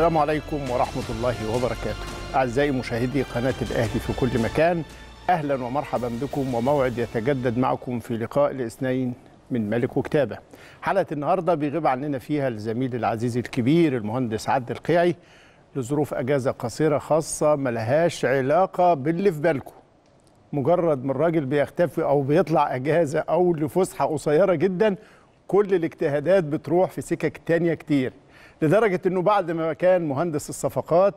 السلام عليكم ورحمة الله وبركاته. أعزائي مشاهدي قناة الأهلي في كل مكان أهلا ومرحبا بكم وموعد يتجدد معكم في لقاء الاثنين من ملك وكتابة. حلقة النهاردة بيغيب عننا فيها الزميل العزيز الكبير المهندس عبد القيعي لظروف أجازة قصيرة خاصة ملهاش علاقة باللي في بالكم مجرد من الراجل بيختفي أو بيطلع أجازة أو لفسحة قصيرة جدا كل الاجتهادات بتروح في سكك تانية كتير. لدرجة إنه بعد ما كان مهندس الصفقات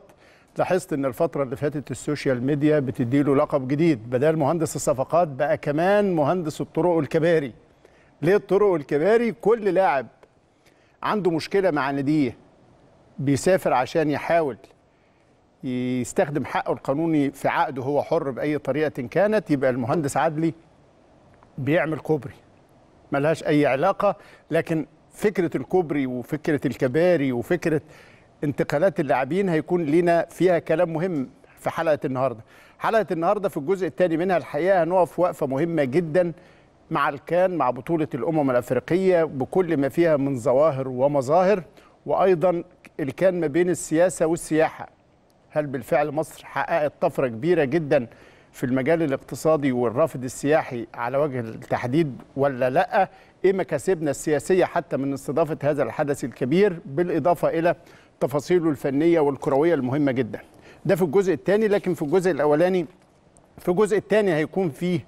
لاحظت إن الفترة اللي فاتت ال social media بتديله لقب جديد. بدل مهندس الصفقات بقى كمان مهندس الطرق والكباري ليه الطرق والكباري كل لاعب عنده مشكلة مع ناديه بيسافر عشان يحاول يستخدم حقه القانوني في عقده هو حر بأي طريقة كانت يبقى المهندس عدلي بيعمل كوبري. ملهاش أي علاقة لكن فكرة الكوبري وفكرة الكباري وفكرة انتقالات اللاعبين هيكون لنا فيها كلام مهم في حلقة النهارده. حلقة النهارده في الجزء الثاني منها الحقيقة هنقف وقفة مهمة جدا مع الكان مع بطولة الأمم الأفريقية بكل ما فيها من ظواهر ومظاهر وأيضا الكان ما بين السياسة والسياحة. هل بالفعل مصر حققت طفرة كبيرة جدا في المجال الاقتصادي والرافد السياحي على وجه التحديد ولا لأ؟ إيه مكاسبنا السياسية حتى من استضافة هذا الحدث الكبير بالإضافة إلى تفاصيله الفنية والكروية المهمة جدا. ده في الجزء الثاني لكن في الجزء الأولاني في الجزء الثاني هيكون فيه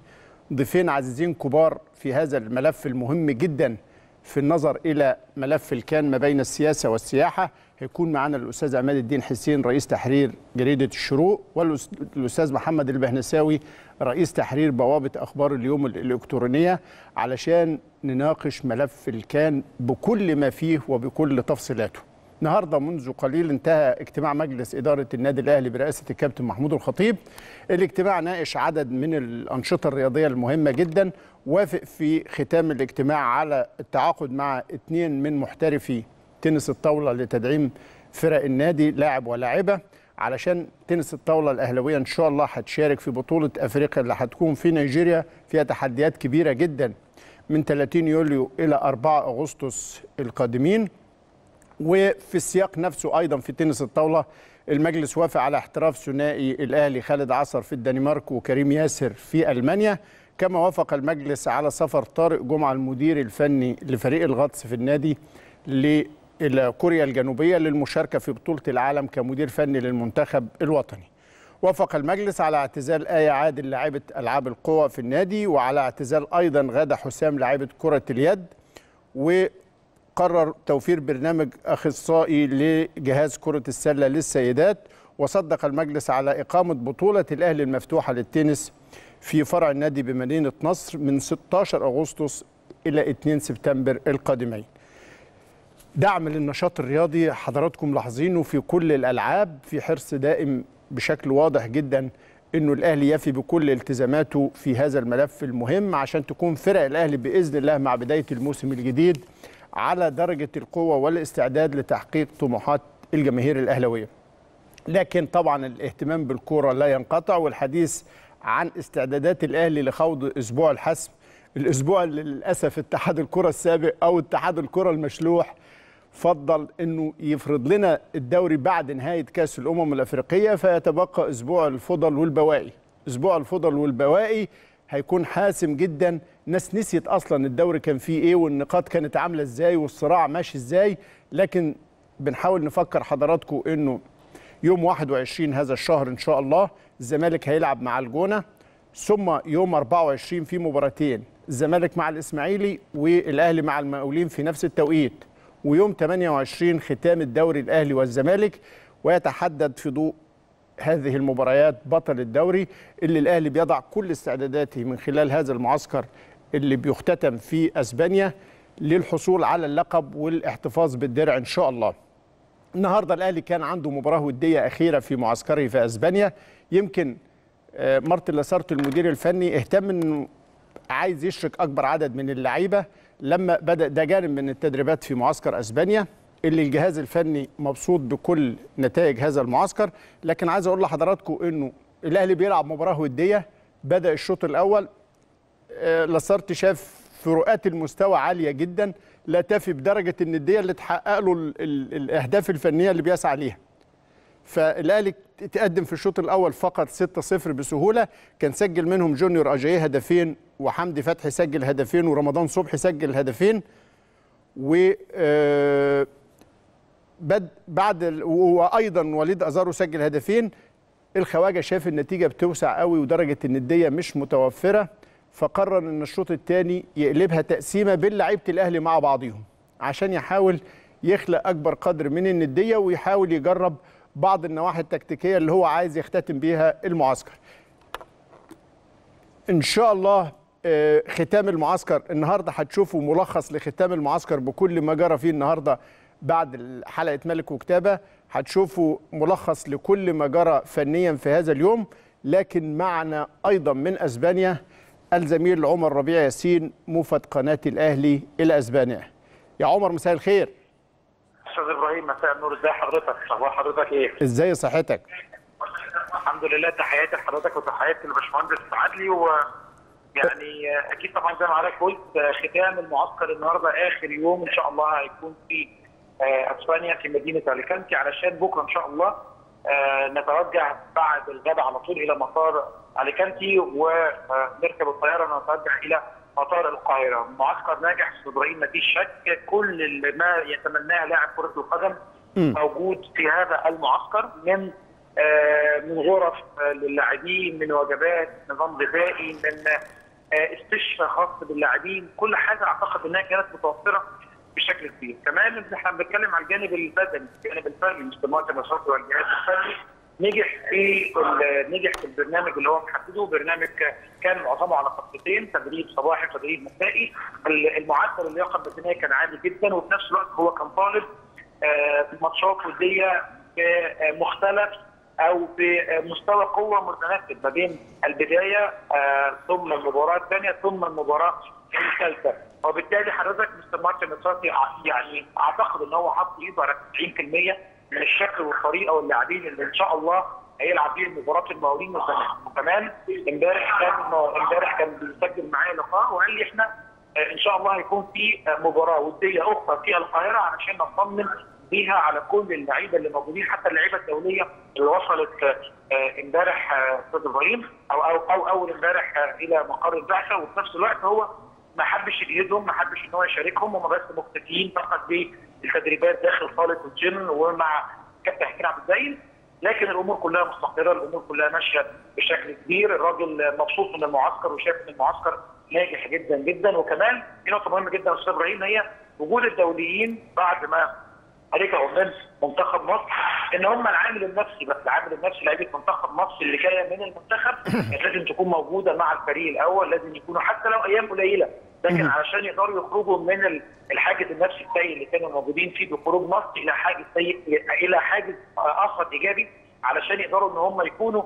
ضيفين عزيزين كبار في هذا الملف المهم جدا في النظر إلى ملف الكان ما بين السياسة والسياحة هيكون معنا الأستاذ عماد الدين حسين رئيس تحرير جريدة الشروق والأستاذ محمد البهنساوي رئيس تحرير بوابة أخبار اليوم الإلكترونية علشان نناقش ملف الكان بكل ما فيه وبكل تفصيلاته. النهارده منذ قليل انتهى اجتماع مجلس إدارة النادي الأهلي برئاسة الكابتن محمود الخطيب. الاجتماع ناقش عدد من الأنشطة الرياضية المهمة جدا، وافق في ختام الاجتماع على التعاقد مع اثنين من محترفي تنس الطاولة لتدعيم فرق النادي لاعب ولاعبة. علشان تنس الطاولة الأهلاوية إن شاء الله هتشارك في بطولة أفريقيا اللي هتكون في نيجيريا فيها تحديات كبيرة جدا. من 30 يوليو إلى 4 أغسطس القادمين. وفي السياق نفسه أيضا في تنس الطاولة المجلس وافق على احتراف ثنائي الأهلي خالد عصر في الدنمارك وكريم ياسر في ألمانيا. كما وافق المجلس على سفر طارق جمعة المدير الفني لفريق الغطس في النادي إلى كوريا الجنوبية للمشاركة في بطولة العالم كمدير فني للمنتخب الوطني. وافق المجلس على اعتزال آية عادل لاعبة ألعاب القوى في النادي وعلى اعتزال أيضا غادة حسام لاعبة كرة اليد. وقرر توفير برنامج أخصائي لجهاز كرة السلة للسيدات. وصدق المجلس على إقامة بطولة الأهلي المفتوحة للتنس في فرع النادي بمدينة نصر من 16 أغسطس إلى 2 سبتمبر القادمين. دعم للنشاط الرياضي حضراتكم لاحظينه في كل الألعاب في حرص دائم بشكل واضح جدا إنه الأهلي يفي بكل التزاماته في هذا الملف المهم عشان تكون فرق الأهلي بإذن الله مع بداية الموسم الجديد على درجة القوة والاستعداد لتحقيق طموحات الجماهير الأهلاوية. لكن طبعا الاهتمام بالكورة لا ينقطع والحديث عن استعدادات الأهلي لخوض أسبوع الحسم الأسبوع اللي للأسف اتحاد الكرة السابق أو اتحاد الكرة المشلوح فضل إنه يفرض لنا الدوري بعد نهاية كأس الأمم الأفريقية فيتبقى أسبوع الفضل والبواقي. أسبوع الفضل والبواقي هيكون حاسم جدا. ناس نسيت أصلا الدوري كان فيه إيه والنقاط كانت عاملة إزاي والصراع ماشي إزاي لكن بنحاول نفكر حضراتكم إنه يوم 21 هذا الشهر إن شاء الله الزمالك هيلعب مع الجونة ثم يوم 24 في مباراتين الزمالك مع الإسماعيلي والأهلي مع المقاولين في نفس التوقيت. ويوم 28 ختام الدوري الأهلي والزمالك ويتحدد في ضوء هذه المباريات بطل الدوري اللي الأهلي بيضع كل استعداداته من خلال هذا المعسكر اللي بيختتم في أسبانيا للحصول على اللقب والاحتفاظ بالدرع إن شاء الله. النهارده الأهلي كان عنده مباراة ودية أخيرة في معسكره في أسبانيا يمكن مارتن لاسارتو المدير الفني اهتم إنه عايز يشرك أكبر عدد من اللعيبة لما بدأ ده جانب من التدريبات في معسكر أسبانيا اللي الجهاز الفني مبسوط بكل نتائج هذا المعسكر. لكن عايز أقول لحضراتكم إنه الأهلي بيلعب مباراة ودية. بدأ الشوط الأول آه، لاسارتي شاف فروقات المستوى عالية جدا. لا تفي بدرجة النديه اللي تحقق له ال ال الأهداف الفنية اللي بيسعى ليها. فالأهلي تقدم في الشوط الأول فقط 6-0 بسهولة. كان سجل منهم جونيور اجاييه هدفين وحمدي فتحي سجل هدفين ورمضان صبحي سجل هدفين. و آه، بعد وأيضا وليد أزارو سجل هدفين. الخواجة شاف النتيجة بتوسع قوي ودرجة النديه مش متوفرة فقرر إن الشوط الثاني يقلبها تقسيمة بين لعيبة الأهلي مع بعضهم عشان يحاول يخلق أكبر قدر من النديه ويحاول يجرب بعض النواحي التكتيكية اللي هو عايز يختتم بيها المعسكر. إن شاء الله ختام المعسكر. النهارده هتشوفوا ملخص لختام المعسكر بكل ما جرى فيه النهارده بعد حلقه ملك وكتابة. هتشوفوا ملخص لكل ما جرى فنيا في هذا اليوم. لكن معنا أيضا من أسبانيا الزميل عمر ربيع ياسين موفد قناة الأهلي إلى أسبانيا. يا عمر مساء الخير. أستاذ إبراهيم مساء النور. ازي حضرتك؟ أخبار حضرتك إيه؟ إزاي صحتك؟ الحمد لله تحياتي لحضرتك وتحياتي للباشمهندس عدلي و يعني أكيد طبعا زي ما حضرتك قلت ختام المعسكر النهارده آخر يوم إن شاء الله هيكون في آه، أسبانيا في مدينة أليكانتي. علشان بكرة إن شاء الله آه، نتوجه بعد الغداء على طول إلى مطار أليكانتي ونركب الطيارة. نتوجه إلى مطار القاهرة. معسكر ناجح أستاذ إبراهيم مفيش شك. كل اللي ما يتمناه لاعب كرة القدم موجود في هذا المعسكر من آه، من غرف آه، للاعبين من وجبات نظام غذائي من آه، استشفاء خاص باللاعبين. كل حاجة أعتقد إنها كانت متوفرة بشكل كبير. كمان إحنا بنتكلم على الجانب البدني الجانب الفني مجتمعات النشاط والجهاز الفني. نجح في نجح في البرنامج اللي هو محدده برنامج كان معظمه على خطتين تدريب صباحي وتدريب مسائي. ال- المعدل اللياقة البدنية كان عالي جدا وفي نفس الوقت هو كان طالب آه، ماتشات ودية بمختلف أو بمستوى قوة متناسب ما بين البداية آه، ثم المباراة الثانية ثم المباراة الثالثة. وبالتالي حضرتك مستر مارتن مصاطي يعني أعتقد إن هو حط إيده على 90% من الشكل والطريقة واللاعبين اللي إن شاء الله هيلعب بيهم مباراة المقاولين وكمان إمبارح كان إمبارح كان بيسجل معايا لقاء وقال لي إحنا آه، إن شاء الله هيكون في آه، مباراة ودية أخرى في القاهرة علشان نطمن بيها على كل اللعيبة اللي موجودين حتى اللعيبة الدولية اللي وصلت آه، امبارح آه، أستاذ إبراهيم أو أو أو أول امبارح آه، إلى مقر البعثة. وفي نفس الوقت هو ما حبش يجهزهم ما حبش إن هو يشاركهم هم بس مكتفيين فقط بالتدريبات داخل صاله الجيم ومع كابتن حسين عبد الزايد. لكن الأمور كلها مستقرة الأمور كلها ماشية بشكل كبير. الراجل مبسوط من المعسكر وشايف إن المعسكر ناجح جدا جدا. وكمان في نقطة مهمة جدا أستاذ إبراهيم هي وجود الدوليين بعد ما رجعوا من منتخب مصر إن هم العامل النفسي بس العامل النفسي لعيبة منتخب مصر اللي جاية من المنتخب لازم تكون موجودة مع الفريق الأول لازم يكونوا حتى لو أيام قليلة لكن علشان يقدروا يخرجوا من ال- الحاجز النفسي السيء اللي كانوا موجودين فيه بخروج مصر إلى حاجز سيء إلى حاجز آه، آخر إيجابي علشان يقدروا إن هم يكونوا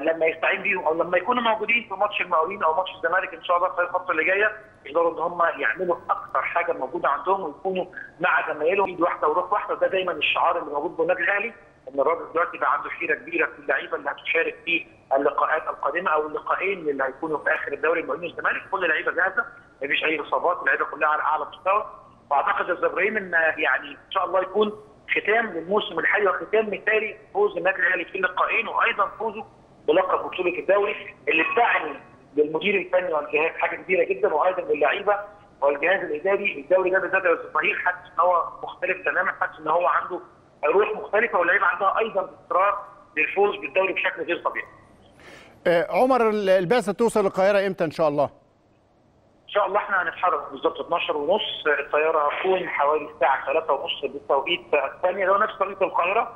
لما يستعين بيهم أو لما يكونوا موجودين في ماتش المقاولين أو ماتش الزمالك إن شاء الله في الفترة اللي جاية يقدروا إن هم يعملوا أكثر حاجة موجودة عندهم ويكونوا مع زمايلهم إيد واحدة وروح واحدة. وده دايما الشعار اللي موجود في النادي الأهلي إن الراجل دلوقتي بقى عنده حيرة كبيرة في اللعيبة اللي هتشارك في اللقاءات القادمة أو اللقاءين اللي هيكونوا في آخر الدوري المقاولين والزمالك. كل اللعيبة جاهزة مفيش أي إصابات اللعيبة كلها على أعلى مستوى. وأعتقد إبراهيم إن يعني إن شاء الله يكون ختام للموسم الحالي وختام مثالي فوز النادي الاهلي في اللقاءين وأيضا فوزه بلقب بطولة الدوري اللي بتعني للمدير الفني والجهاز حاجة كبيرة جدا وأيضا للعيبة والجهاز الإداري الدوري ده بالذات يا أستاذ حاسس إن هو مختلف تماما حاسس إن هو عنده روح مختلفة واللعيبة عندها أيضا إصرار للفوز بالدوري بشكل غير طبيعي. آه، عمر ال- البعثة توصل القاهره إمتى إن شاء الله إن شاء الله إحنا هنتحرك بالظبط 12 ونص الطيارة هتكون حوالي الساعة 3 ونص بالتوقيت اسبانيا ده نفس توقيت القاهرة.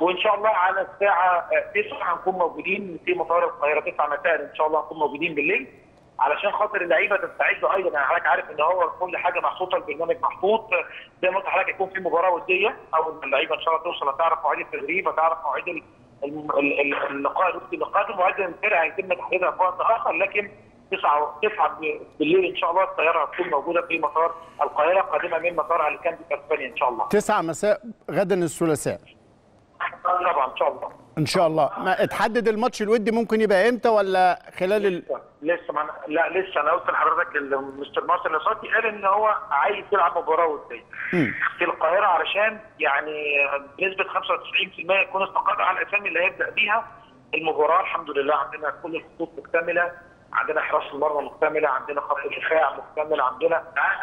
وإن شاء الله على الساعة 9 هنكون موجودين في مطار القاهرة 9 مساء إن شاء الله هنكون موجودين بالليل. علشان خاطر اللعيبة تستعد أيضا يعني حضرتك عارف إن هو كل حاجة محطوطة البرنامج محطوط. زي ما قلت لحضرتك يكون في مباراة ودية. أول ما اللعيبة إن شاء الله توصل هتعرف مواعيد التدريب هتعرف مواعيد اللقاء الودي القادم مواعيد الفرقه هيتم تحديدها في وقت آخر. لكن 9 9 بالليل إن شاء الله. الطيارة هتكون موجودة في مطار القاهرة قادمه من مطار اليكانتي في اسبانيا إن شاء الله. 9 مساء غدا الثلاثاء. طبعا إن شاء الله. إن شاء الله. ما اتحدد الماتش الودي ممكن يبقى إمتى ولا خلال ال... لسه معنا لا لسه أنا قلت لحضرتك مستر ناصر النصاتي قال إن هو عايز يلعب مباراة ودية. في القاهرة علشان يعني بنسبة 95% يكون استقر على الأسامي اللي هيبدأ بيها. المباراة الحمد لله عندنا كل الخطوط مكتملة. عندنا حراس المرمى مكتملة عندنا خط الدفاع مكتمل عندنا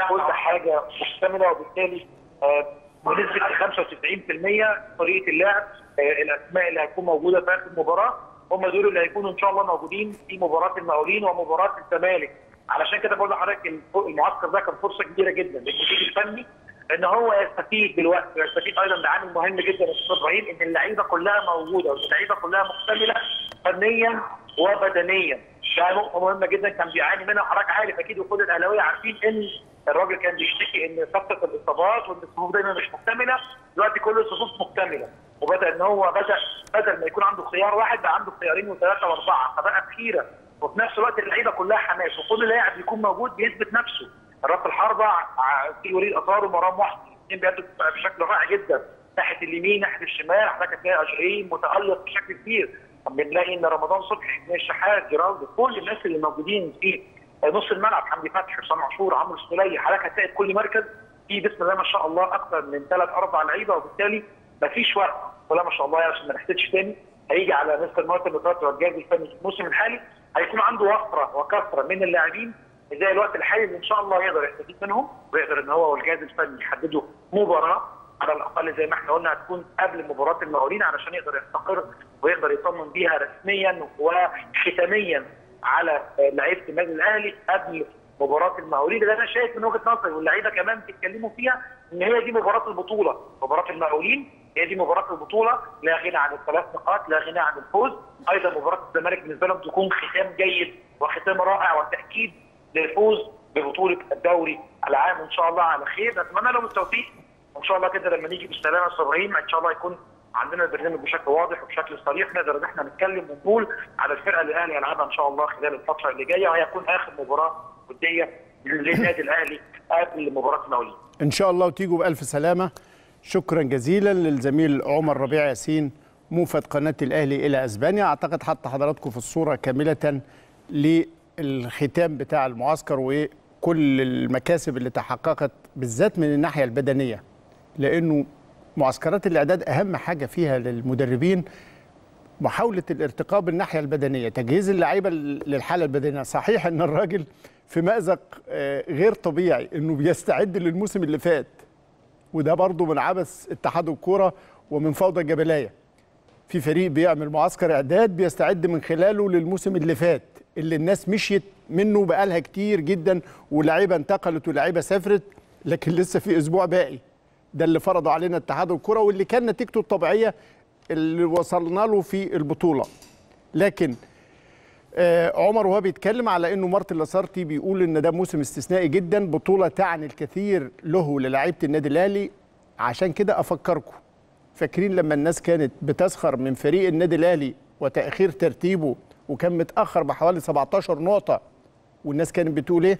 كل حاجة مكتملة وبالتالي آه، بنسبة 95% طريقة اللعب آه، الأسماء اللي هتكون موجودة في آخر المباراه هم دول اللي هيكونوا إن شاء الله موجودين في مباراة المقاولين ومباراة الزمالك. علشان كده بقول لحضرتك المعسكر ده كان فرصة كبيرة جدا للمدير الفني إن هو يستفيد دلوقتي ويستفيد أيضا بعامل مهم جدا يا أستاذ إبراهيم إن اللعيبة كلها موجودة واللعيبة كلها مكتملة فنيا وبدنيا. ده نقطة مهمة جدا كان بيعاني منها حضرتك عارف أكيد وكل الأهلاوية عارفين إن الراجل كان بيشتكي إن فتره الاصابات وإن الصفوف دايما مش مكتملة. دلوقتي كل الصفوف مكتملة. وبدأ إن هو بدا بدل ما يكون عنده خيار واحد بقى عنده خيارين وثلاثة وأربعة. فبقى بخيره وفي نفس الوقت اللعيبة كلها حماس. وكل لاعب يكون موجود بيثبت نفسه. راس الحربه في وليد آثار ومرام محسن. الاثنين بيأدوا بشكل رائع جدا. ناحية اليمين ناحية الشمال. حضرتك هتلاقي اشعرين متألق بشكل كبير. بنلاقي إن رمضان صبحي حسين الشحات جيرالدو كل الناس اللي موجودين في نص الملعب حمدي فتحي حسام عاشور عمرو السولية حضرتك هتلاقي في كل مركز في بسم الله ما شاء الله أكثر من ثلاث أربع لعيبة وبالتالي مفيش وقت. ولا ما شاء الله عشان ما نحتاجش تاني. هيجي على مستر مارتن لوتاتو والجهاز الفني في الموسم الحالي. هيكون عنده وفرة وكثرة من اللاعبين. زي الوقت الحالي اللي إن شاء الله يقدر يستفيد منهم ويقدر إن هو والجهاز الفني يحددوا مباراة. على الأقل زي ما إحنا قلنا هتكون قبل مباراة المقاولين علشان يقدر يستقر ويقدر يطمن بيها رسميا وختاميا على لعيبة النادي الأهلي قبل مباراة المقاولين. ده أنا شايف من وجهة نظري واللعيبة كمان بيتكلموا فيها إن هي دي مباراة البطولة. مباراة المقاولين هي دي مباراة البطولة. لا غنى عن الثلاث نقاط لا غنى عن الفوز. أيضا مباراة الزمالك بالنسبة لهم تكون ختام جيد وختام رائع وتأكيد للفوز ببطولة الدوري العام. إن شاء الله على خير. أتمنى لهم التوفيق. وإن شاء الله كده لما نيجي بالسلامه إبراهيم إن شاء الله يكون عندنا البرنامج بشكل واضح وبشكل صريح نقدر إن إحنا نتكلم ونقول على الفرقة اللي الأهلي هيلعبها إن شاء الله خلال الفترة اللي جاية وهيكون آخر مباراة ودية للنادي الأهلي قبل مباراة المقاولين. إن شاء الله وتيجوا بألف سلامة. شكرا جزيلا للزميل عمر ربيع ياسين موفد قناة الأهلي إلى أسبانيا. أعتقد حتى حضراتكم في الصورة كاملة للختام بتاع المعسكر وكل المكاسب اللي تحققت بالذات من الناحية البدنية. لأنه معسكرات الاعداد اهم حاجة فيها للمدربين محاوله الارتقاء بالناحيه البدنيه. تجهيز اللعيبه للحاله البدنيه. صحيح إن الراجل في مأزق آه، غير طبيعي إنه بيستعد للموسم اللي فات وده برضه من عبث اتحاد الكورة ومن فوضى الجبلايه في فريق بيعمل معسكر إعداد بيستعد من خلاله للموسم اللي فات اللي الناس مشيت منه بقالها كتير جدا ولاعيبه انتقلت ولاعيبه سافرت لكن لسه في أسبوع باقي. ده اللي فرضوا علينا اتحاد الكرة واللي كان نتيجته الطبيعية اللي وصلنا له في البطولة. لكن آه، عمر وهو بيتكلم على إنه مارتن لاسارتي بيقول إن ده موسم استثنائي جدا بطولة تعني الكثير له وللاعيبة النادي الأهلي. عشان كده أفكركم فاكرين لما الناس كانت بتسخر من فريق النادي الأهلي وتأخير ترتيبه وكان متأخر بحوالي 17 نقطة والناس كانت بتقول إيه؟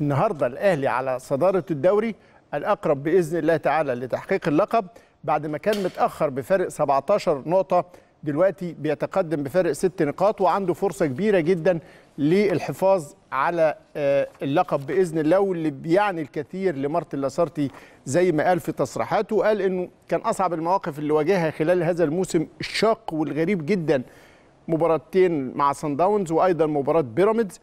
النهارده الأهلي على صدارة الدوري الأقرب بإذن الله تعالى لتحقيق اللقب بعد ما كان متأخر بفارق 17 نقطة دلوقتي بيتقدم بفارق ست نقاط وعنده فرصة كبيرة جدا للحفاظ على آه، اللقب بإذن الله واللي بيعني الكثير لمارتن لاسارتي زي ما قال في تصريحاته. وقال إنه كان أصعب المواقف اللي واجهها خلال هذا الموسم الشاق والغريب جدا مباراتين مع سان داونز وأيضا مباراة بيراميدز.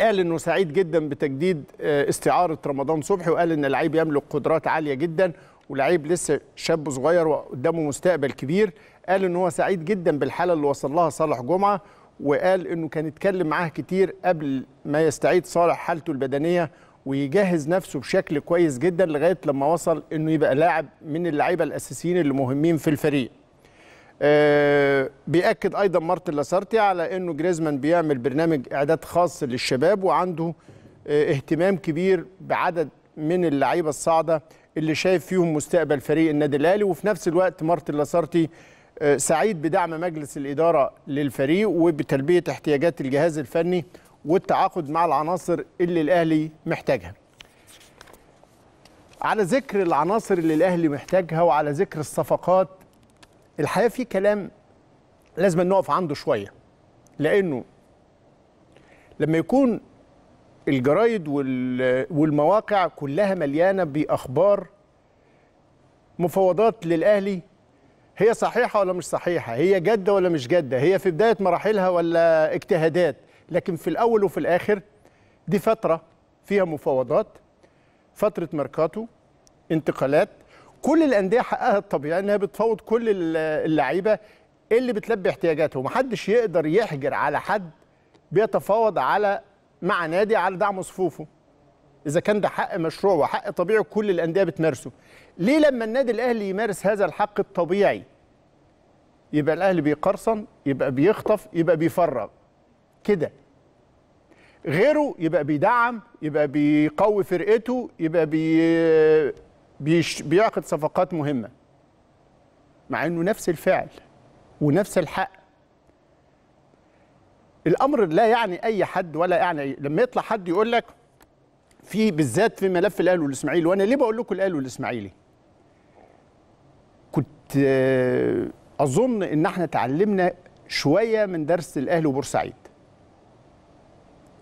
قال إنه سعيد جدا بتجديد آه، استعارة رمضان صبحي وقال إن اللعيب يملك قدرات عالية جدا ولعيب لسه شاب صغير وقدامه مستقبل كبير قال إن هو سعيد جدا بالحالة اللي وصل لها صالح جمعة وقال إنه كان اتكلم معاه كتير قبل ما يستعيد صالح حالته البدنية ويجهز نفسه بشكل كويس جدا لغاية لما وصل إنه يبقى لاعب من اللعيبة الأساسيين اللي مهمين في الفريق. آه، بيأكد أيضا مارتن لاسارتي على إنه جريزمان بيعمل برنامج إعداد خاص للشباب وعنده آه، اهتمام كبير بعدد من اللعيبة الصاعدة اللي شايف فيهم مستقبل فريق النادي الأهلي وفي نفس الوقت مارتن لاسارتي آه، سعيد بدعم مجلس الإدارة للفريق وبتلبية احتياجات الجهاز الفني والتعاقد مع العناصر اللي الأهلي محتاجها. على ذكر العناصر اللي الأهلي محتاجها وعلى ذكر الصفقات الحقيقة في كلام لازم نقف عنده شوية لأنه لما يكون الجرايد وال- والمواقع كلها مليانة بأخبار مفاوضات للأهلي هي صحيحة ولا مش صحيحة؟ هي جادة ولا مش جادة؟ هي في بداية مراحلها ولا اجتهادات؟ لكن في الأول وفي الآخر دي فترة فيها مفاوضات فترة ميركاتو انتقالات كل الأندية حقها الطبيعي إنها بتفاوض كل ال- اللعيبة اللي بتلبي احتياجاتهم. محدش يقدر يحجر على حد بيتفاوض على مع نادي على دعم صفوفه. إذا كان ده حق مشروع وحق طبيعي كل الأندية بتمارسه. ليه لما النادي الأهلي يمارس هذا الحق الطبيعي؟ يبقى الأهلي بيقرصن يبقى بيخطف يبقى بيفرغ. كده. غيره يبقى بيدعم يبقى بيقوي فرقته يبقى بي بيعقد صفقات مهمة مع إنه نفس الفعل ونفس الحق. الأمر لا يعني أي حد ولا يعني لما يطلع حد يقول لك في بالذات في ملف الأهلي والإسماعيلي وأنا ليه بقول لكم الأهلي والإسماعيلي؟ كنت آه، أظن إن إحنا اتعلمنا شوية من درس الأهلي وبورسعيد.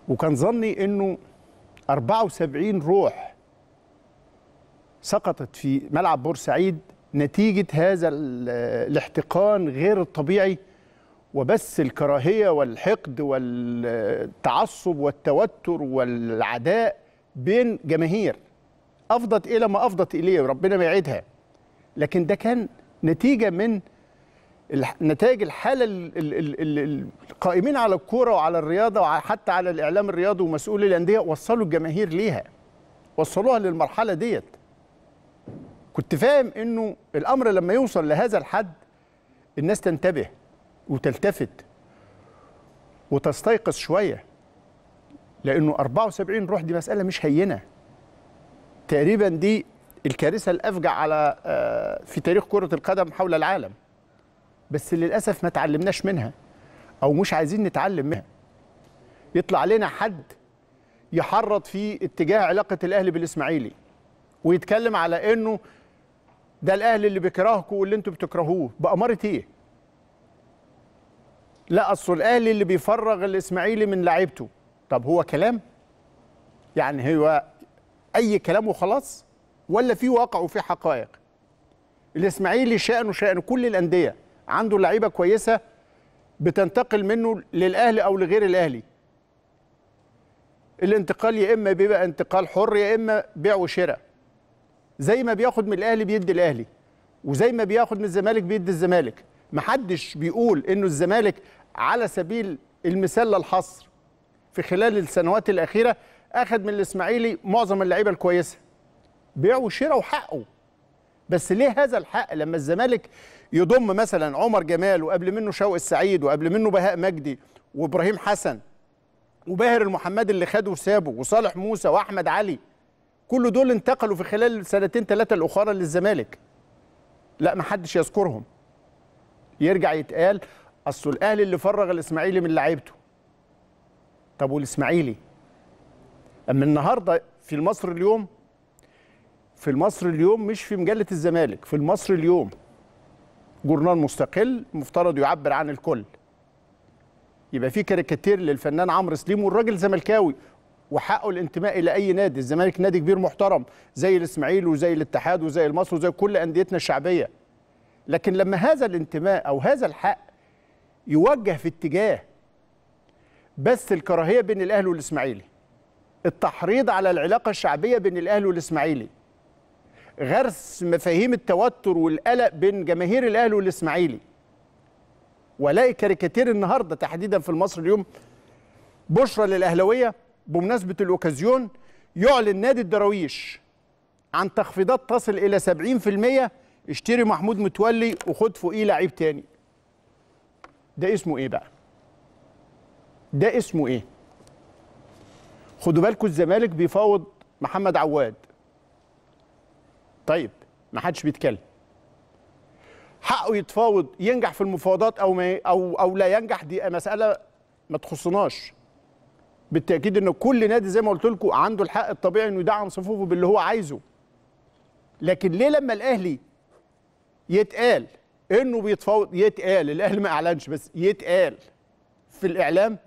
وكان ظني إنه 74 روح سقطت في ملعب بورسعيد نتيجة هذا ال- الاحتقان غير الطبيعي وبث الكراهية والحقد والتعصب والتوتر والعداء بين جماهير. أفضت إلى ما أفضت إليه وربنا ما يعيدها. لكن ده كان نتيجة من نتائج الحالة ال- ال- ال- ال- القائمين على الكورة وعلى الرياضة وحتى على الإعلام الرياضي ومسؤولي الأندية وصلوا الجماهير ليها. وصلوها للمرحلة ديت. كنت فاهم إنه الأمر لما يوصل لهذا الحد الناس تنتبه وتلتفت وتستيقظ شوية لأنه 74 روح دي مسألة مش هينة. تقريبا دي الكارثة الأفجع على آه، في تاريخ كرة القدم حول العالم. بس للأسف ما تعلمناش منها أو مش عايزين نتعلم منها. يطلع لنا حد يحرض في اتجاه علاقة الأهلي بالإسماعيلي ويتكلم على إنه ده الاهلي اللي بيكرهكم واللي أنتوا بتكرهوه. بأمارة إيه؟ لا أصل الاهلي اللي بيفرغ الإسماعيلي من لعيبته. طب هو كلام؟ يعني هو أي كلام وخلاص؟ ولا في واقع وفي حقائق؟ الإسماعيلي شأنه شأن كل الأندية. عنده لعيبة كويسة بتنتقل منه للأهلي أو لغير الأهلي. الانتقال يا إما بيبقى انتقال حر يا إما بيع وشراء. زي ما بياخد من الأهلي بيدي الأهلي وزي ما بياخد من الزمالك بيدي الزمالك. محدش بيقول إنه الزمالك على سبيل المثال للحصر. في خلال السنوات الأخيرة أخذ من الإسماعيلي معظم اللعيبة الكويسة. بيع وشراء وحقه بس ليه هذا الحق؟ لما الزمالك يضم مثلا عمر جمال وقبل منه شوقي السعيد وقبل منه بهاء مجدي وإبراهيم حسن وباهر المحمدي اللي خده وسابه وصالح موسى وأحمد علي كل دول انتقلوا في خلال سنتين ثلاثة الأخرى للزمالك. لا ما حدش يذكرهم. يرجع يتقال أصل الأهلي اللي فرغ الإسماعيلي من لعيبته. طب والإسماعيلي؟ أما النهارده في المصري اليوم في المصري اليوم مش في مجلة الزمالك في المصري اليوم جورنال مستقل مفترض يعبر عن الكل. يبقى في كاريكاتير للفنان عمرو سليم والراجل زملكاوي. وحقه الانتماء إلى أي نادي. الزمالك نادي كبير محترم زي الاسماعيلي وزي الاتحاد وزي المصري وزي كل أنديتنا الشعبية. لكن لما هذا الانتماء أو هذا الحق يوجه في اتجاه بث الكراهية بين الأهلي والإسماعيلي التحريض على العلاقة الشعبية بين الأهلي والإسماعيلي غرس مفاهيم التوتر والقلق بين جماهير الأهلي والإسماعيلي. وألاقي كاريكاتير النهارده تحديدا في المصري اليوم بشرى للأهلاوية بمناسبة الأوكازيون يعلن نادي الدراويش عن تخفيضات تصل إلى 70% اشتري محمود متولي وخد فوقيه لعيب تاني. ده اسمه إيه بقى؟ ده اسمه إيه؟ خدوا بالكم الزمالك بيفاوض محمد عواد. طيب ما حدش بيتكلم. حقه يتفاوض ينجح في المفاوضات أو ما أو أو لا ينجح دي مسألة ما تخصناش. بالتأكيد إن كل نادي زي ما قلت لكم عنده الحق الطبيعي إنه يدعم صفوفه باللي هو عايزه. لكن ليه لما الأهلي يتقال إنه بيتفاوض يتقال الأهلي ما أعلنش بس يتقال في الإعلام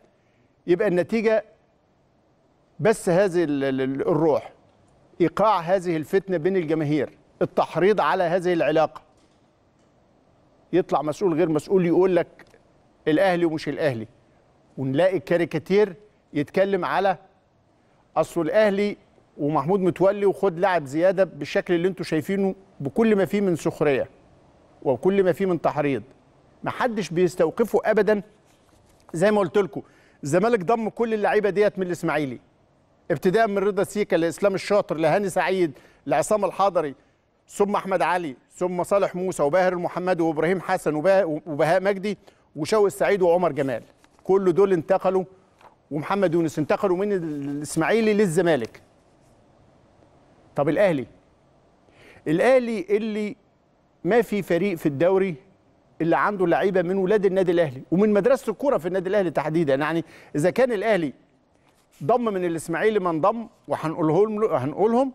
يبقى النتيجة بس هذه ال- ال- الروح إيقاع هذه الفتنة بين الجماهير التحريض على هذه العلاقة. يطلع مسؤول غير مسؤول يقول لك الأهلي ومش الأهلي. ونلاقي كاريكاتير يتكلم على أصل الأهلي ومحمود متولي وخد لاعب زيادة بالشكل اللي أنتم شايفينه بكل ما فيه من سخرية وكل ما فيه من تحريض. ما حدش بيستوقفه ابدا. زي ما قلت لكم الزمالك ضم كل اللعيبة ديت من الإسماعيلي. ابتداء من رضا سيكا لإسلام الشاطر لهاني سعيد لعصام الحضري ثم أحمد علي ثم صالح موسى وباهر المحمدي وإبراهيم حسن وبها- وبهاء مجدي وشوقي السعيد وعمر جمال. كل دول انتقلوا ومحمد يونس انتقلوا من الإسماعيلي للزمالك. طب الأهلي؟ الأهلي اللي ما في فريق في الدوري اللي عنده لعيبة من ولاد النادي الأهلي ومن مدرسة الكورة في النادي الأهلي تحديدا. يعني إذا كان الأهلي ضم من الإسماعيلي من ضم وهنقولهم هنقولهم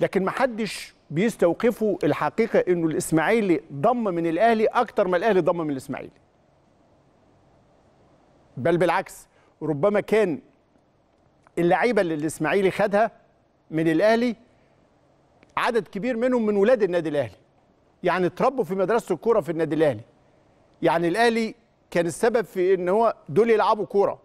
لكن ما حدش بيستوقفوا الحقيقة إنه الإسماعيلي ضم من الأهلي أكتر ما الأهلي ضم من الإسماعيلي. بل بالعكس ربما كان اللعيبة اللي الإسماعيلي خدها من الأهلي عدد كبير منهم من ولاد النادي الأهلي. يعني اتربوا في مدرسة الكورة في النادي الأهلي. يعني الأهلي كان السبب في إن هو دول يلعبوا كورة.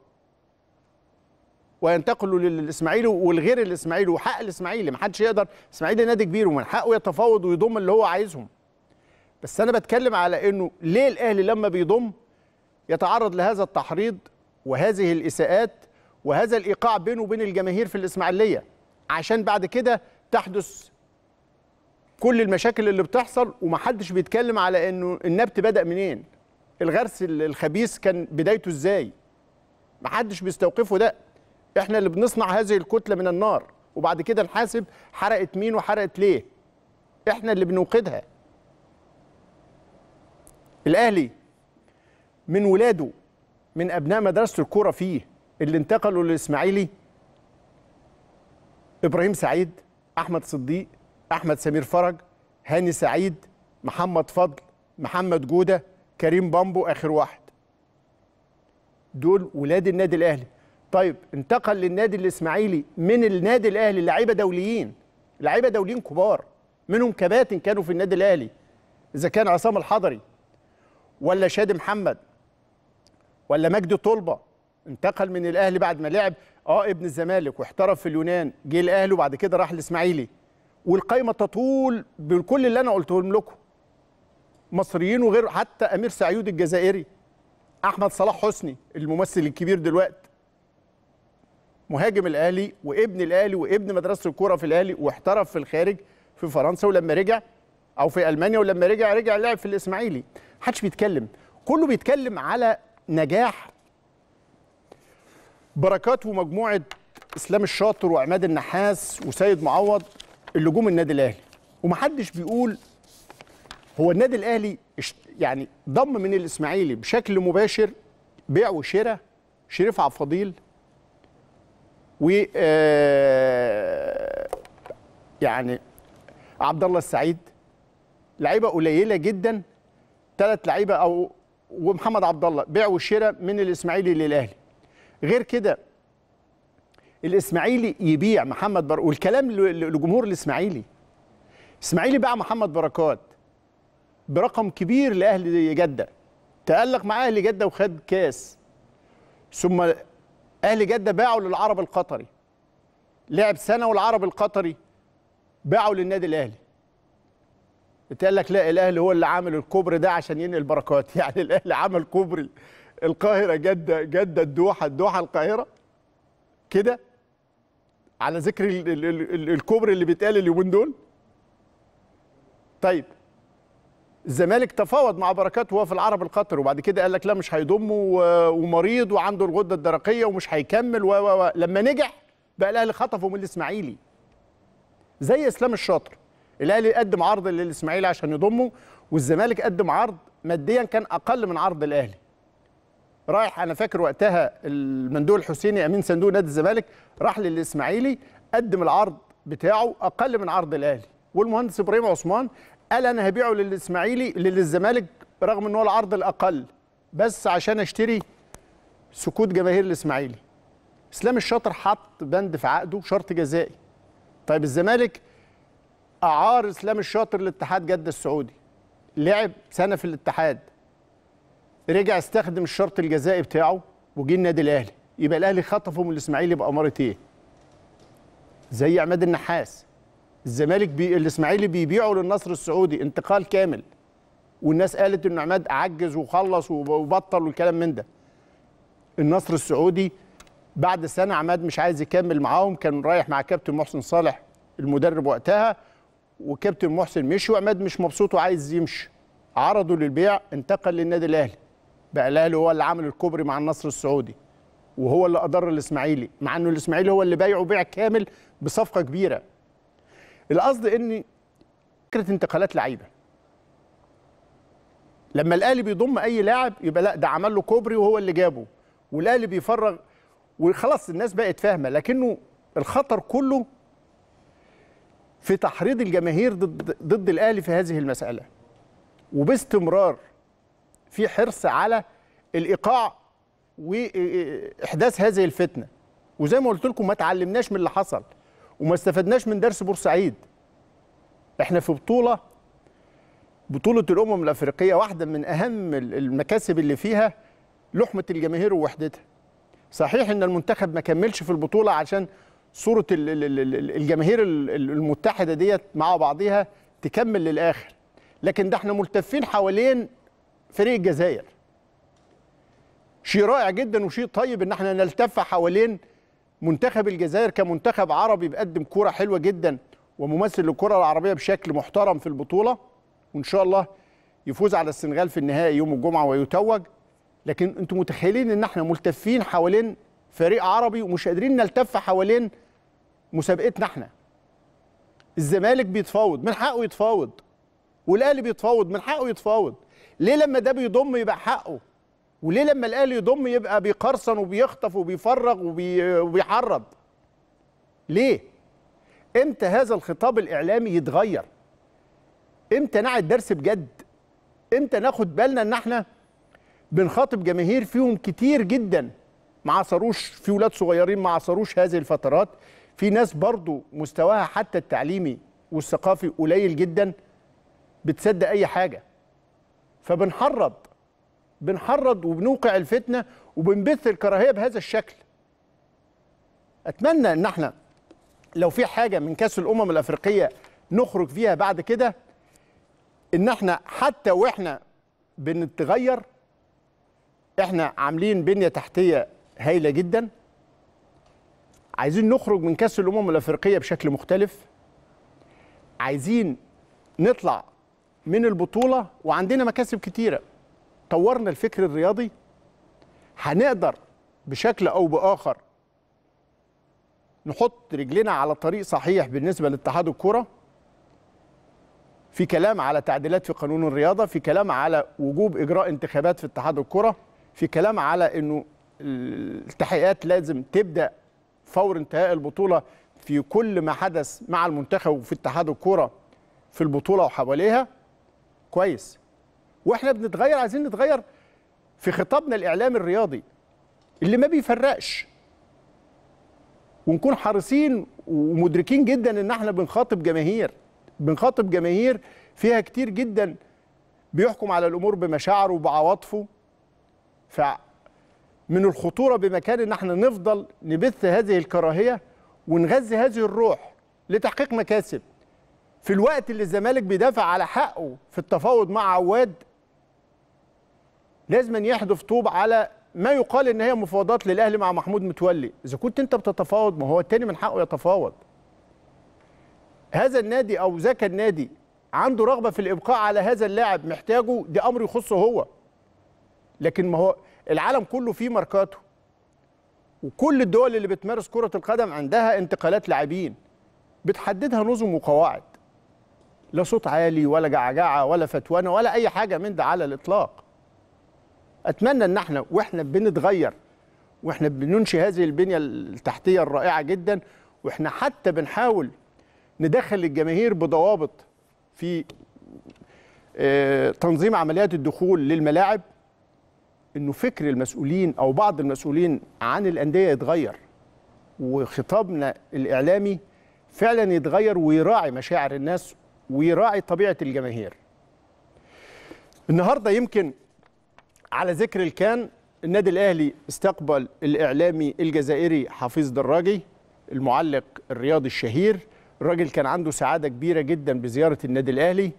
وينتقلوا للإسماعيلي والغير الإسماعيلي وحق الإسماعيلي. ما حدش يقدر الاسماعيلي نادي كبير ومن حقه يتفاوض ويضم اللي هو عايزهم. بس أنا بتكلم على إنه ليه الأهلي لما بيضم يتعرض لهذا التحريض وهذه الإساءات وهذا الإيقاع بينه وبين الجماهير في الإسماعيلية. عشان بعد كده تحدث كل المشاكل اللي بتحصل ومحدش بيتكلم على إنه النبت بدأ منين. الغرس الخبيث كان بدايته إزاي؟ محدش بيستوقفه ده. إحنا اللي بنصنع هذه الكتلة من النار. وبعد كده نحاسب حرقت مين وحرقت ليه؟ إحنا اللي بنوقدها. الأهلي من ولاده من أبناء مدرسة الكورة فيه اللي انتقلوا للإسماعيلي إبراهيم سعيد أحمد صديق أحمد سمير فرج هاني سعيد محمد فضل محمد جودة كريم بامبو آخر واحد. دول ولاد النادي الأهلي. طيب انتقل للنادي الإسماعيلي من النادي الأهلي لعيبة دوليين لعيبة دوليين كبار منهم كباتن كانوا في النادي الأهلي إذا كان عصام الحضري ولا شادي محمد ولا مجدي طلبة؟ انتقل من الأهلي بعد ما لعب. آه ابن الزمالك واحترف في اليونان جه الأهلي وبعد كده راح الإسماعيلي. والقايمة تطول بكل اللي أنا قلتهم لكم. مصريين وغير حتى أمير سعيود الجزائري أحمد صلاح حسني الممثل الكبير دلوقتي مهاجم الأهلي وابن الأهلي وابن مدرسة الكورة في الأهلي واحترف في الخارج في فرنسا ولما رجع أو في ألمانيا ولما رجع رجع لعب في الإسماعيلي. محدش بيتكلم. كله بيتكلم على نجاح بركات ومجموعة إسلام الشاطر وعماد النحاس وسيد معوض اللي جم النادي الأهلي. ومحدش بيقول هو النادي الأهلي يعني ضم من الإسماعيلي بشكل مباشر بيع وشراء شريف عبد الفضيل و آه، يعني عبد الله السعيد. لعيبة قليلة جدا ثلاث لعيبة أو ومحمد عبد الله بيع وشراء من الإسماعيلي للأهلي. غير كده الإسماعيلي يبيع محمد بر والكلام لجمهور الإسماعيلي. الاسماعيلي باع محمد بركات برقم كبير لأهلي جدة. تألق مع أهلي جدة وخد كاس. ثم أهلي جدة باعوا للعرب القطري. لعب سنة والعرب القطري باعوا للنادي الأهلي. اتقال لك لا الاهلي هو اللي عامل الكوبري ده عشان ينقل بركات يعني الاهلي عمل كوبري القاهرة جده جده الدوحة الدوحة القاهرة. كده؟ على ذكر ال- ال- ال- الكوبري اللي بيتقال اليومين دول؟ طيب. الزمالك تفاوض مع بركات وهو في العرب القطري وبعد كده قال لك لا مش هيضمه ومريض وعنده الغدة الدرقية ومش هيكمل و. لما نجح بقى الاهلي خطفه من الاسماعيلي. زي اسلام الشاطر. الاهلي قدم عرض للاسماعيلي عشان يضمه والزمالك قدم عرض ماديا كان أقل من عرض الأهلي. رايح أنا فاكر وقتها المندوب الحسيني أمين صندوق نادي الزمالك راح للإسماعيلي قدم العرض بتاعه أقل من عرض الأهلي. والمهندس إبراهيم عثمان قال أنا هبيعه للإسماعيلي للزمالك رغم إن هو العرض الأقل بس عشان أشتري سكوت جماهير الإسماعيلي. إسلام الشاطر حط بند في عقده شرط جزائي. طيب الزمالك أعار إسلام الشاطر لاتحاد جده السعودي. لعب سنة في الاتحاد. رجع استخدم الشرط الجزائي بتاعه وجه النادي الأهلي. يبقى الأهلي خطفه من الإسماعيلي باماره إيه زي عماد النحاس. الزمالك بي... الإسماعيلي بيبيعه للنصر السعودي انتقال كامل. والناس قالت ان عماد عجز وخلص وبطل والكلام من ده. النصر السعودي بعد سنة عماد مش عايز يكمل معاهم كان رايح مع كابتن محسن صالح المدرب وقتها. وكابتن محسن مشي وعماد مش مبسوط وعايز يمشي. عرضوا للبيع انتقل للنادي الأهلي. بقى الأهلي هو اللي عامل الكوبري مع النصر السعودي. وهو اللي اضر الإسماعيلي مع إنه الإسماعيلي هو اللي بايعه بيع كامل بصفقة كبيرة. القصد إن فكرة انتقالات لعيبة. لما الأهلي بيضم أي لاعب يبقى لأ ده عمل له كوبري وهو اللي جابه. والأهلي بيفرغ وخلاص الناس بقت فاهمة لكنه الخطر كله في تحريض الجماهير ضد ضد الأهلي في هذه المسألة. وباستمرار في حرص على الإيقاع وإحداث هذه الفتنة. وزي ما قلت لكم ما تعلمناش من اللي حصل وما استفدناش من درس بورسعيد. إحنا في بطولة بطولة الأمم الأفريقية واحدة من أهم المكاسب اللي فيها لحمة الجماهير ووحدتها. صحيح إن المنتخب ما كملش في البطولة عشان صورة الجماهير المتحدة ديت مع بعضها تكمل للآخر. لكن ده إحنا ملتفين حوالين فريق الجزائر. شيء رائع جدا وشيء طيب إن إحنا نلتف حوالين منتخب الجزائر كمنتخب عربي بيقدم كورة حلوة جدا وممثل للكره العربية بشكل محترم في البطولة. وإن شاء الله يفوز على السنغال في النهائي يوم الجمعة ويتوج. لكن أنتم متخيلين إن إحنا ملتفين حوالين فريق عربي ومش قادرين نلتف حوالين مسابقتنا إحنا. الزمالك بيتفاوض من حقه يتفاوض. والأهلي بيتفاوض من حقه يتفاوض. ليه لما ده بيضم يبقى حقه؟ وليه لما الأهلي يضم يبقى بيقرصن وبيخطف وبيفرغ وبي... وبيحرض؟ ليه؟ إمتى هذا الخطاب الإعلامي يتغير؟ إمتى نعد درس بجد؟ إمتى ناخد بالنا إن إحنا بنخاطب جماهير فيهم كتير جدا؟ ما عصروش في ولاد صغيرين ما عصروش هذه الفترات. في ناس برضو مستواها حتى التعليمي والثقافي قليل جدا بتصدق أي حاجة. فبنحرض بنحرض وبنوقع الفتنة وبنبث الكراهية بهذا الشكل. أتمنى إن إحنا لو في حاجة من كأس الأمم الأفريقية نخرج فيها بعد كده إن إحنا حتى وإحنا بنتغير إحنا عاملين بنية تحتية هايلة جدا. عايزين نخرج من كأس الأمم الأفريقية بشكل مختلف. عايزين نطلع من البطولة وعندنا مكاسب كتيرة. طورنا الفكر الرياضي. هنقدر بشكل أو بآخر نحط رجلنا على طريق صحيح بالنسبة لاتحاد الكرة. في كلام على تعديلات في قانون الرياضة في كلام على وجوب إجراء انتخابات في اتحاد الكرة في كلام على إنه التحقيقات لازم تبدأ فور انتهاء البطولة في كل ما حدث مع المنتخب وفي اتحاد الكره في البطولة وحواليها. كويس. وإحنا بنتغير عايزين نتغير في خطابنا الإعلامي الرياضي اللي ما بيفرقش. ونكون حريصين ومدركين جدا إن إحنا بنخاطب جماهير. بنخاطب جماهير فيها كتير جدا بيحكم على الأمور بمشاعره وبعواطفه. فمن الخطورة بمكان إن إحنا نفضل نبث هذه الكراهية ونغذي هذه الروح لتحقيق مكاسب. في الوقت اللي الزمالك بيدافع على حقه في التفاوض مع عواد لازم أن يحدث طوب على ما يقال إن هي مفاوضات للأهلي مع محمود متولي. إذا كنت أنت بتتفاوض ما هو التاني من حقه يتفاوض. هذا النادي أو ذاك النادي عنده رغبة في الإبقاء على هذا اللاعب محتاجه دي أمر يخصه هو. لكن ما هو العالم كله فيه ماركاته. وكل الدول اللي بتمارس كرة القدم عندها انتقالات لاعبين بتحددها نظم وقواعد. لا صوت عالي ولا جعجعة ولا فتوانة ولا أي حاجة من ده على الإطلاق. أتمنى إن إحنا وإحنا بنتغير وإحنا بننشئ هذه البنية التحتية الرائعة جدا وإحنا حتى بنحاول ندخل الجماهير بضوابط في آه، تنظيم عمليات الدخول للملاعب. إنه فكر المسؤولين أو بعض المسؤولين عن الأندية يتغير وخطابنا الإعلامي فعلا يتغير ويراعي مشاعر الناس ويراعي طبيعة الجماهير. النهارده يمكن على ذكر الكان النادي الأهلي استقبل الإعلامي الجزائري حفيظ دراجي المعلق الرياضي الشهير الراجل كان عنده سعادة كبيرة جدا بزيارة النادي الأهلي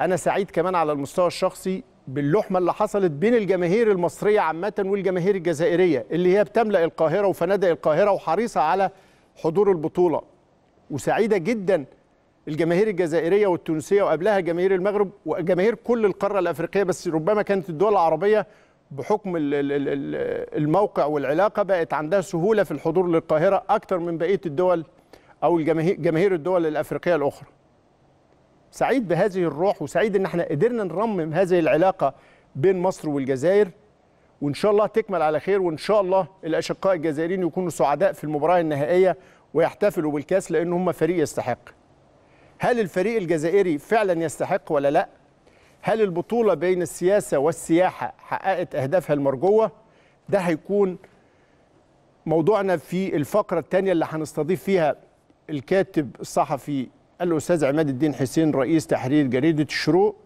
أنا سعيد كمان على المستوى الشخصي باللحمة اللي حصلت بين الجماهير المصرية عامة والجماهير الجزائرية اللي هي بتملأ القاهرة وفنادق القاهرة وحريصة على حضور البطولة وسعيدة جدا الجماهير الجزائرية والتونسية وقبلها جماهير المغرب وجماهير كل القارة الأفريقية بس ربما كانت الدول العربية بحكم ال- ال- ال- الموقع والعلاقة بقت عندها سهولة في الحضور للقاهرة أكتر من بقية الدول أو جماهير الدول الأفريقية الأخرى. سعيد بهذه الروح وسعيد إن إحنا قدرنا نرمم هذه العلاقة بين مصر والجزائر وإن شاء الله تكمل على خير وإن شاء الله الأشقاء الجزائريين يكونوا سعداء في المباراة النهائية ويحتفلوا بالكأس لأن هم فريق يستحق. هل الفريق الجزائري فعلا يستحق ولا لأ؟ هل البطولة بين السياسة والسياحة حققت أهدافها المرجوة؟ ده هيكون موضوعنا في الفقرة الثانية اللي هنستضيف فيها الكاتب الصحفي الأستاذ عماد الدين حسين رئيس تحرير جريدة الشروق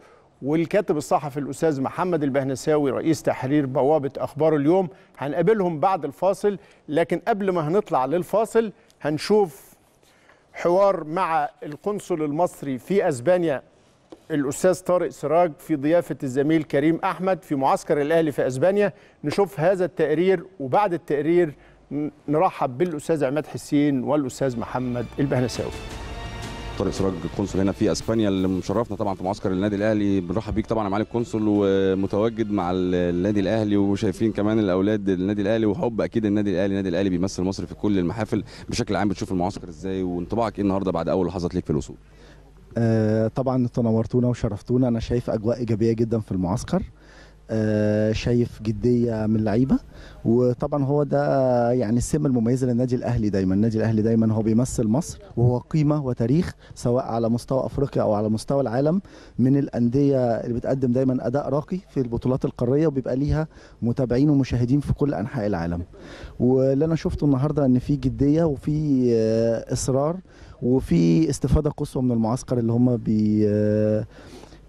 والكاتب الصحفي الأستاذ محمد البهنساوي رئيس تحرير بوابة أخبار اليوم. هنقابلهم بعد الفاصل لكن قبل ما هنطلع للفاصل هنشوف حوار مع القنصل المصري في أسبانيا. الأستاذ طارق سراج في ضيافة الزميل كريم أحمد في معسكر الأهلي في أسبانيا. نشوف هذا التقرير وبعد التقرير نرحب بالأستاذ عماد حسين والأستاذ محمد البهنساوي. طارق سراج القنصل هنا في إسبانيا اللي مشرفنا طبعا في معسكر النادي الأهلي. بنرحب بيك طبعا يا معالي القنصل ومتواجد مع ال- النادي الأهلي وشايفين كمان الأولاد النادي الأهلي وحب أكيد النادي الأهلي. النادي الأهلي بيمثل مصر في كل المحافل بشكل عام. بتشوف المعسكر إزاي؟ وانطباعك إيه النهارده بعد أول لحظات ليك في الوصول؟ آه، طبعا تنورتونا وشرفتونا. أنا شايف أجواء إيجابية جدا في المعسكر. شايف جدية من اللعيبه وطبعا هو ده يعني السمه المميزه للنادي الأهلي دايما. النادي الأهلي دايما هو بيمثل مصر وهو قيمة وتاريخ سواء على مستوى أفريقيا أو على مستوى العالم من الأندية اللي بتقدم دايما أداء راقي في البطولات القارية وبيبقى ليها متابعين ومشاهدين في كل أنحاء العالم. واللي أنا شفته النهارده إن في جدية وفي آه، إصرار وفي استفادة قصوى من المعسكر اللي هم بي آه، آه،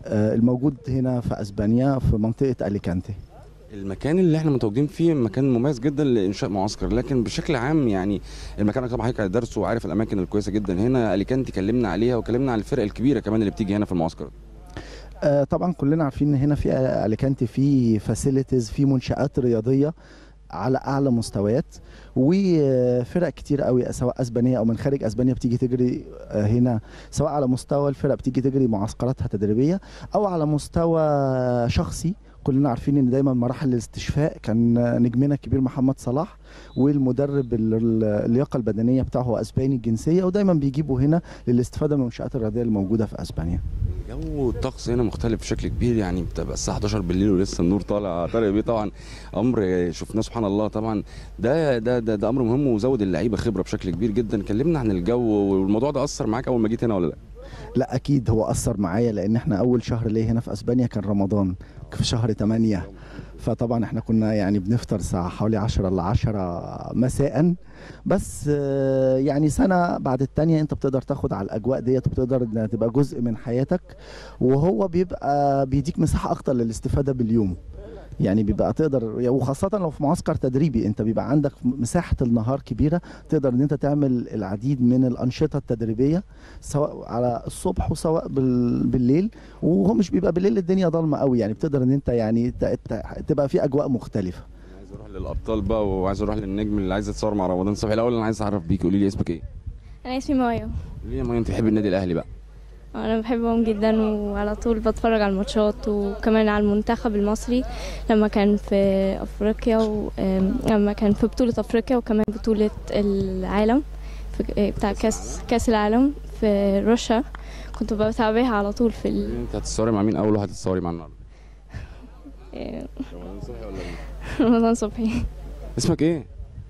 الموجود هنا في أسبانيا في منطقة أليكانتي. المكان اللي إحنا متواجدين فيه مكان مميز جدا لإنشاء معسكر لكن بشكل عام يعني المكان طبعا حضرتك درسه وعارف الأماكن الكويسة جدا. هنا أليكانتي كلمنا عليها وكلمنا عن الفرق الكبيرة كمان اللي بتيجي هنا في المعسكر. آه، طبعا كلنا عارفين إن هنا في أليكانتي في فاسيلتيز في منشآت رياضية على أعلى مستويات. وفرق كتير قوي سواء أسبانية أو من خارج أسبانيا بتيجي تجري آه، هنا سواء على مستوى الفرق بتيجي تجري معسكراتها تدريبية أو على مستوى شخصي. كلنا عارفين إن دايما مراحل الاستشفاء كان نجمنا الكبير محمد صلاح والمدرب ال- ال- اللياقة البدنية بتاعه هو أسباني الجنسية ودايما بيجيبوا هنا للاستفادة من المنشآت الرياضية الموجوده في أسبانيا. جو الطقس هنا مختلف بشكل كبير يعني بتبقى الساعة 11 بالليل ولسه النور طالع طارق بيه. طبعا أمر شفناه سبحان الله. طبعا ده ده ده, ده أمر مهم وزود اللعيبة خبرة بشكل كبير جدا. كلمنا عن الجو والموضوع ده أثر معاك أول ما جيت هنا ولا لأ؟ لا أكيد هو أثر معايا لأن إحنا أول شهر ليه هنا في أسبانيا كان رمضان. في شهر 8 فطبعا إحنا كنا يعني بنفطر الساعة حوالي 10 ل 10 مساء. بس آه، يعني سنة بعد التانية أنت بتقدر تاخد على الأجواء ديت وبتقدر إنها تبقى جزء من حياتك. وهو بيبقى بيديك مساحة أكتر للاستفادة باليوم. يعني بيبقى تقدر وخاصة لو في معسكر تدريبي انت بيبقى عندك مساحة النهار كبيرة تقدر ان انت تعمل العديد من الأنشطة التدريبية سواء على الصبح وسواء بال- بالليل وهو مش بيبقى بالليل الدنيا ضلمة قوي يعني بتقدر ان انت يعني ت- ت- تبقى في أجواء مختلفة. عايز أروح للأبطال بقى وعايز أروح للنجم اللي عايز يتصور مع رمضان صبحي. الأول أنا عايز أعرف بيك قولي لي اسمك إيه؟ أنا اسمي مايا ليه يا مايا أنت بتحب النادي الأهلي بقى؟ أنا بحبهم جدا وعلى طول بتفرج على الماتشات وكمان على المنتخب المصري لما كان في أفريقيا ولما كان في بطولة أفريقيا وكمان بطولة العالم في بتاع كاس كاس العالم في روسيا. كنت بتابعها على طول في ال... أنت هتتصوري مع مين؟ أول واحد هتتصوري مع النهارده. إيه، رمضان صبحي ولا مين؟ رمضان صبحي. اسمك إيه؟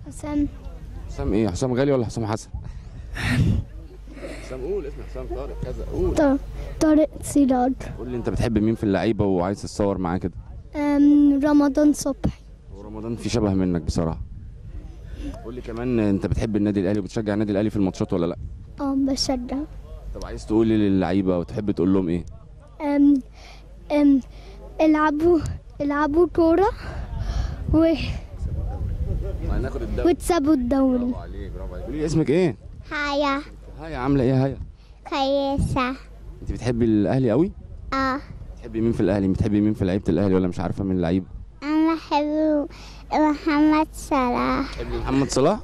حسام. حسام إيه؟ حسام غالي ولا حسام حسن؟ حسام قول اسم حسام طارق كذا قول. طارق سيراد قول لي انت بتحب مين في اللعيبة وعايز تتصور معاه كده؟ أم، رمضان صبحي. ورمضان في شبه منك بصراحة. قول لي كمان انت بتحب النادي الأهلي وبتشجع النادي الأهلي في الماتشات ولا لأ؟ آه بشجع. طب عايز تقول لي للعيبة وتحب تقول لهم إيه؟ أم أم العبوا العبوا كورة و... وتسابوا الدوري. برافو عليك برافو عليك. قولي لي اسمك إيه؟ هيا هيا عاملة إيه هيا؟ كويسة. أنت بتحبي الأهلي قوي؟ آه. بتحبي مين في الأهلي؟ بتحبي مين في لعيبة الأهلي ولا مش عارفة من اللعيبه أنا بحب محمد صلاح. بتحبي محمد صلاح؟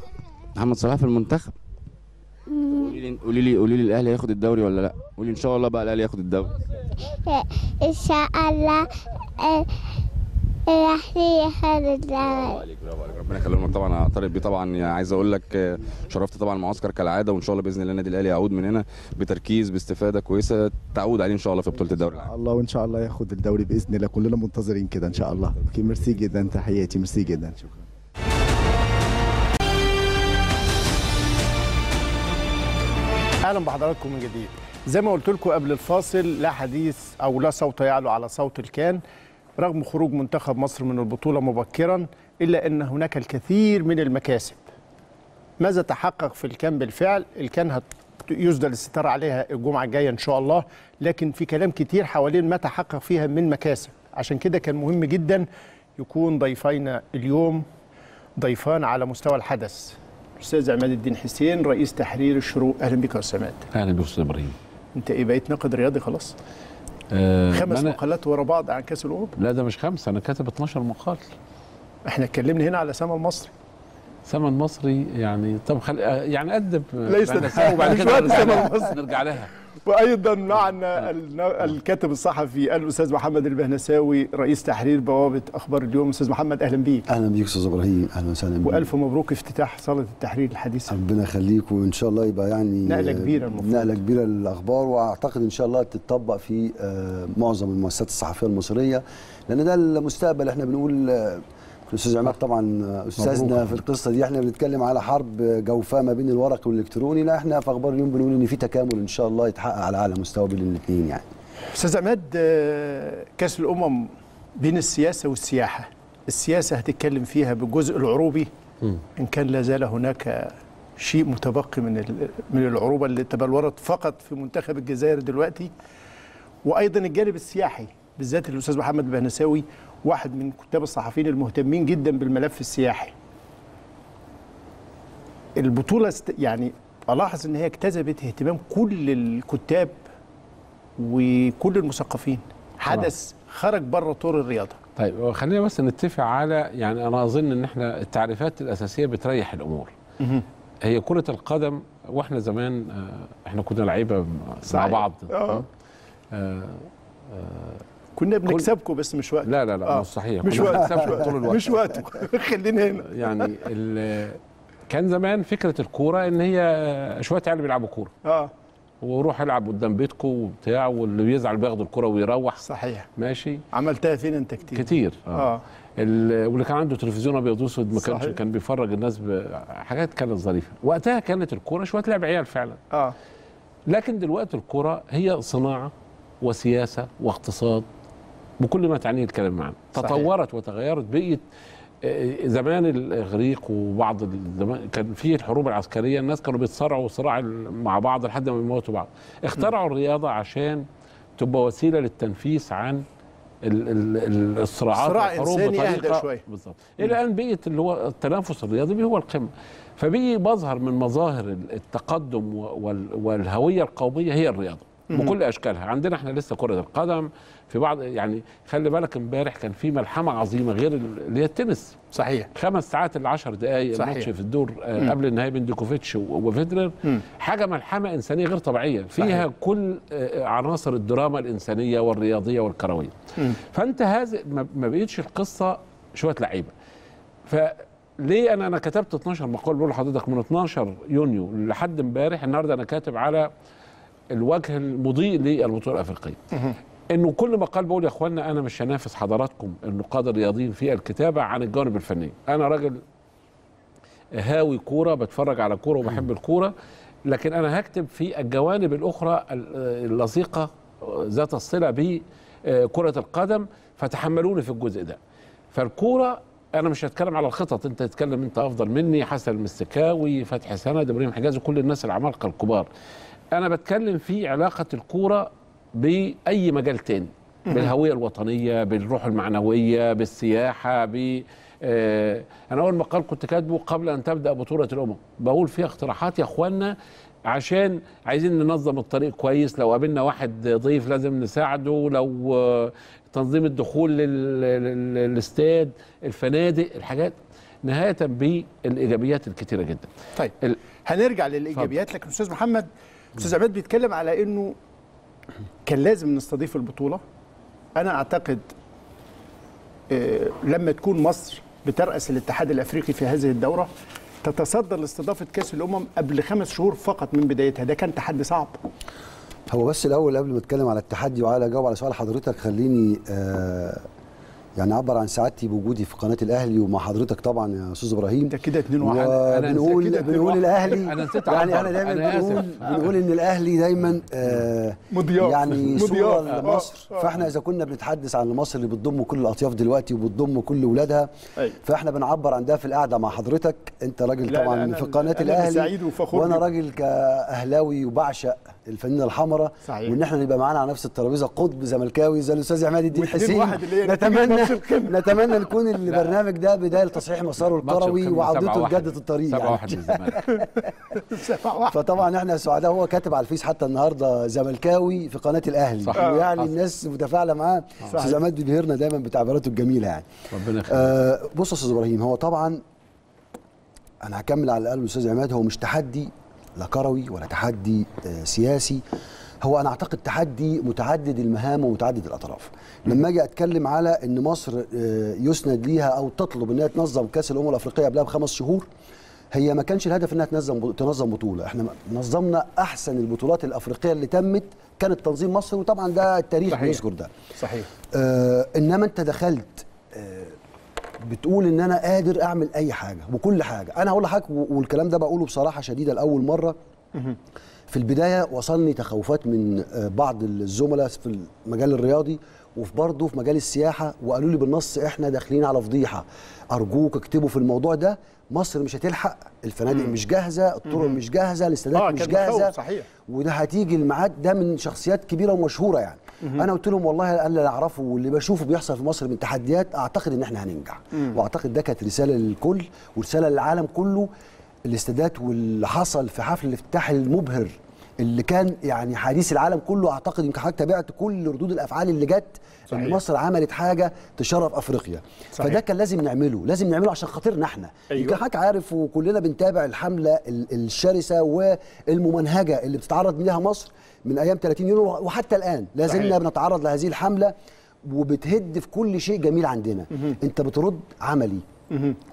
محمد صلاح في المنتخب؟ قولي لي قولي لي قولي لي الأهلي هياخد الدوري ولا لأ؟ قولي إن شاء الله بقى الأهلي ياخد الدوري. إن شاء الله برافو عليك ربنا يكرمك طبعا طارق بيه طبعا يعني عايز أقول لك شرفت طبعا المعسكر كالعادة وإن شاء الله بإذن الله النادي الأهلي يعود من هنا بتركيز باستفادة كويسة. تعود عليه إن شاء الله في بطولة الدوري العام. الله وإن شاء الله ياخد الدوري بإذن الله. كلنا منتظرين كده إن شاء الله. okay merci جدا تحياتي ميرسي جدا. شكرا. أهلا بحضراتكم من جديد. زي ما قلت لكم قبل الفاصل لا حديث أو لا صوت يعلو على صوت الكان. رغم خروج منتخب مصر من البطولة مبكرا إلا أن هناك الكثير من المكاسب. ماذا تحقق في الكان بالفعل الكان هت- يسدل الستار عليها الجمعة الجاية إن شاء الله لكن في كلام كتير حوالين ما تحقق فيها من مكاسب. عشان كده كان مهم جدا يكون ضيفينا اليوم ضيفان على مستوى الحدث. أستاذ عماد الدين حسين رئيس تحرير الشروق. أهلا بك يا أستاذ عماد. أهلا بك أستاذ إبراهيم. أنت إيه بقيت ناقد رياضي خلاص؟ آه خمس أنا- مقالات ورا بعض عن كأس الامم لا ده مش خمسة أنا كاتب 12 مقال. إحنا اتكلمنا هنا على سما المصري. ثمن مصري يعني طب خل... آه، يعني قدم ليس بعد نساء وبعد كده ثمن لها. مصري. نرجع لها. وأيضا معنا النا- الكاتب الصحفي الأستاذ محمد البهنساوي رئيس تحرير بوابة أخبار اليوم. أستاذ محمد أهلا بيك. أهلا بيك أستاذ إبراهيم. أهلا وسهلا بيك. وألف مبروك افتتاح صالة التحرير الحديثة. ربنا يخليك وإن شاء الله يبقى يعني نقلة كبيرة المفروض. نقلة كبيرة للأخبار وأعتقد إن شاء الله تتطبق في آه، معظم المؤسسات الصحفية المصرية لأن ده المستقبل. إحنا بنقول الاستاذ عماد طبعا آه، أستاذنا مبروك. في القصة دي. إحنا بنتكلم على حرب جوفاء ما بين الورق والإلكتروني. لا إحنا في أخبار اليوم بنقول إن في تكامل إن شاء الله يتحقق على أعلى مستوى بين الاثنين يعني. أستاذ عماد آه، كأس الأمم بين السياسة والسياحة السياسة هتتكلم فيها بالجزء العروبي. إن كان لا زال هناك شيء متبقي من ال- من العروبة اللي تبلورت فقط في منتخب الجزائر دلوقتي. وأيضا الجانب السياحي بالذات الأستاذ محمد البهنساوي واحد من كتاب الصحفيين المهتمين جدا بالملف السياحي. البطولة است... يعني ألاحظ إن هي اجتذبت اهتمام كل الكتاب وكل المثقفين. حدث خرج بره طور الرياضة. طيب خلينا بس نتفق على يعني أنا أظن إن إحنا التعريفات الأساسية بتريح الأمور. هي كرة القدم وإحنا زمان آه، إحنا كنا لعيبة مع صحيح. بعض. آه. آه، كنا بنكسبكم بس مش وقت لا لا لا آه. مش صحيح. مش وقت طول الوقت. مش وقت خلينا هنا. يعني ال- كان زمان فكرة الكورة إن هي شوية عيال بيلعبوا كورة. آه. وروح العب قدام بيتكم وبتاع واللي بيزعل بياخد الكورة ويروح. صحيح. ماشي. عملتها فين أنت كتير؟ كتير آه. ال- واللي كان عنده تلفزيون أبيض وأسود ما كانش. كان بيفرج الناس بحاجات كانت ظريفة. وقتها كانت الكورة شوية لعب عيال فعلا. آه. لكن دلوقتي الكورة هي صناعة وسياسة واقتصاد. بكل ما تعنيه الكلام معنا صحيح. تطورت وتغيرت بقيت آه، زمان الإغريق وبعض الزمان كان في الحروب العسكرية الناس كانوا بيتصارعوا صراع مع بعض لحد ما يموتوا بعض. اخترعوا الرياضة عشان تبقى وسيلة للتنفيس عن ال- ال- ال- الصراعات صراع أهدى بطريقة شوية. بالظبط إلى الآن بقيت اللي هو التنافس الرياضي هو القمة. فبقي مظهر من مظاهر التقدم وال- والهوية القومية هي الرياضة بكل أشكالها. عندنا إحنا لسه كرة القدم في بعض يعني خلي بالك امبارح كان في ملحمة عظيمة غير ال- اللي هي التنس. صحيح. خمس ساعات ل 10 دقائق. الماتش في الدور آه قبل النهائي بين ديكوفيتش وفيدرر. حاجة ملحمة إنسانية غير طبيعية. فيها صحيح. كل آه عناصر الدراما الإنسانية والرياضية والكروية. مم. فأنت هذا ما ما بقتش القصة شوية لعيبة. فليه أنا أنا كتبت 12 مقال بقول لحضرتك من 12 يونيو لحد امبارح النهارده أنا كاتب على الوجه المضيء للبطولة الأفريقية. إنه كل مقال بقول يا اخوانا أنا مش هنافس حضراتكم النقاد الرياضيين في الكتابة عن الجانب الفني. أنا راجل هاوي كورة بتفرج على كورة وبحب الكورة لكن أنا هكتب في الجوانب الأخرى ال- اللصيقة ذات الصلة بكرة القدم فتحملوني في الجزء ده. فالكورة أنا مش هتكلم على الخطط أنت تتكلم أنت أفضل مني حسن المستكاوي فتحي سند إبراهيم حجازي كل الناس العمالقة الكبار. أنا بتكلم في علاقة الكورة بأي مجال تاني. بالهوية الوطنية بالروح المعنوية بالسياحة ب آه، أنا أول مقال كنت كاتبه قبل أن تبدأ بطولة الأمم. بقول فيها اقتراحات يا أخوانا عشان عايزين ننظم الطريق كويس. لو قابلنا واحد ضيف لازم نساعده. لو آه، تنظيم الدخول لل- لل- للاستاد الفنادق الحاجات. نهاية بالإيجابيات الكتيرة جدا. طيب. هنرجع للإيجابيات. لكن أستاذ محمد أستاذ عماد بيتكلم على إنه كان لازم نستضيف البطولة. أنا أعتقد آه، لما تكون مصر بترأس الاتحاد الأفريقي في هذه الدورة تتصدر لاستضافة كأس الأمم قبل خمس شهور فقط من بدايتها. ده كان تحدي صعب. هو بس الأول قبل ما أتكلم على التحدي وعلى اجاوب على سؤال حضرتك خليني آه يعني اعبر عن سعادتي بوجودي في قناة الأهلي ومع حضرتك طبعا يا أستاذ إبراهيم ده كده 2 1 أنا نسيت وبنقول كده بنقول. الاهلي أنا نسيت يعني. أنا دايما أنا. بنقول بنقول إن الأهلي دايما آه مضياف. يعني. صورة آه، لمصر آه. فإحنا إذا كنا بنتحدث عن مصر اللي بتضم كل الأطياف دلوقتي وبتضم كل اولادها. فإحنا بنعبر عن ده في القعدة مع حضرتك أنت راجل طبعا في قناة الأهلي سعيد وفخور وأنا. راجل كأهلاوي وبعشق الفانله الحمراء صحيح. وإن إحنا نبقى معانا على نفس الترابيزة قطب زملكاوي زي الأستاذ عماد الدين حسين نتمنى. نتمنى نكون البرنامج ده بداية لتصحيح مساره الكروي وعودته 7-1. لجاده الطريق 7 يعني. 1 للزمالك فطبعا إحنا سعداء هو كاتب على الفيس حتى النهارده زملكاوي في قناة الأهلي. ويعني. الناس متفاعلة معاه صحيح. أستاذ عماد بيبهرنا دايما بتعبيراته الجميلة يعني ربنا يخليك آه بص يا أستاذ إبراهيم هو طبعا أنا هكمل على الأقل الاستاذ عماد هو مش تحدي لا كروي ولا تحدي آه سياسي. هو أنا أعتقد تحدي متعدد المهام ومتعدد الأطراف. لما أجي أتكلم على إن مصر آه يسند ليها أو تطلب إنها تنظم كأس الأمم الأفريقية قبلها بخمس شهور هي ما كانش الهدف إنها تنظم تنظم بطولة. إحنا نظمنا أحسن البطولات الأفريقية اللي تمت كانت تنظيم مصر وطبعا ده التاريخ. بيذكر ده. صحيح. آه إنما أنت دخلت بتقول إن أنا قادر أعمل أي حاجة وكل حاجة. أنا هقول لحضرتك والكلام ده بقوله بصراحة شديده لأول مرة. في البداية وصلني تخوفات من آه، بعض الزملاء في المجال الرياضي وفي برضه في مجال السياحة وقالوا لي بالنص إحنا داخلين على فضيحة. أرجوك اكتبوا في الموضوع ده مصر مش هتلحق الفنادق مش جاهزة الطرق مش جاهزة الاستادات آه مش جاهزة. صحيح. وده هتيجي الميعاد ده من شخصيات كبيرة ومشهورة يعني. أنا قلت لهم والله أنا اللي أعرفه واللي بشوفه بيحصل في مصر من تحديات أعتقد إن إحنا هننجح وأعتقد ده كانت رسالة للكل ورسالة للعالم كله الاستادات واللي حصل في حفل الافتتاح المبهر اللي كان يعني حديث العالم كله أعتقد يمكن حضرتك تابعت كل ردود الأفعال اللي جت ان. مصر عملت حاجة تشرف أفريقيا صحيح. فده كان لازم نعمله لازم نعمله عشان خاطرنا إحنا أيوة. يمكن حضرتك عارف وكلنا بنتابع الحملة ال- الشرسة والممنهجة اللي بتتعرض ليها مصر من أيام 30 يونيو وحتى الآن لا زلنا. بنتعرض لهذه الحملة وبتهد في كل شيء جميل عندنا. أنت بترد عملي.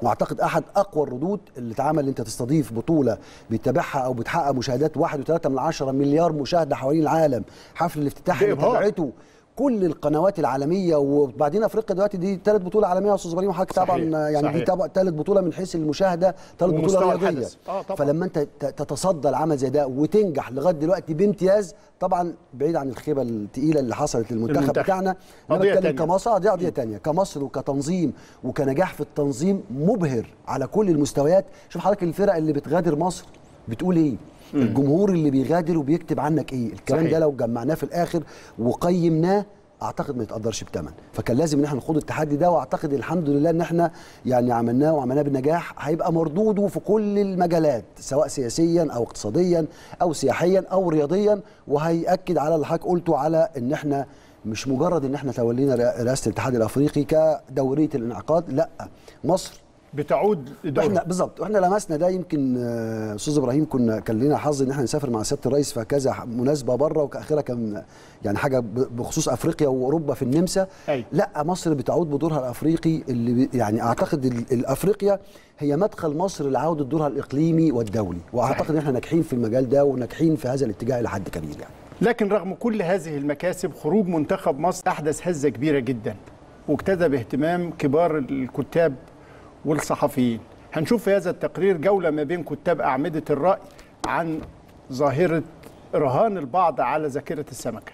وأعتقد أحد أقوى الردود اللي اتعمل أنت تستضيف بطولة بتتابعها أو بتحقق مشاهدات 1.3 من عشرة مليار مشاهدة حوالين العالم. حفل الافتتاح اللي. تابعته. كل القنوات العالمية وبعدين أفريقيا دلوقتي دي ثالث بطولة عالمية يا أستاذ إبراهيم وحضرتك طبعا يعني دي صحيح. ثالث بطولة من حيث المشاهدة ثالث بطولة رياضية. آه، طبعاً. فلما أنت تتصدى لعمل زي ده وتنجح لغاية دلوقتي بامتياز طبعا بعيد عن الخيبة الثقيله اللي حصلت للمنتخب المنتخب. بتاعنا أنا بتكلم. كمصر دي قضية تانية كمصر وكتنظيم وكنجاح في التنظيم مبهر على كل المستويات شوف حضرتك الفرق اللي بتغادر مصر بتقول إيه الجمهور اللي بيغادر وبيكتب عنك إيه؟ الكلام صحيح. ده لو جمعناه في الآخر وقيمناه أعتقد ما يتقدرش بثمن فكان لازم إن إحنا نخوض التحدي ده وأعتقد الحمد لله إن إحنا يعني عملناه وعملناه بنجاح. هيبقى مردوده في كل المجالات سواء سياسيا أو اقتصاديا أو سياحيا أو رياضيا. وهيأكد على اللي حضرتك قلته على إن إحنا مش مجرد إن إحنا تولينا رئا- رئاسة الاتحاد الأفريقي كدورية الانعقاد لأ. مصر بتعود إحنا بالظبط وإحنا لمسنا ده يمكن آه، أستاذ إبراهيم كنا كان لنا حظ إن إحنا نسافر مع سيادة الرئيس في كذا مناسبة بره وكاخرها كان يعني حاجة بخصوص أفريقيا وأوروبا في النمسا. أي. لا مصر بتعود بدورها الأفريقي اللي يعني أعتقد ال- الأفريقيا هي مدخل مصر لعودة دورها الإقليمي والدولي. وأعتقد إن إحنا ناجحين في المجال ده وناجحين في هذا الاتجاه إلى حد كبير يعني. لكن رغم كل هذه المكاسب خروج منتخب مصر أحدث هزة كبيرة جدا. واجتذب اهتمام كبار الكتاب والصحفيين. هنشوف في هذا التقرير جولة ما بين كتاب أعمدة الرأي عن ظاهرة رهان البعض على ذاكرة السمكة.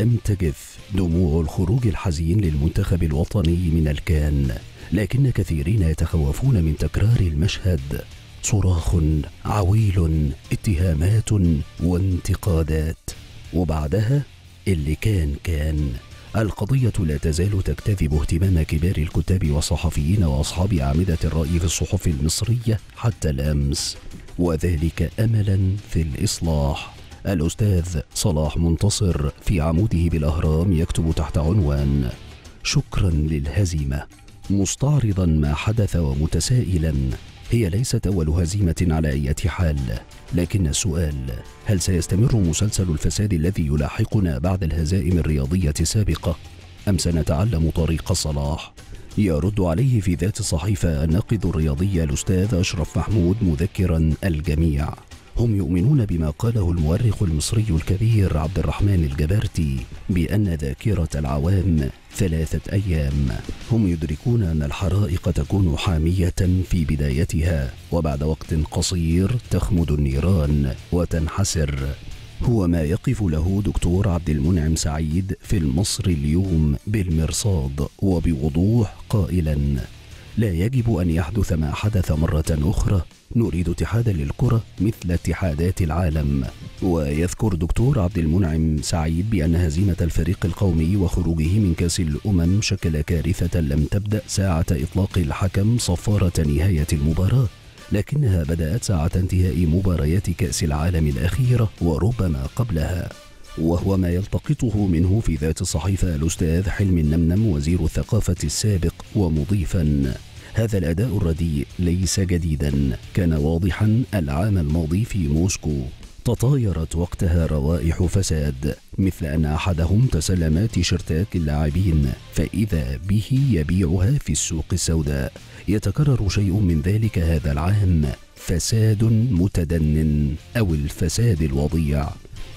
لم تجف دموع الخروج الحزين للمنتخب الوطني من الكان لكن كثيرين يتخوفون من تكرار المشهد. صراخ عويل اتهامات وانتقادات. وبعدها اللي كان كان. القضية لا تزال تجتذب اهتمام كبار الكتاب والصحفيين وأصحاب أعمدة الرأي في الصحف المصرية حتى الأمس وذلك أملا في الإصلاح. الأستاذ صلاح منتصر في عموده بالأهرام يكتب تحت عنوان شكرا للهزيمة مستعرضا ما حدث ومتسائلا هي ليست أول هزيمة على أي حال. لكن السؤال هل سيستمر مسلسل الفساد الذي يلاحقنا بعد الهزائم الرياضية السابقة؟ أم سنتعلم طريق صلاح يرد عليه في ذات الصحيفة الناقد الرياضي الأستاذ أشرف محمود مذكرا الجميع. هم يؤمنون بما قاله المؤرخ المصري الكبير عبد الرحمن الجبرتي بأن ذاكرة العوام ثلاثة أيام. هم يدركون أن الحرائق تكون حامية في بدايتها وبعد وقت قصير تخمد النيران وتنحسر. هو ما يقف له دكتور عبد المنعم سعيد في المصري اليوم بالمرصاد وبوضوح قائلا لا يجب أن يحدث ما حدث مرة أخرى. نريد اتحادا للكرة مثل اتحادات العالم. ويذكر دكتور عبد المنعم سعيد بأن هزيمة الفريق القومي وخروجه من كأس الأمم شكل كارثة لم تبدأ ساعة إطلاق الحكم صفارة نهاية المباراة. لكنها بدأت ساعة انتهاء مباريات كأس العالم الأخيرة وربما قبلها. وهو ما يلتقطه منه في ذات الصحيفة الأستاذ حلم النمنم وزير الثقافة السابق ومضيفا. هذا الأداء الرديء ليس جديدا. كان واضحا العام الماضي في موسكو. تطايرت وقتها روائح فساد مثل أن أحدهم تسلم تيشرتات للاعبين فإذا به يبيعها في السوق السوداء. يتكرر شيء من ذلك هذا العام فساد متدنن أو الفساد الوضيع.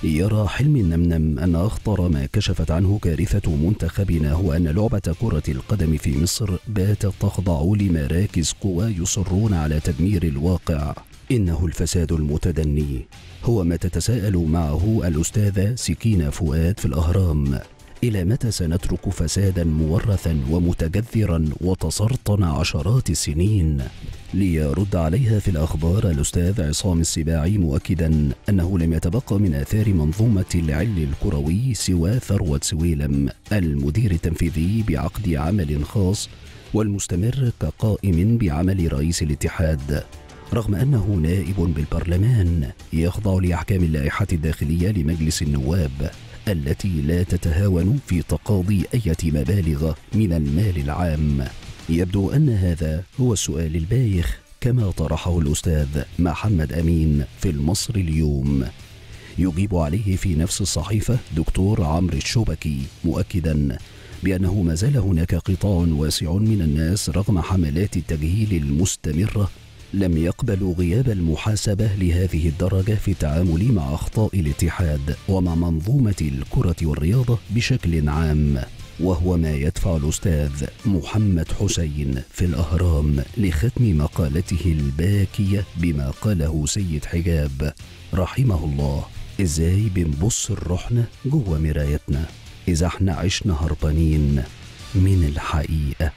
يرى حلم النمنم أن أخطر ما كشفت عنه كارثة منتخبنا هو أن لعبة كرة القدم في مصر باتت تخضع لمراكز قوى يصرون على تدمير الواقع. إنه الفساد المتدني هو ما تتساءل معه الأستاذة سكينة فؤاد في الأهرام. إلى متى سنترك فسادا مورثا ومتجذرا وتسرطن عشرات السنين؟ ليرد عليها في الأخبار الأستاذ عصام السباعي مؤكدا أنه لم يتبقى من آثار منظومة العل الكروي سوى ثروة سويلم المدير التنفيذي بعقد عمل خاص والمستمر كقائم بعمل رئيس الاتحاد رغم أنه نائب بالبرلمان يخضع لأحكام اللائحة الداخلية لمجلس النواب. التي لا تتهاون في تقاضي أي مبالغ من المال العام. يبدو أن هذا هو السؤال البايخ كما طرحه الأستاذ محمد أمين في المصري اليوم. يجيب عليه في نفس الصحيفة دكتور عمرو الشبكي مؤكدا بأنه ما زال هناك قطاع واسع من الناس رغم حملات التجهيل المستمرة لم يقبلوا غياب المحاسبة لهذه الدرجة في التعامل مع أخطاء الاتحاد ومع منظومة الكرة والرياضة بشكل عام وهو ما يدفع الأستاذ محمد حسين في الأهرام لختم مقالته الباكية بما قاله سيد حجاب رحمه الله إزاي بنبص لروحنا جوه مرايتنا؟ إذا إحنا عشنا هربانين من الحقيقة.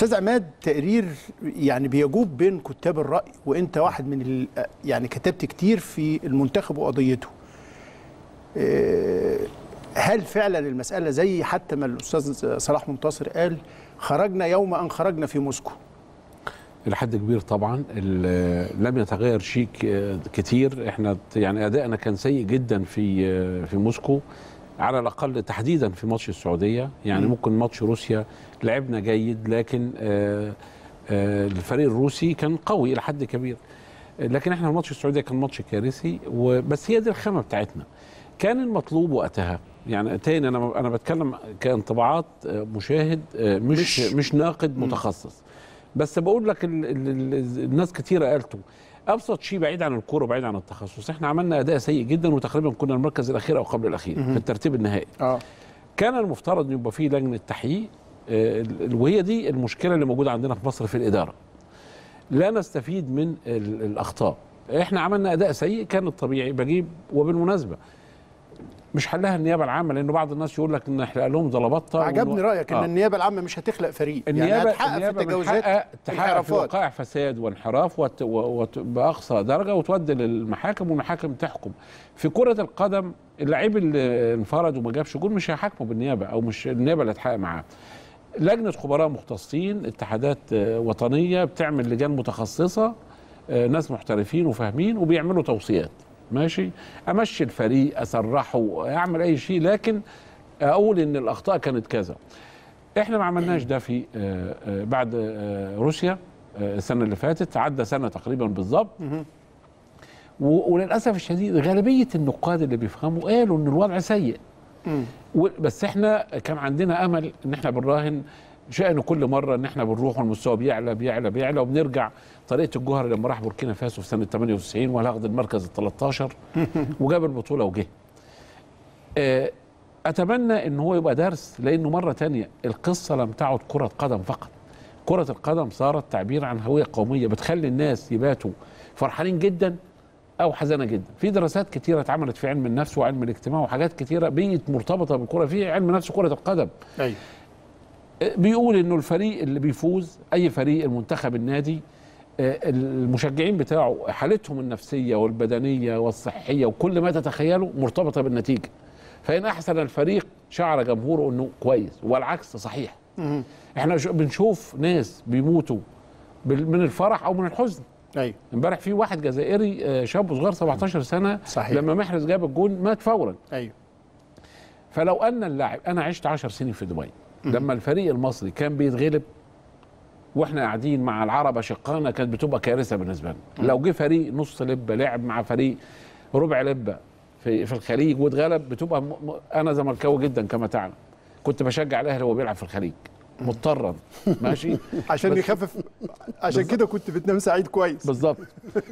أستاذ عماد تقرير يعني بيجوب بين كتاب الرأي وأنت واحد من ال... يعني كتبت كتير في المنتخب وقضيته. إيه، هل فعلا المسألة زي حتى ما الأستاذ صلاح منتصر قال خرجنا يوم أن خرجنا في موسكو؟ إلى حد كبير طبعا. لم يتغير شيء كتير. إحنا يعني أدائنا كان سيء جدا في في موسكو على الأقل تحديدا في ماتش السعودية. يعني مم. ممكن ماتش روسيا لعبنا جيد لكن آه، آه، الفريق الروسي كان قوي إلى حد كبير. لكن إحنا ماتش السعودية كان ماتش كارثي وبس هي دي الخامة بتاعتنا. كان المطلوب وقتها يعني تاني أنا أنا بتكلم كانطباعات آه، مشاهد مش مش- مش, ناقد متخصص. بس بقول لك ال ال ال الناس كتيرة قالته أبسط شيء بعيد عن الكورة وبعيد عن التخصص. إحنا عملنا أداء سيء جدا وتقريبا كنا المركز الأخير أو قبل الأخير في الترتيب النهائي. آه. كان المفترض إن يبقى فيه لجنة تحقيق وهي دي المشكلة اللي موجودة عندنا في مصر في الإدارة. لا نستفيد من ال- الأخطاء. إحنا عملنا أداء سيء كان الطبيعي بجيب وبالمناسبة. مش حلها النيابة العامة لأنه بعض الناس يقول لك إن إحنا لهم ضلبطه عجبني رأيك إن آه. النيابة العامة مش هتخلق فريق. النيابه يعني هتحقق في النيابة التجاوزات بتحقق- تحقق في. وقائع فساد وانحراف وت... وت... بأقصى درجة وتودي للمحاكم والمحاكم تحكم. في كرة القدم اللعيب اللي انفرد وما جابش جول مش هيحاكمه بالنيابة أو مش النيابة اللي هتحقق معاه. لجنة خبراء مختصين اتحادات آه، وطنية بتعمل لجان متخصصة آه، ناس محترفين وفاهمين وبيعملوا توصيات. ماشي؟ أمشي الفريق أسرحه أعمل أي شيء لكن أقول إن الأخطاء كانت كذا. إحنا ما عملناش ده في آه، بعد روسيا السنة اللي فاتت عدى سنة تقريبا بالظبط وللأسف الشديد غالبية النقاد اللي بيفهموا قالوا إن الوضع سيء. بس إحنا كان عندنا أمل إن إحنا بنراهن شأن كل مرة إن إحنا بنروح والمستوى بيعلى بيعلى بيعلى وبنرجع طريقة الجوهر لما راح بوركينا فاسو في سنة 98 وهاخد المركز ال 13 وجاب البطولة وجه. آه، أتمنى إن هو يبقى درس لأنه مرة تانية القصة لم تعد كرة قدم فقط. كرة القدم صارت تعبير عن هوية قومية بتخلي الناس يباتوا فرحانين جدا أو حزانه جدا. في دراسات كتيرة اتعملت في علم النفس وعلم الاجتماع وحاجات كتيرة بقت مرتبطة بالكره في علم نفس كرة القدم. أيوه. بيقول إنه الفريق اللي بيفوز أي فريق المنتخب النادي آه، المشجعين بتاعه حالتهم النفسية والبدنية والصحية وكل ما تتخيله مرتبطة بالنتيجة. فإن أحسن الفريق شعر جمهوره إنه كويس والعكس صحيح. إحنا بنشوف ناس بيموتوا من الفرح أو من الحزن. أيوه. امبارح في واحد جزائري آه، شاب صغير 17 سنة صحيح. لما محرز جاب الجون مات فورا. أيوه. فلو أن اللاعب أنا عشت 10 سنين في دبي. لما الفريق المصري كان بيتغلب وإحنا قاعدين مع العرب اشقائنا كانت بتبقى كارثة بالنسبة لنا. لو جه فريق نص لبه لعب مع فريق ربع لبه في في الخليج واتغلب بتبقى م... م... أنا زملكاوي جدا كما تعلم. كنت بشجع الأهلي وهو بيلعب في الخليج. مضطرا. ماشي؟ عشان يخفف عشان كده كنت بتنام سعيد كويس. بالظبط.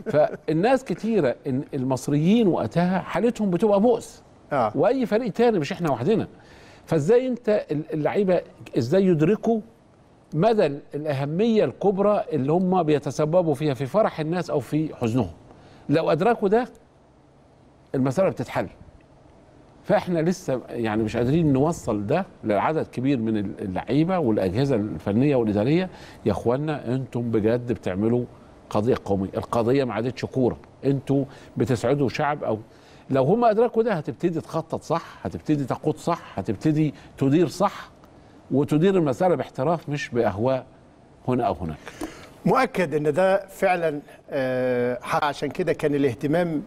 فالناس كتيرة إن المصريين وقتها حالتهم بتبقى بؤس. آه. وأي فريق تاني مش إحنا وحدنا فإزاي أنت اللعيبة إزاي يدركوا مدى الأهمية الكبرى اللي هم بيتسببوا فيها في فرح الناس أو في حزنهم؟ لو أدركوا ده المسألة بتتحل. فاحنا لسه يعني مش قادرين نوصل ده لعدد كبير من اللعيبة والأجهزة الفنية والإدارية. يا اخوانا أنتم بجد بتعملوا قضية قومية. القضية ما عادتش كورة. أنتوا بتسعدوا شعب أو لو هم أدركوا ده هتبتدي تخطط صح هتبتدي تقود صح هتبتدي تدير صح وتدير المسألة باحتراف مش بأهواء هنا أو هناك. مؤكد إن ده فعلا آه، عشان كده كان الاهتمام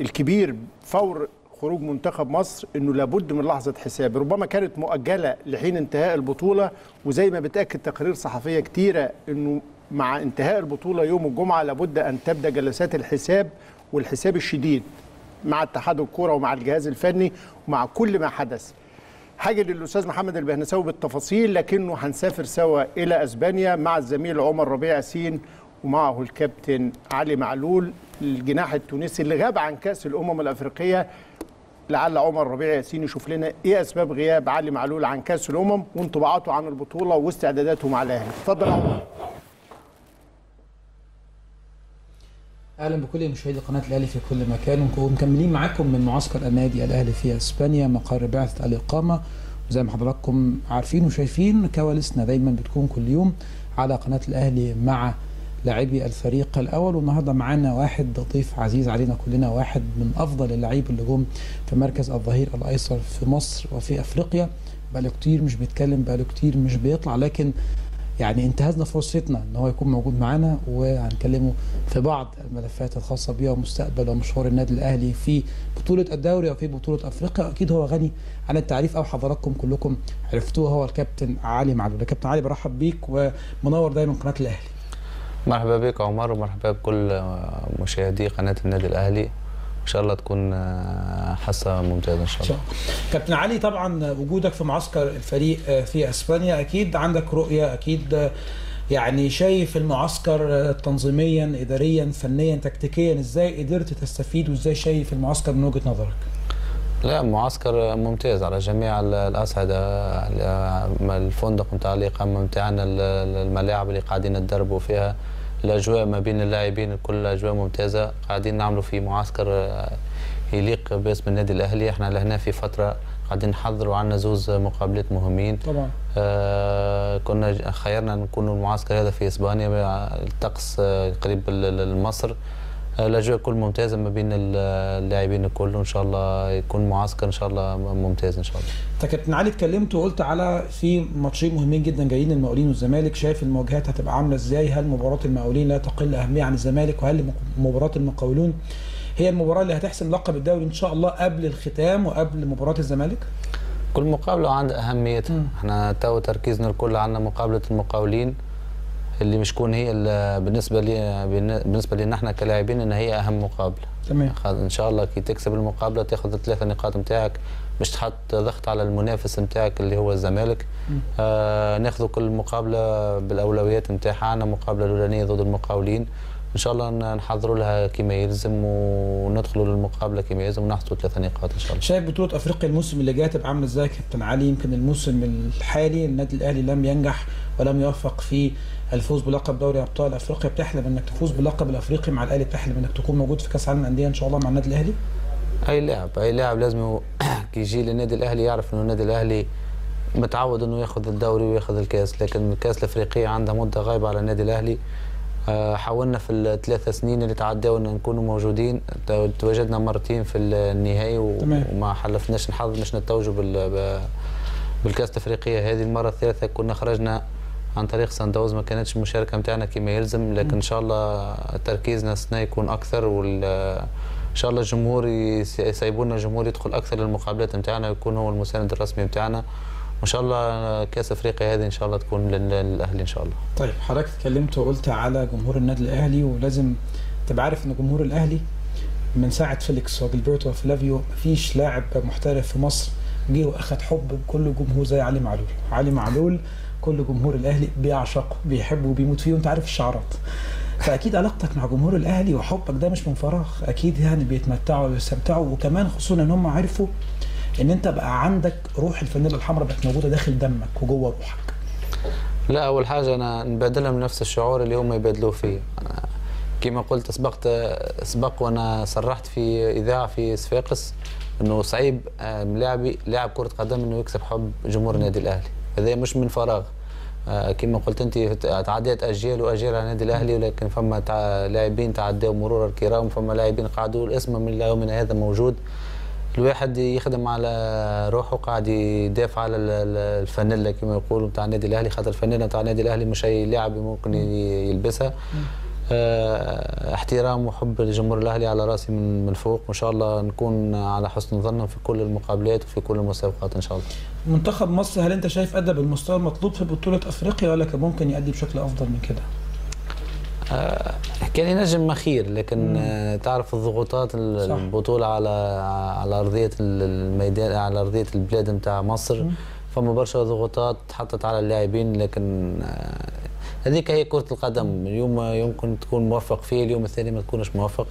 الكبير فور خروج منتخب مصر إنه لابد من لحظة حساب. ربما كانت مؤجلة لحين انتهاء البطولة وزي ما بتأكد تقارير صحفية كتيرة إنه مع انتهاء البطولة يوم الجمعة لابد أن تبدأ جلسات الحساب والحساب الشديد مع اتحاد الكورة ومع الجهاز الفني ومع كل ما حدث. حاجة للأستاذ محمد البهنساوي بالتفاصيل لكنه هنسافر سوا إلى أسبانيا مع الزميل عمر ربيع ياسين ومعه الكابتن علي معلول الجناح التونسي اللي غاب عن كأس الأمم الأفريقية لعل عمر ربيع ياسين يشوف لنا إيه اسباب غياب علي معلول عن كأس الأمم وانطباعاته عن البطولة واستعداداته مع الأهلي. اتفضل يا عمر. أهلا بكل مشاهدي قناة الأهلي في كل مكان ومكملين معاكم من معسكر النادي الأهلي في إسبانيا مقر بعثة الإقامة. وزي ما حضراتكم عارفين وشايفين كواليسنا دايما بتكون كل يوم على قناة الأهلي مع لاعبي الفريق الأول. والنهاردة معانا واحد ضيف عزيز علينا كلنا واحد من أفضل اللعيبه اللي جم في مركز الظهير الأيسر في مصر وفي أفريقيا. بقاله كتير مش بيتكلم بقاله كتير مش بيطلع لكن يعني انتهزنا فرصتنا إن هو يكون موجود معانا وهنكلمه في بعض الملفات الخاصة بيه ومستقبل ومشوار النادي الأهلي في بطولة الدوري أو في بطولة أفريقيا. أكيد هو غني عن التعريف أو حضراتكم كلكم عرفتوه. هو الكابتن علي معلول. يا كابتن علي برحب بيك ومنور دايما قناة الأهلي. مرحبا بك عمر ومرحبا بكل مشاهدي قناة النادي الأهلي. إن شاء الله تكون حصه ممتازة إن شاء الله. كابتن علي طبعا وجودك في معسكر الفريق في إسبانيا أكيد عندك رؤية أكيد يعني شايف المعسكر تنظيميا اداريا فنيا تكتيكيا إزاي قدرت تستفيد وإزاي شايف المعسكر من وجهة نظرك؟ لا معسكر ممتاز على جميع الأصعدة الفندق نتاع الإقامة نتاعنا الملاعب اللي قاعدين نتدربوا فيها. الأجواء ما بين اللاعبين كل أجواء ممتازة. قاعدين نعملوا في معسكر يليق باسم النادي الأهلي. إحنا لهنا في فترة قاعدين نحضروا عنا زوز مقابلات مهمين. طبعا. آه كنا خيرنا نكون المعسكر هذا في إسبانيا الطقس قريب لمصر. الاجواء كل ممتازه ما بين اللاعبين الكل وان شاء الله يكون معسكر إن شاء الله ممتاز إن شاء الله. انت كابتن علي اتكلمت وقلت على في ماتشين مهمين جدا جايين المقاولين والزمالك شايف المواجهات هتبقى عاملة إزاي؟ هل مباراة المقاولين لا تقل أهمية عن الزمالك وهل مباراة المقاولون هي المباراة اللي هتحسم لقب الدوري إن شاء الله قبل الختام وقبل مباراة الزمالك؟ كل مقابله عندها أهميتها، إحنا تو تركيزنا الكل على مقابلة المقاولين اللي مش تكون هي بالنسبة لي بالنسبة لنا إحنا كلاعبين إن هي أهم مقابلة. تمام. إن شاء الله كي تكسب المقابلة تاخذ الثلاثه نقاط نتاعك مش تحط ضغط على المنافس نتاعك اللي هو الزمالك. آه ناخذ كل مقابلة بالأولويات نتاعها عندنا مقابله الأولانية ضد المقاولين. إن شاء الله نحضروا لها كما يلزم وندخلوا للمقابلة كما يلزم ونحصلوا ثلاثة نقاط إن شاء الله. شايف بطولة أفريقيا الموسم اللي جاي تبقى عاملة إزاي كابتن علي؟ يمكن الموسم الحالي النادي الأهلي لم ينجح ولم يوفق في الفوز بلقب دوري أبطال أفريقيا بتحلم إنك تفوز باللقب الأفريقي مع الأهلي بتحلم إنك تكون موجود في كأس العالم للأندية إن شاء الله مع النادي الأهلي؟ أي لاعب أي لاعب لازم يجي للنادي الأهلي يعرف إنه النادي الأهلي متعود إنه ياخذ الدوري وياخذ الكأس لكن الكاس الأفريقية عندها مدة غايبة على النادي الأهلي. حاولنا في الثلاث سنين اللي تعداوا إن نكونوا موجودين. تواجدنا مرتين في النهائي وما حلفناش الحظ باش نتوجوا بالكأس الأفريقية هذه المرة الثالثة. كنا خرجنا عن طريق سان داوز ما كانتش المشاركه نتاعنا كما يلزم لكن إن شاء الله تركيزنا السنة يكون أكثر وال إن شاء الله الجمهور يسيبوا لنا الجمهور يدخل أكثر للمقابلات نتاعنا ويكون هو المساند الرسمي نتاعنا وإن شاء الله كأس أفريقيا هذه إن شاء الله تكون للأهلي إن شاء الله. طيب حضرتك اتكلمت وقلت على جمهور النادي الأهلي ولازم تبقى عارف إن جمهور الأهلي من ساعة فيليكس وجilberto وفلافيو مفيش لاعب محترف في مصر جه واخد حب كل جمهور زي علي معلول، علي معلول كل جمهور الأهلي بيعشقه بيحبه وبيموت فيه. وأنت عارف الشعارات. فأكيد علاقتك مع جمهور الأهلي وحبك ده مش من فراغ، أكيد يعني بيتمتعوا ويستمتعوا. وكمان خصوصا إن هم عرفوا إن أنت بقى عندك روح الفانيلا الحمراء بقت موجودة داخل دمك وجوه روحك. لا أول حاجة أنا نبادلها من نفس الشعور اللي هم يبادلوه فيه كما قلت سبقت سبق وأنا صرحت في إذاعة في صفاقس إنه صعيب لاعبي لاعب كرة قدم إنه يكسب حب جمهور النادي الأهلي. هذا مش من فراغ. كما قلت أنت تعديت أجيال وأجيال على النادي الأهلي ولكن فما. لاعبين تعدوا مرور الكرام فما لاعبين قعدوا الاسم من يومنا هذا موجود. الواحد يخدم على روحه قاعد يدافع على الفانيلا كما يقولوا نتاع النادي الأهلي. خاطر الفانيلا نتاع النادي الأهلي مش أي لاعب ممكن يلبسها. احترام وحب لجمهور الأهلي على رأسي من من فوق. وإن شاء الله نكون على حسن ظن في كل المقابلات وفي كل المسابقات إن شاء الله. منتخب مصر هل أنت شايف ادى بالمستوى المطلوب في بطولة أفريقيا؟ ولا كان ممكن يؤدي بشكل أفضل من كده؟ آه كان ينجم مخير لكن آه تعرف الضغوطات البطولة على على أرضية الميدان على أرضية البلاد نتاع مصر. فما برشا ضغوطات حطت على اللاعبين لكن آه هذيك هي كرة القدم. اليوم يمكن تكون موفق فيه اليوم الثاني ما تكونش موفق.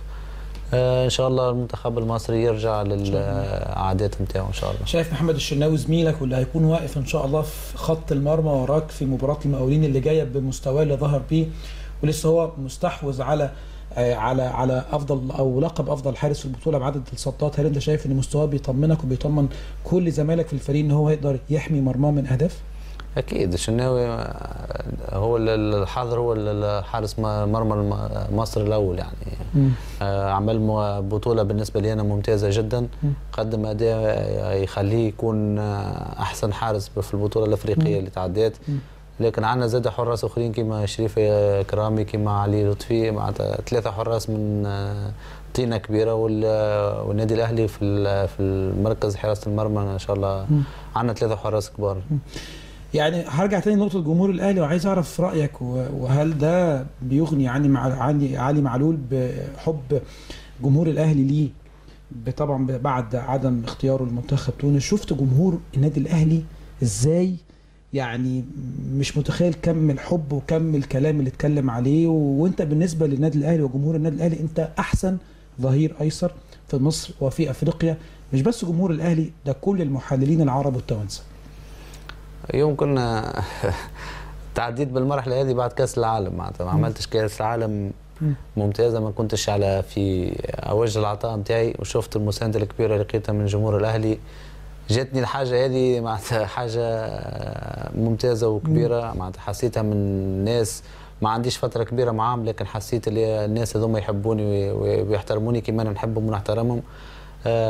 آه إن شاء الله المنتخب المصري يرجع للعادات نتاعو إن شاء الله. شايف محمد الشناوي زميلك واللي هيكون واقف إن شاء الله في خط المرمى وراك في مباراة المقاولين اللي جاية بمستواه اللي ظهر بيه؟ ولسه هو مستحوذ على على على أفضل أو لقب أفضل حارس في البطولة بعدد الصدات هل أنت شايف إن مستواه بيطمنك وبيطمن كل زمايلك في الفريق إن هو يقدر يحمي مرماه من أهداف؟ أكيد الشناوي هو؟ الحاضر هو الحارس مرمى مصر الأول يعني. عمل بطولة بالنسبة لي أنا ممتازة جدا. قدم أداء يخليه يكون أحسن حارس في البطولة الأفريقية اللي تعدات لكن عندنا زاد حراس أخرين كما شريف كرامي كما علي لطفي مع ثلاثة حراس من طينة كبيرة. والنادي الأهلي في في المركز حراسة المرمى إن شاء الله عندنا ثلاثة حراس كبار. يعني هرجع تاني لنقطة جمهور الأهلي وعايز أعرف رأيك وهل ده بيغني عني مع علي معلول بحب جمهور الأهلي ليه؟ طبعا بعد عدم اختياره لمنتخب تونس شفت جمهور النادي الأهلي إزاي؟ يعني مش متخيل كم الحب وكم الكلام اللي اتكلم عليه وانت بالنسبة للنادي الأهلي وجمهور النادي الأهلي انت أحسن ظهير أيسر في مصر وفي أفريقيا مش بس جمهور الأهلي ده كل المحللين العرب والتوانسة. يوم كنا تعديت بالمرحلة هذه بعد كأس العالم معناتها. ما. عملتش كأس العالم مم. ممتازة ما كنتش على في أوج العطاء نتاعي. وشفت المساندة الكبيرة اللي لقيتها من جمهور الأهلي. جاتني الحاجة هذه معناتها حاجة ممتازة وكبيرة. معناتها حسيتها من ناس ما عنديش فترة كبيرة معاهم لكن حسيت اللي الناس هذوما يحبوني وي- ويحترموني كما أنا نحبهم ونحترمهم.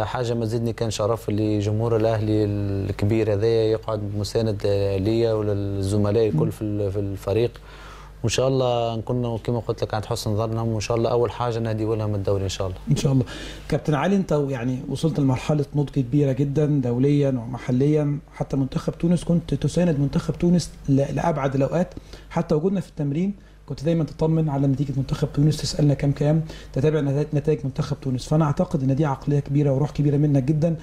حاجة ما زدني كان شرف اللي جمهور الأهلي الكبير هذايا يقعد مساند ليا وللزملاء الكل في ال- في الفريق. وإن شاء الله نكون كما قلت لك عند حسن ظنهم وإن شاء الله أول حاجة نهدي لهم الدوري إن شاء الله. إن شاء الله. كابتن علي أنت يعني وصلت لمرحلة نضج كبيرة جدا دوليا ومحليا. حتى منتخب تونس كنت تساند منتخب تونس لأبعد الأوقات. حتى وجودنا في التمرين كنت دايما تطمن على نتيجة منتخب تونس تسألنا كام كام تتابع نتا- نتائج منتخب تونس. فأنا أعتقد إن دي عقلية كبيرة وروح كبيرة منك جدا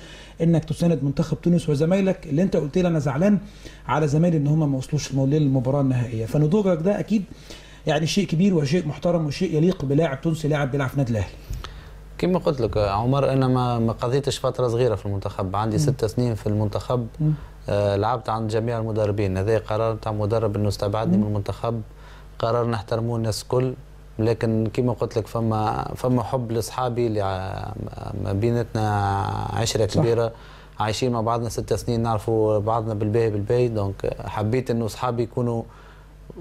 إنك تساند منتخب تونس وزمايلك اللي أنت قلت لي أنا زعلان على زمايلي إن هم ما وصلوش للمباراة النهائية. فنضوجك ده أكيد يعني شيء كبير وشيء محترم وشيء يليق بلاعب تونسي لاعب بيلعب في النادي الأهلي. كما قلت لك عمر أنا ما ما قضيتش فترة صغيرة في المنتخب. عندي ست سنين في المنتخب. آه لعبت عند جميع المدربين. هذا قرار تاع مدرب إنه استبعدني من المنتخب. قرار نحترموه الناس الكل لكن كما قلت لك فما فما حب لاصحابي اللي ما بيناتنا عشرة صح. كبيرة عايشين مع بعضنا ست سنين نعرفوا بعضنا بالباهي بالباهي. دونك حبيت إنه اصحابي يكونوا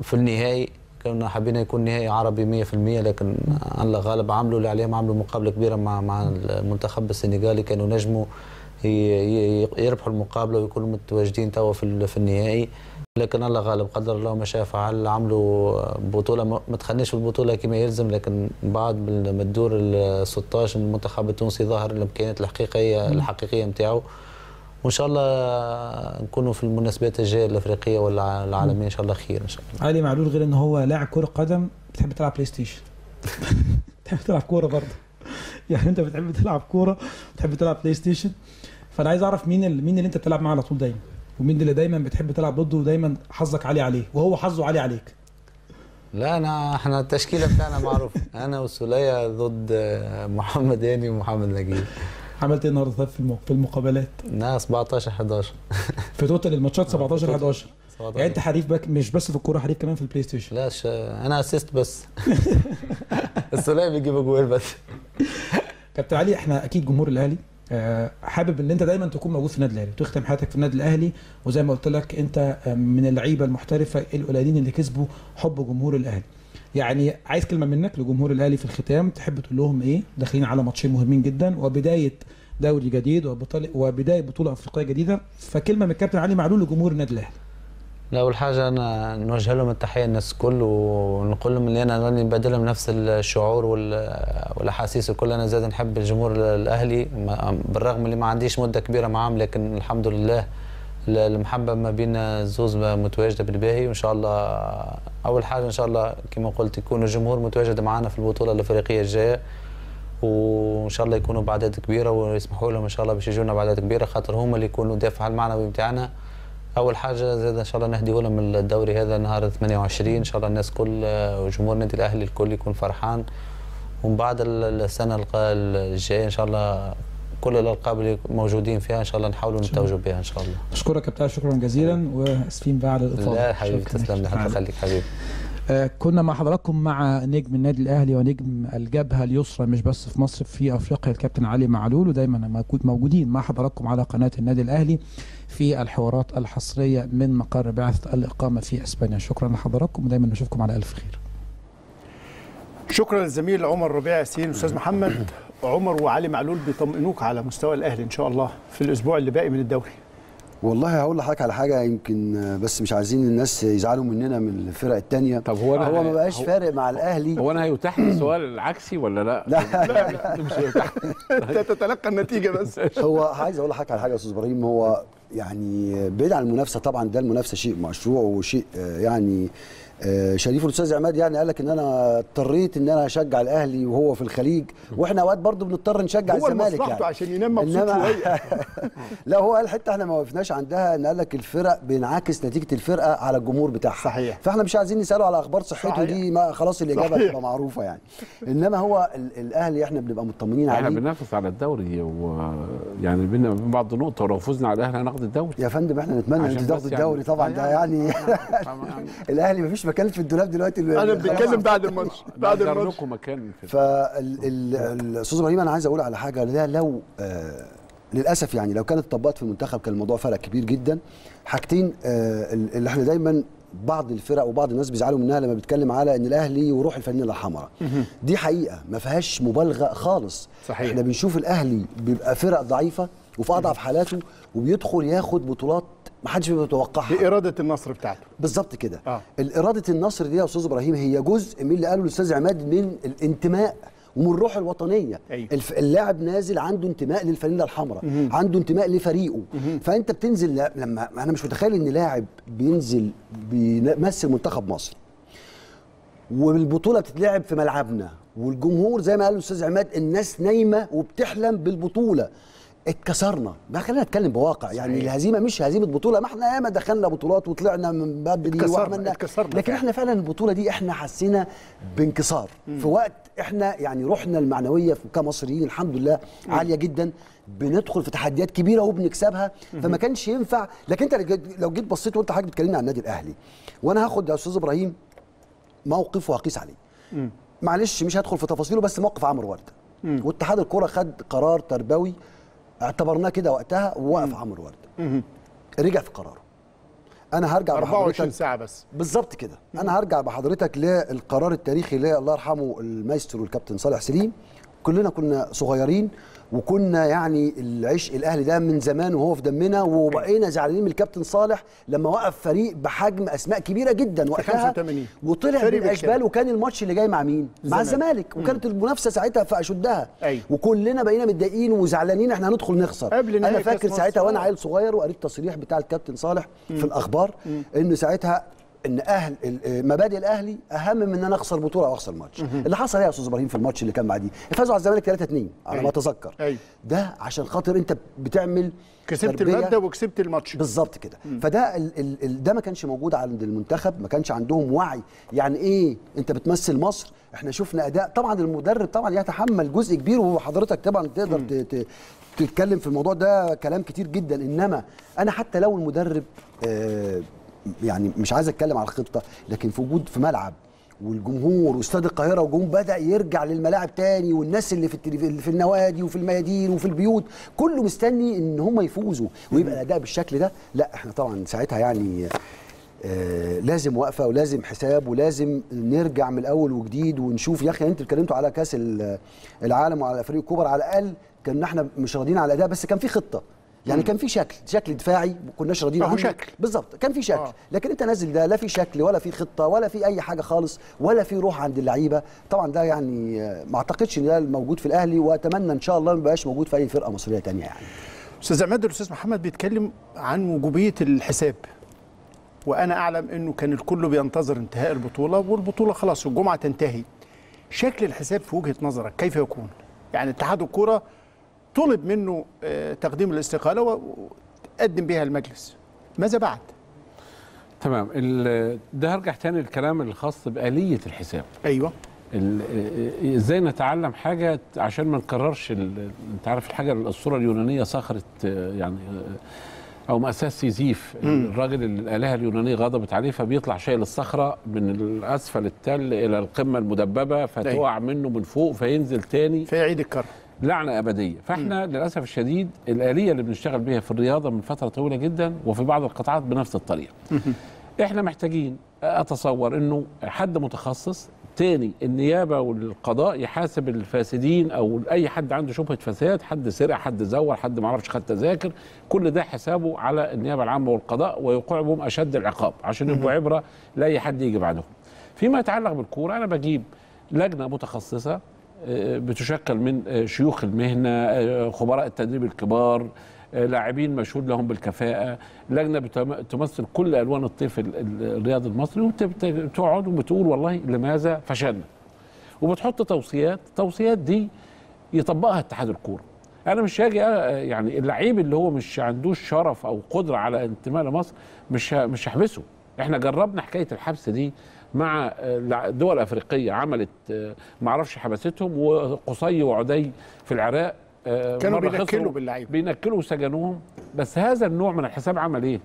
في النهائي كنا حابين يكون نهائي عربي 100% لكن الله غالب عملوا اللي عليهم عملوا مقابلة كبيرة مع مع المنتخب السنغالي. كانوا نجموا يربحوا المقابلة ويكونوا متواجدين توا في النهائي. لكن الله غالب قدر الله ما شاء فعل عملوا بطولة ما دخلناش في البطولة كما يلزم لكن بعد من الدور ال 16 المنتخب التونسي ظهر الإمكانيات الحقيقية الحقيقية نتاعو وإن شاء الله نكونوا في المناسبات الجاية الإفريقية والعالمية إن شاء الله خير إن شاء الله. علي معلول غير إن هو لاعب كرة قدم بتحب تلعب PlayStation بتحب تلعب كورة برضه. يعني أنت بتحب تلعب كورة بتحب تلعب PlayStation فأنا عايز أعرف مين مين اللي أنت بتلعب معاه على طول دايما؟ ومين اللي دايما بتحب تلعب ضده ودايما حظك عالي عليه وهو حظه عالي عليك. لا أنا إحنا التشكيلة بتاعنا معروف. أنا وسولية ضد آه، محمد هاني ومحمد نجيب. عملت إيه النهارده طيب في في المقابلات؟ نا 17 11 في total الماتشات 17 total. 11 يعني أنت حريف بك مش بس في الكورة حريف كمان في ال PlayStation. لا ش... أنا assist بس. السولية بيجيب اجوال بس. كابتن علي إحنا أكيد جمهور الأهلي. حابب إن أنت دايما تكون موجود في النادي الأهلي وتختم حياتك في النادي الأهلي وزي ما قلت لك أنت آه، من اللعيبة المحترفة القليلين اللي كسبوا حب جمهور الأهلي. يعني عايز كلمة منك لجمهور الأهلي في الختام تحب تقول لهم إيه؟ داخلين على ماتشين مهمين جدا وبداية دوري جديد وبداية بطولة أفريقية جديدة. فكلمة من الكابتن علي معلول لجمهور النادي الأهلي. لا اول حاجة أنا نوجه لهم التحية الناس الكل ونقول لهم إن أنا راني نبادلهم نفس الشعور وال- والأحاسيس الكل. أنا زاد نحب الجمهور الأهلي بالرغم اللي ما عنديش مدة كبيرة معاهم لكن الحمد لله ال- المحبة ما بين الزوز متواجدة بالباهي. وإن شاء الله أول حاجة إن شاء الله كما قلت يكون الجمهور متواجد معنا في البطولة الإفريقية الجاية. وإن شاء الله يكونوا بأعداد كبيرة ويسمحوا لهم إن شاء الله باش يجونا بأعداد كبيرة خاطر هم اللي يكونوا الدافع المعنوي بتاعنا. أول حاجة زاد إن شاء الله نهديه لهم الدوري هذا نهار 28 إن شاء الله الناس كل وجمهور النادي الأهلي الكل يكون فرحان. ومن بعد ال- السنة الجاية إن شاء الله كل الألقاب اللي موجودين فيها إن شاء الله نحاولوا نتوجوا بها إن شاء الله. أشكرك كابتن شكرا جزيلا وأسفين بقى على الاطاله لا حبيبي. تسلم لي حتى خليك حبيبي. كنا مع حضراتكم مع نجم النادي الأهلي ونجم الجبهة اليسرى مش بس في مصر في أفريقيا الكابتن علي معلول ودايما موجود موجودين مع حضراتكم على قناة النادي الأهلي في الحوارات الحصرية من مقر بعثه الإقامة في إسبانيا. شكرا لحضراتكم ودايما نشوفكم على ألف خير. شكرا للزميل عمر ربيع ياسين أستاذ محمد. عمر وعلي معلول بيطمئنوك على مستوى الأهلي إن شاء الله في الأسبوع اللي باقي من الدوري. والله هقول لحضرتك على حاجة يمكن بس مش عايزين الناس يزعلوا مننا من الفرق التانية. طب هو أنا- هو ما بقاش هو- فارق مع الأهلي. هو أنا هيتاح لي السؤال العكسي ولا لا؟ لا. لا مش هيتاح. انت تتلقى النتيجة بس. هو عايز أقول لحضرتك على حاجة يا أستاذ إبراهيم هو يعني بعيد عن المنافسة طبعا ده المنافسة شيء مشروع وشيء يعني آه، شريف الأستاذ عماد يعني قال لك إن أنا اضطريت إن أنا أشجع الأهلي وهو في الخليج. وإحنا أوقات برضو بنضطر نشجع هو الزمالك يعني. عشان ينام مبسوط إنما- شوية. لا هو قال حتة إحنا ما وقفناش عندها إن قال لك الفرق بينعكس نتيجة الفرقة على الجمهور بتاعها. صحيح. فإحنا مش عايزين نسأله على أخبار صحته صحيح. دي ما خلاص الإجابة صحيح. تبقى معروفة يعني. إنما هو ال- الأهلي إحنا بنبقى مطمنين إحنا عليه. بننافس على الدوري ويعني بينا وبين بعض نقطة ولو فزنا على الأهلي هناخد الدوري. يا فندم إحنا نتمنى إن بس تاخدوا يعني- الدوري طبعا آه ده يعني- يعني طبعاً. الأهلي مفيش مكان في الدولاب دلوقتي أنا بنتكلم بعد الماتش بعد الماتش. مكان في فالاستاذ إبراهيم أنا عايز أقول على حاجة ده لو آه للأسف يعني لو كانت اتطبقت في المنتخب كان الموضوع فرق كبير جدا. حاجتين آه اللي إحنا دايما بعض الفرق وبعض الناس بيزعلوا منها لما بيتكلم على إن الأهلي وروح الفانيلا الحمراء دي حقيقة ما فيهاش مبالغة خالص. صحيح. إحنا بنشوف الأهلي بيبقى فرق ضعيفة وفي أضعف حالاته وبيدخل ياخد بطولات ما حدش بيبقى متوقعها بإرادة النصر بتاعته. بالظبط كده. آه. الإرادة النصر دي يا أستاذ إبراهيم هي جزء من اللي قاله الأستاذ عماد من الانتماء ومن الروح الوطنية. الف... اللاعب نازل عنده انتماء للفانيلا الحمراء عنده انتماء لفريقه. فأنت بتنزل لما أنا مش متخيل إن لاعب بينزل بيمثل منتخب مصر. والبطولة بتتلعب في ملعبنا والجمهور زي ما قال الأستاذ عماد الناس نايمة وبتحلم بالبطولة. اتكسرنا. ما خلينا نتكلم بواقع يعني. الهزيمة مش هزيمة بطولة. ما إحنا ياما دخلنا بطولات وطلعنا من بدري وعملنا. اتكسرنا لكن فعلا. إحنا فعلا البطولة دي إحنا حسينا بانكسار. في وقت إحنا يعني روحنا المعنوية كمصريين الحمد لله عالية جدا. بندخل في تحديات كبيرة وبنكسبها فما كانش ينفع. لكن انت لو جيت- لو جيت بصيت وانت حضرتك بتكلمني عن النادي الأهلي وأنا هاخد يا أستاذ إبراهيم موقف وهقيس عليه. معلش مش هدخل في تفاصيله بس موقف عمرو ورده واتحاد الكرة خد قرار تربوي اعتبرناه كده وقتها ووقف عمرو ورده رجع في قراره. أنا هرجع 24 بحضرتك ساعة بس. بالظبط كده. أنا هرجع بحضرتك للقرار التاريخي اللي الله يرحمه المايسترو الكابتن صالح سليم. كلنا كنا صغيرين. وكنا يعني العشق الأهلي ده من زمان وهو في دمنا وبقينا زعلانين من الكابتن صالح لما وقف فريق بحجم أسماء كبيرة جدا وقتها 85. وطلع بالاشبال بالكامل. وكان الماتش اللي جاي مع مين؟ مع الزمالك. وكانت المنافسة ساعتها في أشدها أيوة. وكلنا بقينا متضايقين وزعلانين إحنا هندخل نخسر قبل أنا فاكر. ساعتها وأنا آه. عيل صغير وقريت تصريح بتاع الكابتن صالح في الأخبار إن ساعتها إن أهل ال- مبادئ الأهلي أهم من إن أنا أخسر بطولة أو أخسر ماتش. اللي حصل إيه يا أستاذ إبراهيم في الماتش اللي كان بعديه. فازوا على الزمالك 3 2 على ما. أتذكر. ده عشان خاطر أنت بتعمل كسبت. الماده وكسبت الماتش. بالظبط كده. فده ال ال ال ده ما كانش موجود عند المنتخب ما كانش عندهم وعي. يعني إيه؟ أنت بتمثل مصر؟ إحنا شفنا أداء. طبعا المدرب طبعا يتحمل جزء كبير وحضرتك طبعا تقدر ت- ت- تتكلم في الموضوع ده كلام كتير جدا. إنما أنا حتى لو المدرب آه يعني مش عايز اتكلم على الخطه لكن في وجود في ملعب والجمهور واستاد القاهرة والجمهور بدأ يرجع للملاعب تاني والناس اللي في التليف... اللي في النوادي وفي الميادين وفي البيوت كله مستني إن هم يفوزوا ويبقى الأداء بالشكل ده. لا إحنا طبعا ساعتها يعني آه لازم وقفة ولازم حساب ولازم نرجع من الأول وجديد ونشوف يا أخي أنتوا اتكلمتوا على كأس ال- العالم وعلى فريق الكبر على الأقل كنا إحنا مش راضيين على الأداء بس كان في خطة. يعني كان في شكل شكل دفاعي ما كناش راضيين هو عنه. شكل. بالظبط كان في شكل. آه. آه. لكن انت نازل ده لا في شكل ولا في خطة ولا في أي حاجة خالص ولا في روح عند اللعيبة. طبعا ده يعني آه، ما أعتقدش إن ده موجود في الأهلي وأتمنى إن شاء الله ما يبقاش موجود في أي فرقة مصرية تانية يعني. أستاذ عماد الأستاذ محمد بيتكلم عن وجوبية الحساب. وأنا أعلم إنه كان الكل بينتظر انتهاء البطولة والبطولة خلاص الجمعة تنتهي. شكل الحساب في وجهة نظرك كيف يكون؟ يعني اتحاد الكورة طلب منه آه، تقديم الاستقالة وقدم بها المجلس. ماذا بعد؟ تمام. ده هرجع تاني للكلام الخاص بآلية الحساب. أيوه. ال- إزاي نتعلم حاجة عشان ما نكررش أنت عارف الحاجة الأسطورة اليونانية صخره آه، يعني آه، أو مأساة سيزيف الراجل اللي الآلهة اليونانية غضبت عليه فبيطلع شايل الصخرة من الأسفل التل إلى القمة المدببة فتقع منه من فوق فينزل تاني. فيعيد الكرة لعنة أبدية. فإحنا للأسف الشديد الآلية اللي بنشتغل بيها في الرياضة من فترة طويلة جدا وفي بعض القطاعات بنفس الطريقة. إحنا محتاجين أتصور إنه حد متخصص تاني النيابة والقضاء يحاسب الفاسدين أو أي حد عنده شبهة فساد حد سرق حد زور حد ما أعرفش خد تذاكر كل ده حسابه على النيابة العامة والقضاء ويوقع بهم أشد العقاب عشان يبقوا عبرة لأي حد يجي بعدهم. فيما يتعلق بالكورة أنا بجيب لجنة متخصصة بتشكل من شيوخ المهنة خبراء التدريب الكبار لاعبين مشهود لهم بالكفاءة. لجنه بتم- تمثل كل ألوان الطيف ال- ال- الرياضي المصري وتقعد وبتقول والله لماذا فشلنا. وبتحط توصيات التوصيات دي يطبقها اتحاد الكورة. أنا مش هاجي يعني اللعيب اللي هو مش عندوش شرف أو قدرة على انتماء لمصر مش مش هحبسه إحنا جربنا حكاية الحبس دي مع آه، دول أفريقية عملت آه، معرفش حبستهم وقصي وعدي في العراق آه، كانوا بينكلوا باللعيبة. بينكلوا وسجنوهم بس هذا النوع من الحساب عمل إيه؟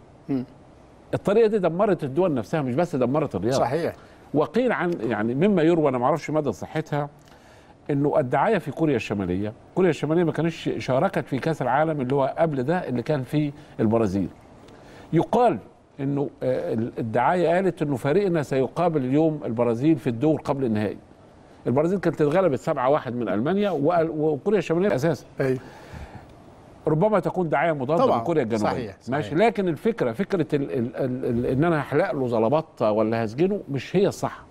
الطريقة دي دمرت الدول نفسها مش بس دمرت الرياضة صحيح وقيل عن يعني مما يروى أنا ما أعرفش مدى صحتها إنه الدعاية في كوريا الشمالية، كوريا الشمالية ما كانتش شاركت في كأس العالم اللي هو قبل ده اللي كان في البرازيل. يقال إنه آه، الدعاية قالت إنه فريقنا سيقابل اليوم البرازيل في الدور قبل النهائي. البرازيل كانت اتغلبت 7-1 من ألمانيا وكوريا الشمالية أساسا. أيوه ربما تكون دعاية مضادة طبعاً. من كوريا الجنوبية صحيح، صحيح. ماشي لكن الفكرة فكرة ال ال ال ال إن أنا هحلق له زلبطه ولا هسجنه مش هي الصح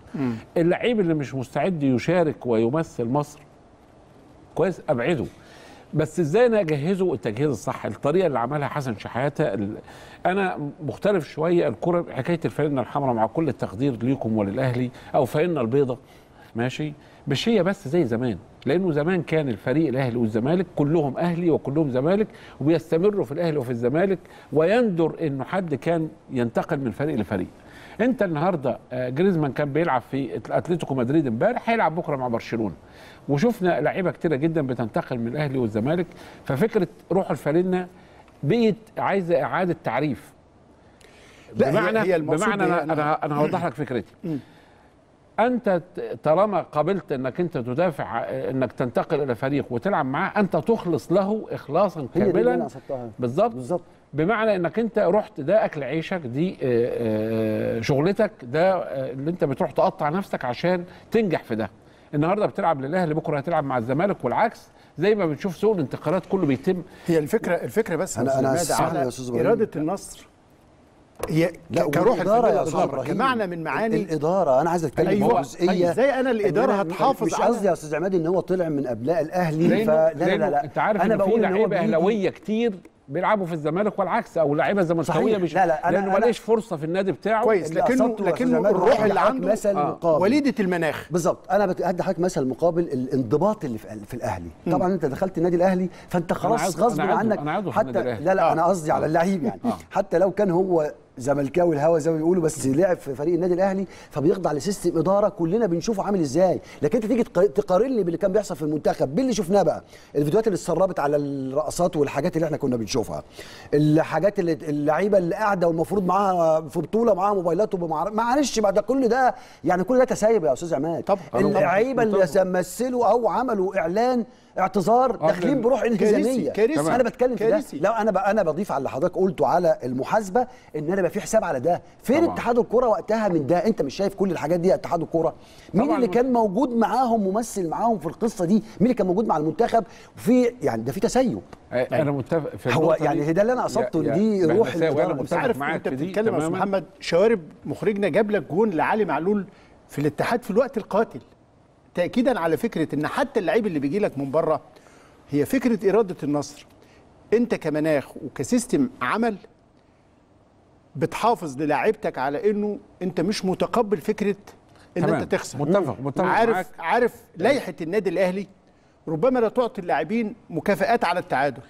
اللعيب اللي مش مستعد يشارك ويمثل مصر كويس أبعده بس إزاي أنا اجهزه التجهيز الصح؟ الطريقة اللي عملها حسن شحاتة أنا مختلف شوية الكرة حكاية الفانله الحمراء مع كل التقدير ليكم وللأهلي أو فانله البيضاء ماشي؟ مش هي بس زي زمان لأنه زمان كان الفريق الأهلي والزمالك كلهم أهلي وكلهم زمالك وبيستمروا في الأهلي وفي الزمالك ويندر إنه حد كان ينتقل من فريق لفريق. انت النهارده آه، جريزمان كان بيلعب في أتلتيكو مدريد امبارح هيلعب بكرة مع برشلونة. وشفنا لعيبة كتيرة جدا بتنتقل من الأهلي والزمالك ففكرة روح الفالنه بقت عايزة إعادة تعريف. لا، بمعنى هي بمعنى هي أنا أنا, أنا هوضح لك فكرتي. أنت طالما قبلت إنك أنت تدافع إنك تنتقل إلى فريق وتلعب معاه أنت تخلص له اخلاصا كاملا. بالظبط بالظبط بمعنى إنك أنت رحت ده اكل عيشك دي آه، آه، شغلتك ده آه، اللي أنت بتروح تقطع نفسك عشان تنجح في ده. النهارده بتلعب للأهلي بكرة هتلعب مع الزمالك والعكس زي ما بنشوف سوق الانتقالات كله بيتم هي الفكرة الفكرة بس لي يا على. إرادة النصر هي لا كروح الفانيلا يا أستاذ الحمراء إبراهيم. كمعنى من معاني الإدارة أنا عايز أتكلم أيوة. في جزئية إزاي أنا الإدارة إن هتحافظ مش قصدي يا أستاذ عماد إن هو طلع من ابناء الأهلي فلا لا لا لا أنت عارف أنا ان في بقول إن هو أهلاوية كتير بيلعبوا في الزمالك والعكس أو لعيبه زملكاويه صحيح. مش لا، لا، أنا- لأنه ماليش فرصة في النادي بتاعه كويس لكنه لكنه الروح اللي عنده مثل آه. مقابل. وليدة المناخ بالظبط أنا بدي أدي حضرتك مثل مقابل الانضباط اللي في, في الأهلي طبعا أنت دخلت النادي الأهلي فأنت خلاص غصب عنك أنا عضو في حتى. لا لا آه. أنا قصدي على اللعيب يعني حتى لو كان هو زملكاوي الهوا زي ما بيقولوا بس لعب في فريق النادي الأهلي فبيخضع لسيستم إدارة كلنا بنشوفه عامل إزاي لكن أنت تيجي تق- تقارن لي باللي كان بيحصل في المنتخب باللي شفناه بقى الفيديوهات اللي اتسربت على الرقصات والحاجات اللي إحنا كنا بنشوفها الحاجات اللي اللعيبة اللي قاعدة والمفروض معاها في بطولة معاها موبايلات معلش بعد كل ده يعني كل ده تسايب يا أستاذ عماد. اللعيبة اللي. مثلوا أو عملوا إعلان اعتذار قبل داخلين بروح انهزاميه كارثي. أنا بتكلم في ده. لا أنا ب... أنا بضيف على اللي حضرتك قلته على المحاسبة إن أنا بقى في حساب على ده. فين طبعا. اتحاد الكورة وقتها من ده؟ أنت مش شايف كل الحاجات دي يا اتحاد الكورة؟ مين. اللي كان موجود معاهم ممثل معاهم في القصة دي؟ مين اللي كان موجود مع المنتخب؟ وفي يعني ده في تسيب. آه، أنا متفق في هو يعني. ده اللي أنا قصدته، إن دي يا روح. أنا انت متفق عارف معاك أنت في بتتكلم يا محمد شوارب مخرجنا جاب لك جون لعلي معلول في الاتحاد في الوقت القاتل. تاكيدا على فكرة إن حتى اللعيب اللي بيجي لك من بره هي فكرة إرادة النصر. أنت كمناخ و ك system عمل بتحافظ للاعيبتك على إنه أنت مش متقبل فكرة إن تمام. انت تخسر. متفق متفق عارف معاك. عارف لائحة النادي الأهلي ربما لا تعطي اللاعبين مكافآت على التعادل.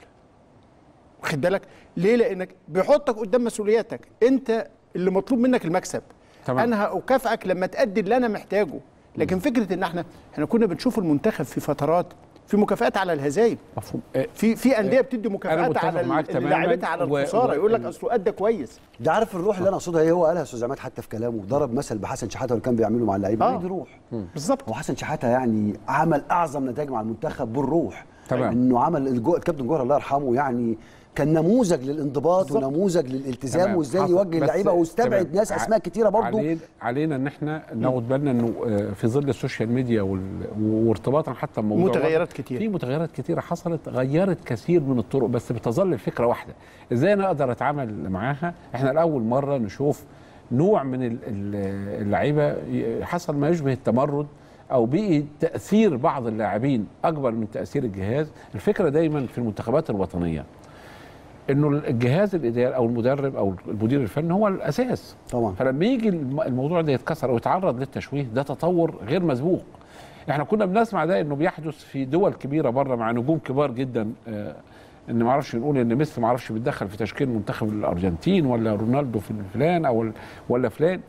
واخد بالك؟ ليه؟ لأنك بيحطك قدام مسؤولياتك. أنت اللي مطلوب منك المكسب. تمام. أنا هكافئك لما تأدي اللي أنا محتاجه. لكن فكرة إن إحنا إحنا كنا بنشوف المنتخب في فترات في مكافآت على الهزايم. مفهوم. في في أندية بتدي مكافآت على. لعبتها على الخساره و- يقول لك أصله أدى كويس. ده عارف الروح اللي أنا أقصدها؟ إيه هو قالها أستاذ عماد حتى في كلامه ضرب مثل بحسن شحاتة اللي كان بيعمله مع اللعيبة. آه. آه. دي روح بالظبط. هو حسن شحاتة يعني عمل أعظم نتائج مع المنتخب بالروح. تمام. إنه عمل الجو... الكابتن جوهر الله يرحمه يعني كان نموذج للانضباط. ونموذج للالتزام وازاي. يوجه اللعيبة واستبعد تمام. ناس أسماء كتيرة برضو علينا, علينا إن إحنا ناخد بالنا إنه آه، في ظل ال social media وال- وارتباطا حتى بموضوع متغيرات كتير. في متغيرات كتيرة حصلت غيرت كثير من الطرق بس بتظل الفكرة واحدة إزاي أنا أقدر أتعامل معاها إحنا لأول مرة نشوف نوع من ال- ال- اللعيبة حصل ما يشبه التمرد أو بقي تأثير بعض اللاعبين أكبر من تأثير الجهاز الفكرة دايما في المنتخبات الوطنية إنه الجهاز الإداري أو المدرب أو المدير الفني هو الأساس. طبعا. فلما يجي الم- الموضوع ده يتكسر أو يتعرض للتشويه ده تطور غير مسبوق. إحنا كنا بنسمع ده إنه بيحدث في دول كبيرة بره مع نجوم كبار جدا آه إن ما أعرفش نقول إن ميسي ما أعرفش بيتدخل في تشكيل منتخب الأرجنتين ولا رونالدو في فلان أو ولا فلان.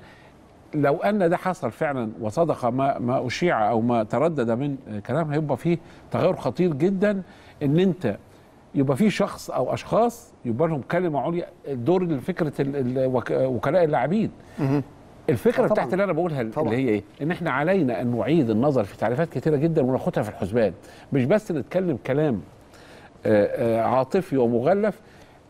لو أن ده حصل فعلا وصدق ما ما أشيع أو ما تردد من كلام هيبقى فيه تغير خطير جدا إن أنت يبقى في شخص أو أشخاص يبقى لهم كلمة عليا دور فكره وكلاء اللاعبين. الفكرة طبعاً. بتاعت اللي أنا بقولها طبعاً. اللي هي إيه؟ إن إحنا علينا أن نعيد النظر في تعريفات كتيرة جدا وناخدها في الحسبان. مش بس نتكلم كلام آه، آه، عاطفي ومغلف.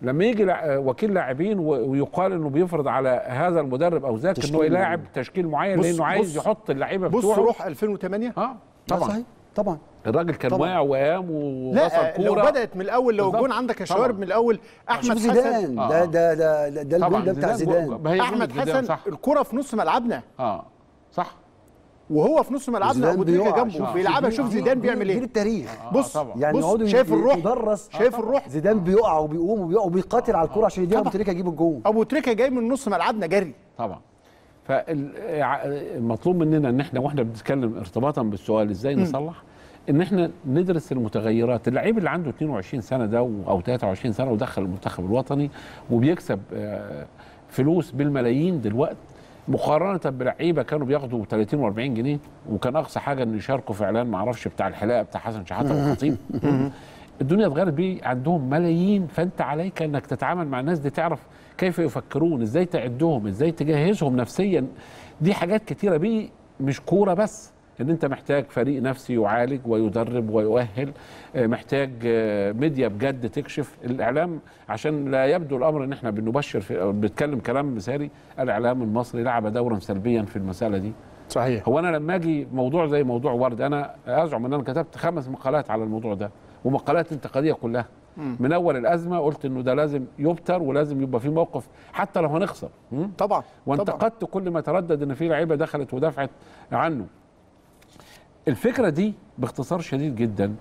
لما يجي آه، وكيل لاعبين ويقال إنه بيفرض على هذا المدرب أو ذاك إنه يلاعب. تشكيل معين بص- لأنه عايز بص- يحط اللعيبة بص بتوعه. روح 2008 آه آه، طبعا. صحيح. طبعا. الراجل كان. واقع وقام ووصل لا لو كورة. بدأت من الأول لو. الجون عندك يا. شوارب من الأول أحمد حسن زيدان. آه. ده ده ده ده, ده الجول ده بتاع زيدان أحمد حسن صح. الكرة في نص ملعبنا. آه. صح. وهو في نص ملعبنا ابو تريكه. جنبه آه. بيلعبها. شوف زيدان بيعمل إيه. للتاريخ بص طبعاً. يعني بص يقعدوا شايف الروح. يدرس شايف الروح. زيدان بيقع وبيقوم وبيقع وبيقاتل على الكوره عشان يديها. أبو. تريكة يجيب الجول أبو تريكة جاي من نص ملعبنا جري. طبعا. فالمطلوب مننا إن إحنا وإحنا بنتكلم ارتباطا بالسؤال إزاي نصلح إن إحنا ندرس المتغيرات. اللعيب اللي عنده 22 سنة ده أو 23 سنة ودخل المنتخب الوطني وبيكسب آه، فلوس بالملايين دلوقتي مقارنة بلعيبة كانوا بياخدوا 30 و40 جنيه وكان أقصى حاجة إن يشاركوا في اعلان ما أعرفش بتاع الحلاقة بتاع حسن شحاتة والخطيب. الدنيا اتغيرت بيه عندهم ملايين فأنت عليك إنك تتعامل مع الناس دي تعرف كيف يفكرون إزاي تعدهم إزاي تجهزهم نفسيا. دي حاجات كتيرة بيه مش كورة بس. إن أنت محتاج فريق نفسي يعالج ويدرب ويؤهل آه، محتاج آه، ميديا بجد تكشف. الإعلام عشان لا يبدو الأمر إن إحنا بنبشر في أو بنتكلم كلام مثالي الإعلام المصري لعب دورا سلبيا في المسألة دي. صحيح. هو أنا لما أجي موضوع زي موضوع ورد أنا أزعم إن أنا كتبت خمس مقالات على الموضوع ده. ومقالات انتقادية كلها. من أول الأزمة قلت إنه ده لازم يبتر ولازم يبقى في موقف حتى لو هنخسر? طبعا طبعا وانتقدت كل ما تردد إن في لعيبة دخلت ودافعت عنه. الفكرة دي باختصار شديد جدا.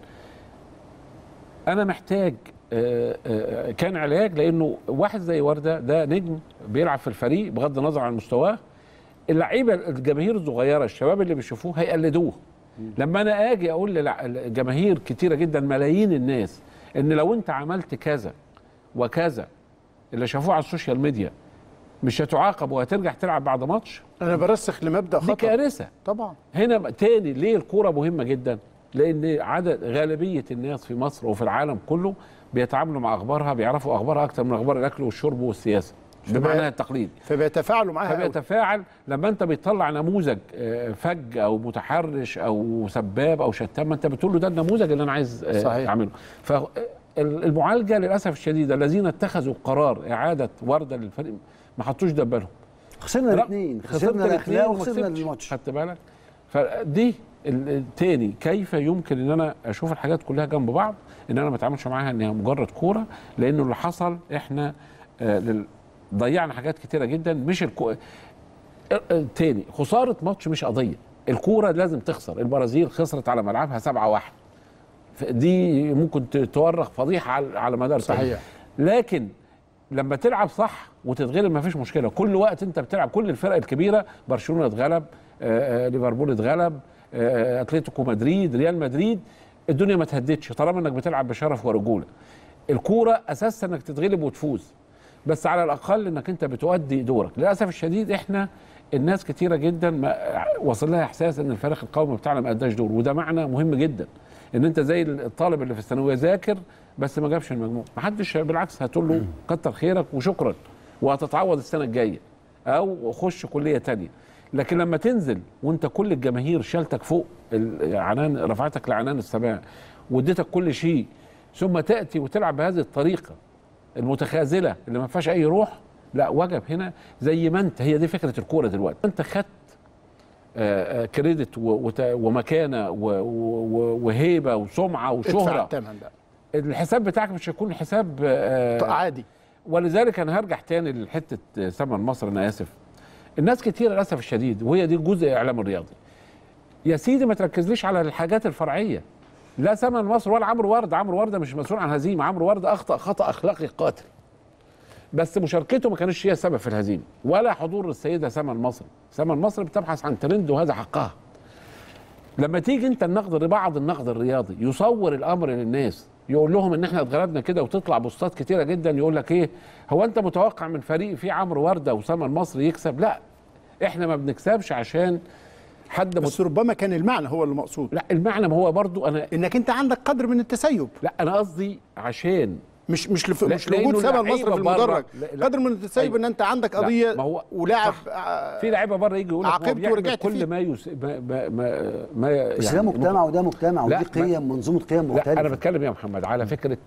أنا محتاج آه، آه، كان علاج لأنه واحد زي وردة ده نجم بيلعب في الفريق بغض النظر عن مستواه. اللعيبة الجماهير الصغيرة الشباب اللي بيشوفوه هيقلدوه. لما أنا آجي أقول لجماهير كتيرة جدا ملايين الناس إن لو أنت عملت كذا وكذا اللي شافوه على ال social media مش هتعاقب وهترجع تلعب بعد ماتش؟ أنا برسخ لمبدأ دي خطأ. كارثة. طبعا. هنا تاني ليه الكورة مهمة جدا؟ لأن عدد غالبية الناس في مصر وفي العالم كله بيتعاملوا مع أخبارها بيعرفوا أخبارها أكتر من أخبار الأكل والشرب والسياسة. بمعنى التقليد فبيتفاعلوا معاها أوي. فبيتفاعل لما انت بتطلع نموذج آه، فج أو متحرش أو سباب أو شتام ما انت بتقول له ده النموذج اللي أنا عايز آه، صحيح. اعمله فالمعالجه للأسف الشديد الذين اتخذوا قرار إعادة وردة للفريق ما حطوش ده بالهم خسرنا لا، الاثنين خسرنا الاثنين الاخلاق وخسرنا. الماتش خدت بالك فدي ال- التاني كيف يمكن إن أنا أشوف الحاجات كلها جنب بعض إن أنا ما أتعاملش معاها إنها مجرد كورة لأنه اللي حصل إحنا آه، لل- ضيعنا حاجات كتيرة جدا. مش الكو... آه، آه، تاني خسارة ماتش مش قضية. الكورة لازم تخسر. البرازيل خسرت على ملعبها 7-1 دي ممكن تورخ فضيحة على على مدار صحيح. لكن لما تلعب صح وتتغلب ما فيش مشكلة. كل وقت انت بتلعب كل الفرق الكبيرة برشلونة اتغلب آه، ليفربول اتغلب اتلتيكو مدريد ريال مدريد الدنيا ما تهدتش طالما انك بتلعب بشرف ورجولة. الكورة أساسا انك تتغلب وتفوز. بس على الأقل إنك أنت بتؤدي دورك. للأسف الشديد إحنا الناس كتيرة جدا ما وصل لها إحساس إن الفريق القومي بتاعنا ما أداش دور. وده معنى مهم جدا إن أنت زي الطالب اللي في الثانوية ذاكر بس ما جابش المجموع. ما حدش بالعكس هتقول له كتر خيرك وشكرا وهتتعوض السنة الجاية أو خش كلية تانية. لكن لما تنزل وأنت كل الجماهير شالتك فوق العنان رفعتك لعنان السماء واديتك كل شيء ثم تأتي وتلعب بهذه الطريقة المتخاذلة اللي ما فيهاش أي روح لا وجب هنا زي ما أنت هي دي فكرة الكورة دلوقتي. أنت خدت آه، آه، كريدت ومكانة وهيبة وسمعة وشهرة. الحساب بتاعك مش هيكون حساب آه، عادي. ولذلك أنا هرجع تاني لحتة ثمن مصر أنا آسف. الناس كتير للأسف الشديد وهي دي جزء إعلام الرياضي. يا سيدي ما تركزليش على الحاجات الفرعية. لا ثمن مصر ولا عمرو ورد. عمرو ورده مش مسؤول عن هزيمة. عمرو ورده أخطأ خطأ أخلاقي قاتل. بس مشاركته ما كانش هي السبب في الهزيمة ولا حضور السيدة سما مصر. سما مصر بتبحث عن ترند وهذا حقها. لما تيجي أنت النقد بعض النقد الرياضي يصور الأمر للناس يقول لهم إن إحنا اتغلبنا كده وتطلع بوستات كتيرة جدا يقول لك إيه؟ هو أنت متوقع من فريق فيه عمرو ورده وسما المصري يكسب؟ لا. إحنا ما بنكسبش عشان حد بس ربما كان المعنى هو اللي مقصود. لا المعنى ما هو برضو أنا إنك أنت عندك قدر من التسيب. لا أنا قصدي عشان مش مش لف... لا، مش لوجود سبب مصر في المدرج. لا، لا. قدر من التسيب أيوة. إن أنت عندك لا، قضية ما هو ولاعب في لعيبة بره يجي يقول لك ورجعت كل فيه. ما يس... ما ما ما, ما بس يعني ده مجتمع وده مجتمع لا، ودي قيم منظومة قيم لا مختلفة. أنا بتكلم يا محمد على فكرة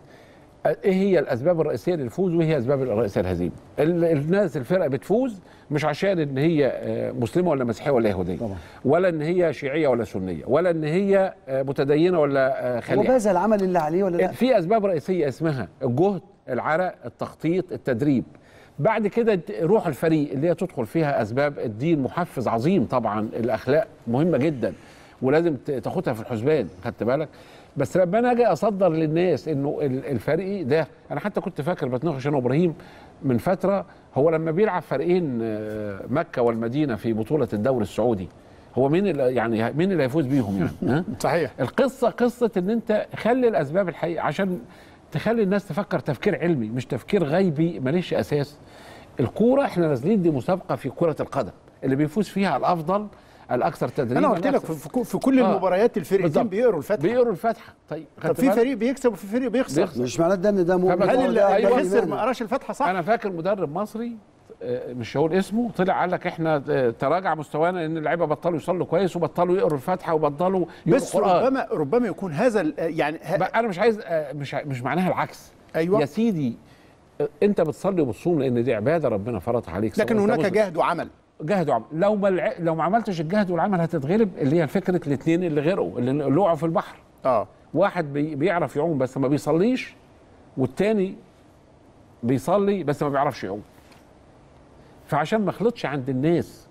إيه هي الأسباب الرئيسية للفوز وإيه هي الاسباب الرئيسية للهزيمه ال- الناس الفرقه بتفوز مش عشان إن هي آه، مسلمة ولا مسيحية ولا يهودية طبعا. ولا إن هي شيعية ولا سنية ولا إن هي آه، متدينة ولا آه، خليعة. بذل العمل اللي عليه ولا لا؟ في أسباب رئيسية اسمها الجهد العرق التخطيط التدريب. بعد كده روح الفريق اللي هي تدخل فيها أسباب الدين محفز عظيم طبعا الأخلاق مهمة جدا ولازم تاخدها في الحسبان خدت بالك؟ بس لما أنا أجي أصدر للناس إنه ال- الفريق ده. أنا حتى كنت فاكر بتناقش أنا وابراهيم من فترة هو لما بيلعب فريقين آه، مكة والمدينة في بطولة الدوري السعودي هو مين اللي يعني مين اللي هيفوز بيهم يعني؟ صحيح. القصة قصة إن أنت خلي الأسباب الحقيقية عشان تخلي الناس تفكر تفكير علمي مش تفكير غيبي ماليش أساس. الكورة إحنا نازلين دي مسابقة في كرة القدم اللي بيفوز فيها الأفضل الأكثر تدريبا أنا قلت لك في, كل آه. المباريات الفرقتين. بيقروا الفتحة بيقروا الفتحة طيب طب في؟ فريق بيكسب وفي فريق بيخسر بيخسر. مش معناه ده إن ده مؤمن فبقول هل اللي ده اللي إيمان. خسر ما قراش الفتحة صح؟ أنا فاكر مدرب مصري آه، مش هقول اسمه طلع قال لك إحنا آه، تراجع مستوانا إن اللعيبة بطلوا يصلوا كويس وبطلوا يقروا الفاتحه وبطلوا بس. ربما ربما يكون هذا ال- يعني أنا مش عايز آه، مش مش معناها العكس أيوة. يا سيدي آه، أنت بتصلي وبتصوم لأن دي عبادة ربنا فرضها عليك لكن هناك جهد وعمل جهد وعمل. لو ما الع... لو ما عملتش الجهد والعمل هتتغلب اللي هي فكرة الاثنين اللي غرقوا اللي اللي وقعوا في البحر. آه. واحد بي... بيعرف يعوم بس ما بيصليش والتاني بيصلي بس ما بيعرفش يعوم. فعشان ما اخلطش عند الناس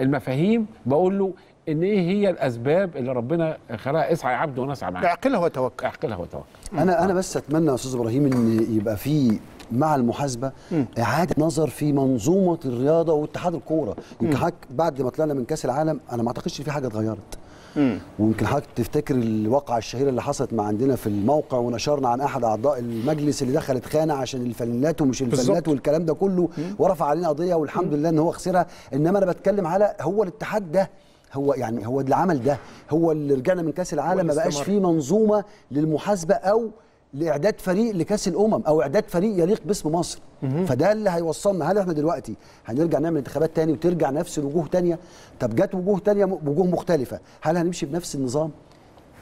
المفاهيم بقول له إن إيه هي الأسباب اللي ربنا خلقها؟ اسعى يا عبد ونسعى معاك. اعقلها وتوكل. اعقلها وتوكل. أنا أنا بس أتمنى يا أستاذ إبراهيم إن يبقى في مع المحاسبة إعادة نظر في منظومة الرياضة واتحاد الكورة. يمكن حضرتك بعد ما طلعنا من كأس العالم أنا ما أعتقدش في حاجة اتغيرت. ويمكن حضرتك تفتكر الواقعة الشهيرة اللي حصلت مع عندنا في الموقع ونشرنا عن أحد أعضاء المجلس اللي دخلت خانة عشان الفانيلات ومش بالظبط. والكلام ده كله ورفع علينا قضية والحمد لله إن هو خسرها. إنما أنا بتكلم على هو الاتحاد ده هو يعني هو اللي عمل ده هو اللي رجعنا من كأس العالم ما بقاش. فيه منظومة للمحاسبة أو لإعداد فريق لكأس الأمم أو إعداد فريق يليق باسم مصر. فده اللي هيوصلنا. هل إحنا دلوقتي هنرجع نعمل انتخابات تاني وترجع نفس الوجوه تانية؟ طب جت وجوه تانية وجوه مختلفة. هل هنمشي بنفس النظام؟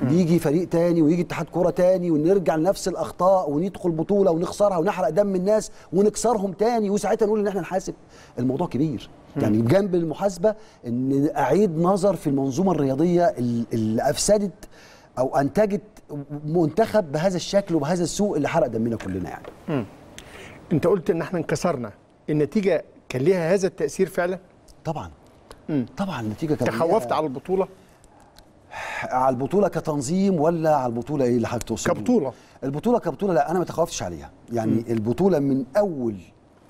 يجي فريق تاني ويجي اتحاد كورة تاني ونرجع لنفس الأخطاء وندخل بطولة ونخسرها ونحرق دم الناس ونكسرهم تاني وساعتها نقول إن إحنا نحاسب؟ الموضوع كبير. يعني بجنب المحاسبة إن أعيد نظر في المنظومة الرياضية ال- اللي أفسدت أو انتجت منتخب بهذا الشكل وبهذا السوء اللي حرق دمنا كلنا يعني. أنت قلت إن إحنا انكسرنا. النتيجة كان ليها هذا التأثير فعلا؟ طبعا. طبعا النتيجة كانت تخوفت على البطولة؟ على البطولة كتنظيم ولا على البطولة إيه اللي حضرتك تقصده كبطولة. البطولة كبطولة لا أنا ما تخوفتش عليها. يعني م. البطولة من أول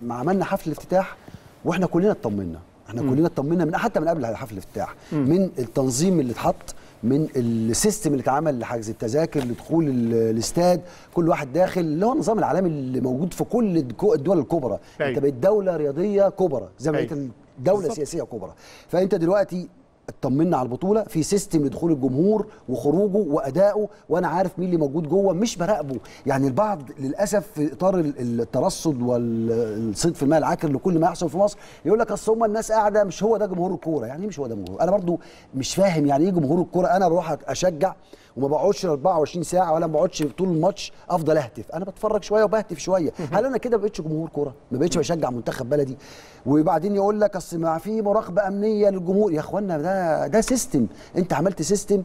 ما عملنا حفل الافتتاح وإحنا كلنا اطمنا إحنا م. كلنا اطمنا من حتى من قبل حفل الافتتاح. من التنظيم اللي اتحط من ال system اللي اتعمل لحجز التذاكر لدخول ال- الاستاد كل واحد داخل اللي هو النظام العالمي اللي موجود في كل الدول الكبرى أيوة. انت بقيت دولة رياضية كبرى زي ما أيوة. بقيت دوله بالظبط. سياسية كبرى فأنت دلوقتي اطمنا على البطولة. في system لدخول الجمهور وخروجه وأدائه وأنا عارف مين اللي موجود جوه مش براقبه. يعني البعض للأسف في إطار ال- الترصد والصيد في الماء العكر لكل ما يحصل في مصر يقول لك أصل الناس قاعدة مش هو ده جمهور الكورة. يعني إيه مش هو ده جمهور؟ أنا برضو مش فاهم يعني إيه جمهور الكورة. أنا بروح أشجع وما بقعدش 24 ساعة ولا ما بقعدش طول الماتش أفضل أهتف. أنا بتفرج شوية وبهتف شوية. هل أنا كده ما بقتش جمهور كورة؟ ما بقتش بشجع منتخب بلدي. وبعدين يقول لك أصل ما في مراقبة أمنية للجمهور. يا إخوانا ده ده system أنت عملت system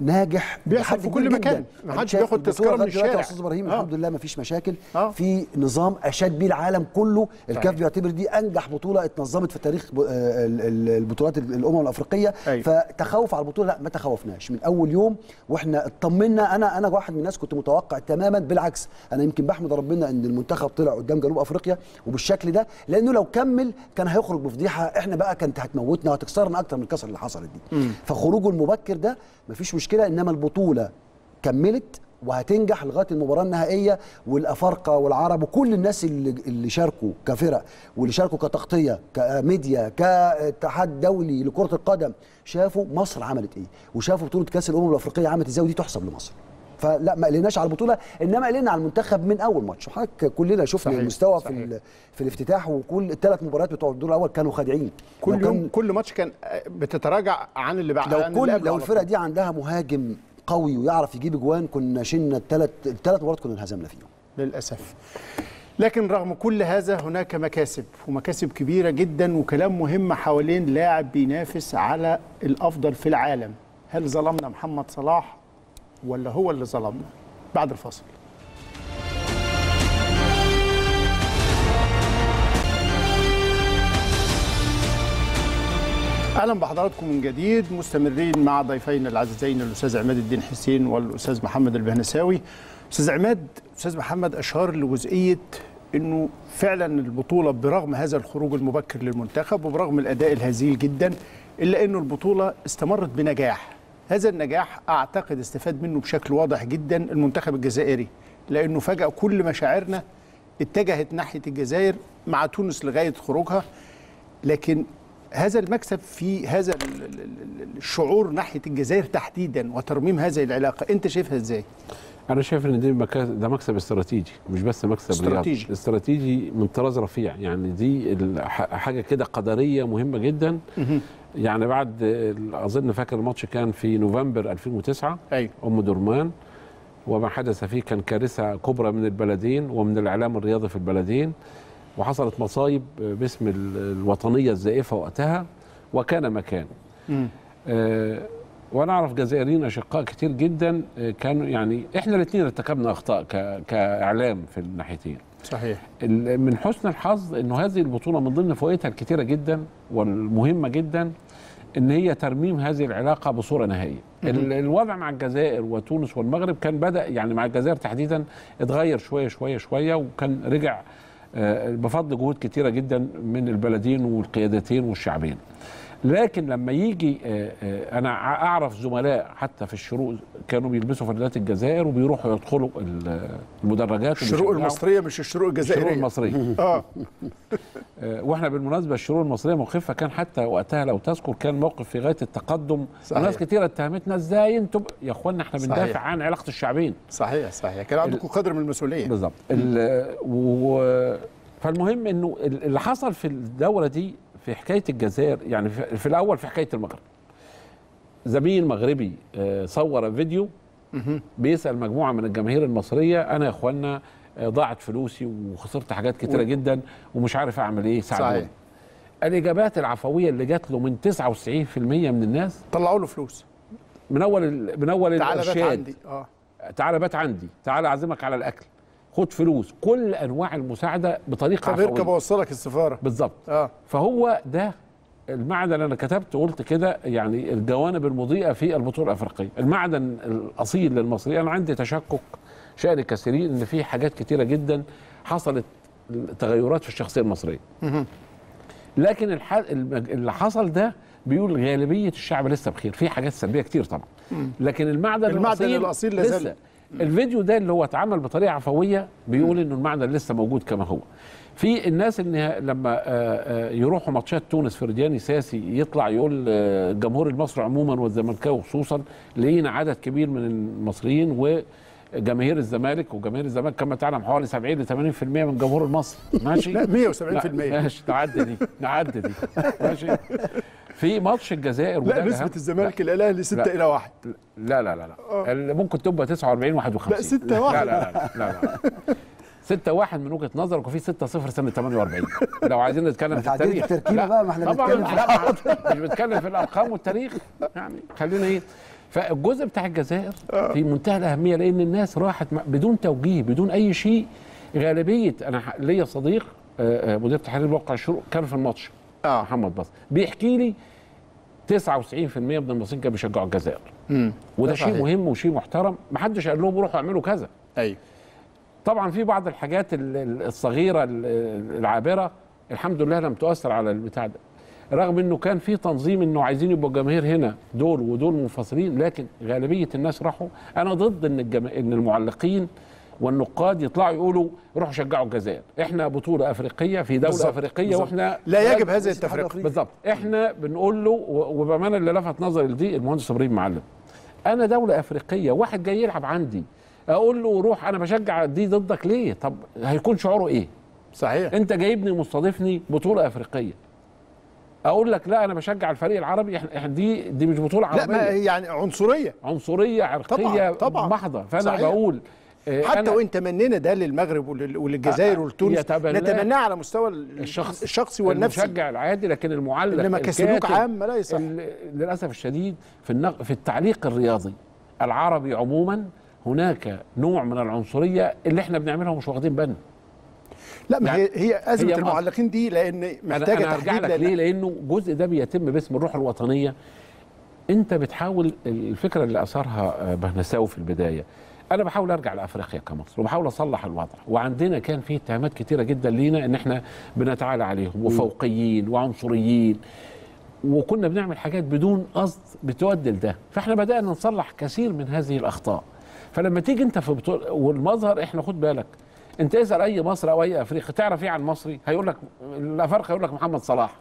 ناجح بيحصل في كل. مكان. ما حدش بياخد تذكرة من الشارع. يا أستاذ إبراهيم آه. الحمد لله ما فيش مشاكل آه. في نظام اشاد بيه العالم كله الكاف. بيعتبر دي أنجح بطولة اتنظمت في تاريخ آه، ال- ال- البطولات ال- الأمم الأفريقية أيوة. فتخوف على البطولة لا ما تخوفناش من أول يوم وإحنا اطمنا أنا أنا واحد من الناس كنت متوقع تماما بالعكس أنا يمكن بحمد ربنا إن المنتخب طلع قدام جنوب أفريقيا وبالشكل ده لأنه لو كمل كان هيخرج بفضيحة إحنا بقى كانت هتموتنا وهتكسرنا أكتر من الكسر اللي حصلت دي فخروجه المبكر ده مفيش مشكلة إنما البطولة كملت وهتنجح لغاية المباراة النهائية والأفارقة والعرب وكل الناس اللي اللي شاركوا كفرق واللي شاركوا كتغطية كميديا كاتحاد دولي لكرة القدم شافوا مصر عملت إيه؟ وشافوا بطولة كأس الأمم الأفريقية عملت إزاي؟ ودي تحسب لمصر. فلا ما قلناش على البطولة إنما قلنا على المنتخب من أول ماتش. وحضرتك كلنا شفنا صحيح، المستوى صحيح. في في الافتتاح وكل الثلاث مباريات بتوع الدور الأول كانوا خادعين. كل يوم كل ماتش كان بتتراجع عن اللي بعد لو كل لو الفرقة. دي عندها مهاجم قوي ويعرف يجيب اجوان كنا شلنا الثلاث الثلاث مباريات كنا انهزمنا فيهم. للأسف. لكن رغم كل هذا هناك مكاسب ومكاسب كبيرة جدا وكلام مهم حوالين لاعب بينافس على الأفضل في العالم. هل ظلمنا محمد صلاح؟ ولا هو اللي ظلمنا بعد الفاصل. أهلا بحضراتكم من جديد مستمرين مع ضيفينا العزيزين الأستاذ عماد الدين حسين والأستاذ محمد البهنساوي. أستاذ عماد أستاذ محمد أشار لجزئيه إنه فعلا البطولة برغم هذا الخروج المبكر للمنتخب وبرغم الأداء الهزيل جدا إلا إنه البطولة استمرت بنجاح. هذا النجاح أعتقد استفاد منه بشكل واضح جدا المنتخب الجزائري لأنه فجأة كل مشاعرنا اتجهت ناحية الجزائر مع تونس لغاية خروجها. لكن هذا المكسب في هذا ال- ال- ال- الشعور ناحية الجزائر تحديدا وترميم هذه العلاقة. أنت شايفها إزاي؟ أنا شايف إن دي ده مكسب استراتيجي مش بس مكسب استراتيجي. رياضي. استراتيجي. من طراز رفيع. يعني دي حاجة كده قدرية مهمة جدا. يعني بعد أظن فاكر الماتش كان في نوفمبر 2009 أيوه أم درمان وما حدث فيه كان كارثة كبرى من البلدين ومن الإعلام الرياضي في البلدين وحصلت مصايب باسم ال- الوطنية الزائفة وقتها وكان مكان. آه، وأنا أعرف جزائريين أشقاء كتير جدا آه، كانوا يعني إحنا الاثنين ارتكبنا أخطاء كإعلام في الناحيتين. صحيح من حسن الحظ إنه هذه البطولة من ضمن فوائدها الكثيره جدا والمهمة جدا إن هي ترميم هذه العلاقة بصورة نهائية. ال- الوضع مع الجزائر وتونس والمغرب كان بدأ يعني مع الجزائر تحديدا اتغير شوية شوية شوية وكان رجع آه، بفضل جهود كثيره جدا من البلدين والقيادتين والشعبين. لكن لما يجي آه، آه، أنا أعرف زملاء حتى في الشروق كانوا بيلبسوا فانيلات الجزائر وبيروحوا يدخلوا ال- المدرجات الشروق. المصرية مش الشروق الجزائرية. الشروق المصرية. آه. آه، وإحنا بالمناسبة الشروق المصرية موقفها كان حتى وقتها لو تذكر كان موقف في غاية التقدم. صحيح. وناس كتير اتهمتنا إزاي أنتم يا اخوانا إحنا. بندافع عن علاقة الشعبين. صحيح صحيح. كان عندكم قدر من المسؤولية. بالظبط و فالمهم إنه ال- اللي حصل في الدولة دي في حكاية الجزائر يعني في الأول في حكاية المغرب. زميل مغربي آه، صور فيديو بيسأل مجموعة من الجماهير المصرية أنا يا إخوانا آه، ضاعت فلوسي وخسرت حاجات كتيرة جدا ومش عارف أعمل إيه ساعدوني. الإجابات العفوية اللي جات له من 99% من الناس طلعوا له فلوس. من أول من أول تعالى بات عندي. آه. تعالى بات عندي. تعالى أعزمك على الأكل. خد فلوس كل أنواع المساعدة بطريقة طب اركب عفوية. أوصلك السفارة. بالظبط. آه. فهو ده المعدن اللي أنا كتبت قلت كده يعني الجوانب المضيئة في البطوله الأفريقية. المعدن الأصيل للمصري أنا عندي تشكك شأن كثيرين إن في حاجات كتيرة جدا حصلت تغيرات في الشخصية المصرية. لكن الح... اللي حصل ده بيقول غالبية الشعب لسه بخير في حاجات سلبية كتير طبعا. لكن المعدن, المعدن الأصيل الأصيل. لسه الفيديو ده اللي هو اتعمل بطريقة عفوية بيقول إنه المعدن لسه موجود كما هو. في الناس إن لما آه، آه، يروحوا ماتشات تونس فرجاني ساسي يطلع يقول آه، الجمهور المصري عموما والزملكاوي خصوصا لقينا عدد كبير من المصريين جماهير الزمالك وجماهير الزمالك كما تعلم حوالي 70 ل 80% من جمهور المصري ماشي؟ لا 170% لا، ماشي نعدي دي نعدي دي. ماشي؟ في ماتش الجزائر لا الأهم. الزمالك الاهلي 6 لا. إلى 1 لا لا لا لا. اللي ممكن تبقى 49 51 لا، 6 واحد. لا لا لا لا, لا, لا. 6 1 من وجهة نظرك وفي 6 0 سنة 48 لو عايزين نتكلم في التاريخ. التركيبة لا، بقى، ما إحنا بنتكلم في مش بتكلم في الأرقام والتاريخ. يعني خلينا إيه. فالجزء بتاع الجزائر في منتهى الأهمية لأن الناس راحت بدون توجيه بدون أي شيء. غالبية أنا ليا صديق آه، آه، مدير تحرير موقع الشروق كان في الماتش. آه محمد بصر بيحكي لي 99% من المصريين كانوا بيشجعوا الجزائر. امم وده ده شيء صحيح. مهم وشيء محترم. محدش قال لهم روحوا اعملوا كذا. أيوه طبعا في بعض الحاجات ال- ال- الصغيرة ال- العابرة الحمد لله لم تؤثر على البتاع ده. رغم إنه كان في تنظيم إنه عايزين يبقوا الجماهير هنا دول ودول منفصلين لكن غالبية الناس راحوا. أنا ضد إن الجما... إن المعلقين والنقاد يطلعوا يقولوا روحوا شجعوا الجزائر. إحنا بطولة أفريقية في دولة بالظبط، أفريقية بالظبط. وإحنا لا يجب هذه التفرقه. بالظبط. إحنا بنقول له وبأمانة اللي لفت نظري لدي المهندس إبراهيم معلم أنا دولة أفريقية واحد جاي يلعب عندي أقول له روح أنا بشجع دي ضدك ليه؟ طب هيكون شعوره إيه؟ صحيح. أنت جايبني مستضيفني بطولة أفريقية. أقول لك لا أنا بشجع الفريق العربي إحنا دي دي مش بطولة لا عربيه ما هي يعني عنصرية. عنصرية عرقية طبعاً، طبعاً. محضة. فأنا صحيح. بقول حتى أنا وإن تمنينا ده للمغرب ولل- وللجزائر آه، ولتونس نتمناه على مستوى ال- الشخص الشخصي والنفسي. المشجع العادي لكن المعلق إنما كسلوك عام لا يصح. للأسف الشديد في النق... في التعليق الرياضي العربي عموما هناك نوع من العنصرية اللي إحنا بنعملها ومش واخدين بالنا. لا ما يعني هي هي أزمة هي. المعلقين دي لأن محتاجة هرجع تحديد لك ليه؟ لأنه الجزء ده بيتم باسم الروح الوطنية. أنت بتحاول الفكرة اللي اثرها آه، بهنساوي في البداية. أنا بحاول أرجع لأفريقيا كمصر وبحاول أصلح الوضع وعندنا كان في اتهامات كتيرة جدا لينا إن إحنا بنتعالى عليهم وفوقيين وعنصريين وكنا بنعمل حاجات بدون قصد بتؤدي لده فإحنا بدأنا نصلح كثير من هذه الأخطاء. فلما تيجي أنت في بطوله والمظهر إحنا خد بالك أنت اسأل أي مصري أو أي أفريقي تعرف إيه عن مصري؟ هيقول لك الافارقه هيقول لك محمد صلاح.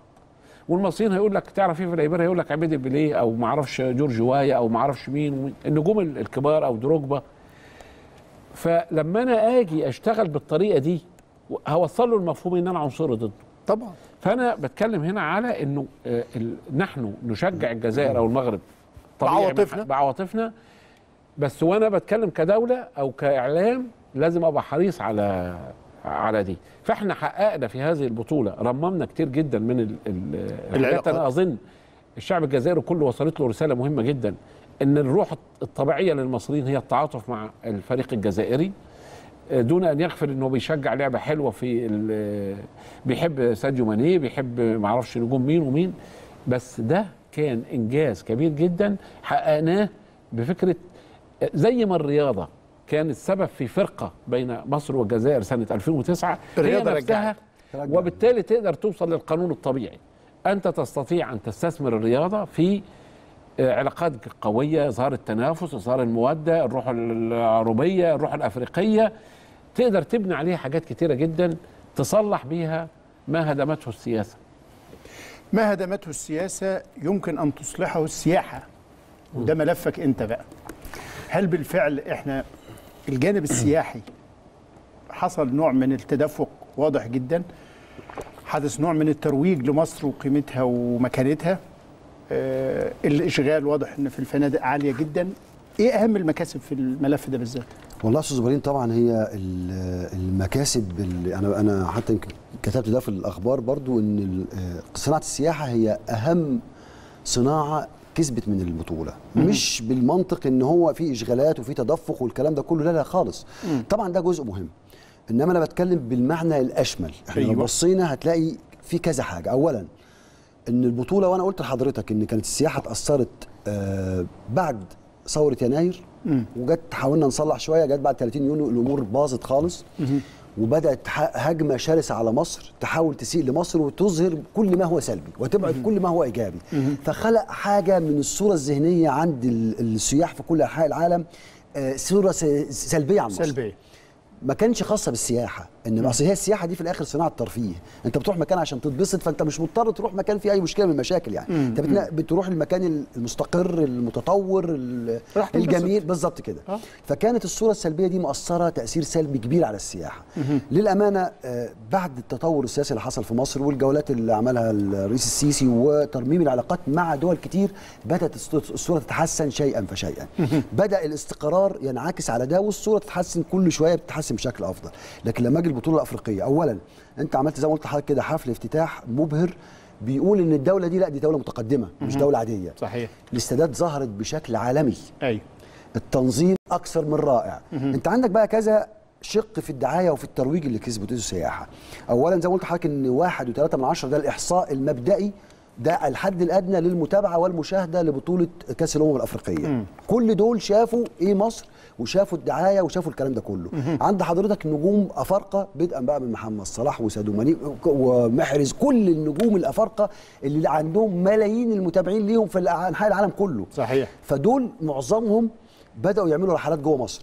والمصريين هيقول لك تعرف إيه في الايبر هيقول لك عبيد بيليه أو ما أعرفش جورج وايا أو ما أعرفش مين. النجوم الكبار أو دروجبا. فلما أنا آجي أشتغل بالطريقة دي هوصل له المفهوم إن أنا عنصري ضده. طبعا. فأنا بتكلم هنا على إنه آه، نحن نشجع الجزائر أو المغرب بعواطفنا. بعواطفنا. بس وأنا بتكلم كدولة أو كإعلام لازم أبقى حريص على على دي. فإحنا حققنا في هذه البطولة رممنا كتير جدا من ال- ال- الحاجات. أنا أظن الشعب الجزائري كله وصلت له رسالة مهمة جدا. إن الروح الطبيعية للمصريين هي التعاطف مع الفريق الجزائري دون أن يغفل إنه بيشجع لعبة حلوة في ال- بيحب ساديو ماني بيحب ما أعرفش نجوم مين ومين بس ده كان إنجاز كبير جدا حققناه بفكرة زي ما الرياضة كانت سبب في فرقة بين مصر والجزائر سنة 2009 الرياضة هي نفسها رجعت. وبالتالي تقدر توصل للقانون الطبيعي أنت تستطيع أن تستثمر الرياضة في آه، علاقات قوية اظهار التنافس اظهار المودة الروح العربيه الروح الأفريقية. تقدر تبني عليها حاجات كتيرة جدا تصلح بيها ما هدمته السياسة. ما هدمته السياسة يمكن أن تصلحه السياحة. وده ملفك أنت بقى. هل بالفعل إحنا الجانب السياحي حصل نوع من التدفق واضح جدا؟ حدث نوع من الترويج لمصر وقيمتها ومكانتها؟ الإشغال واضح إن في الفنادق عالية جدا. إيه أهم المكاسب في الملف ده بالذات؟ والله أستاذ إبراهيم طبعا هي ال- المكاسب ال- أنا أنا حتى يمكن كتبت ده في الأخبار برضو إن آه، صناعة السياحة هي أهم صناعة كسبت من البطولة. مش بالمنطق إن هو في إشغالات وفي تدفق والكلام ده كله لا لا خالص. طبعا ده جزء مهم. إنما أنا بتكلم بالمعنى الأشمل. إحنا لو أيوة. بصينا هتلاقي في كذا حاجة. اولا إن البطولة وأنا قلت لحضرتك إن كانت السياحة اتاثرت آه بعد ثورة يناير وجت حاولنا نصلح شوية جت بعد 30 يونيو الأمور باظت خالص وبدأت هجمة شرسة على مصر تحاول تسيء لمصر وتظهر كل ما هو سلبي وتبعد كل ما هو إيجابي. فخلق حاجة من الصورة الذهنية عند ال- السياح في كل أنحاء العالم آه، صورة سلبية عن مصر. سلبية. ما كانش خاصة بالسياحة. إن أصل هي السياحة دي في الآخر صناعة ترفيه. أنت بتروح مكان عشان تتبسط فأنت مش مضطر تروح مكان فيه أي مشكلة من المشاكل يعني. مم. أنت بتنا- بتروح المكان المستقر المتطور. الجميل. بالظبط كده. آه. فكانت الصورة السلبية دي مؤثرة تأثير سلبي كبير على السياحة. للأمانة آه، بعد التطور السياسي اللي حصل في مصر والجولات اللي عملها الرئيس السيسي وترميم العلاقات مع دول كتير بدأت الصورة- الصورة تتحسن شيئا فشيئا. بدأ الاستقرار ينعكس على ده والصورة تتحسن كل شوية بتتحسن بشكل أفضل. لكن لما أجي البطولة الأفريقية. اولا أنت عملت زي ما قلت لحضرتك كده حفل افتتاح مبهر بيقول إن الدولة دي لا دي دولة متقدمة مش دولة عادية. صحيح. الاستادات ظهرت بشكل عالمي. أيوه. التنظيم أكثر من رائع. أنت عندك بقى كذا شق في الدعاية وفي الترويج اللي كسبته السياحة. اولا زي ما قلت لحضرتك إن واحد وثلاثة من عشرة ده الإحصاء المبدئي ده الحد الأدنى للمتابعة والمشاهدة لبطولة كأس الأمم الأفريقية. كل دول شافوا إيه مصر؟ وشافوا الدعاية وشافوا الكلام ده كله. عند حضرتك نجوم أفارقة بدءا بقى من محمد صلاح وسادو ماني ومحرز كل النجوم الأفارقة اللي عندهم ملايين المتابعين ليهم في انحاء العالم كله. صحيح. فدول معظمهم بدأوا يعملوا رحلات جوه مصر.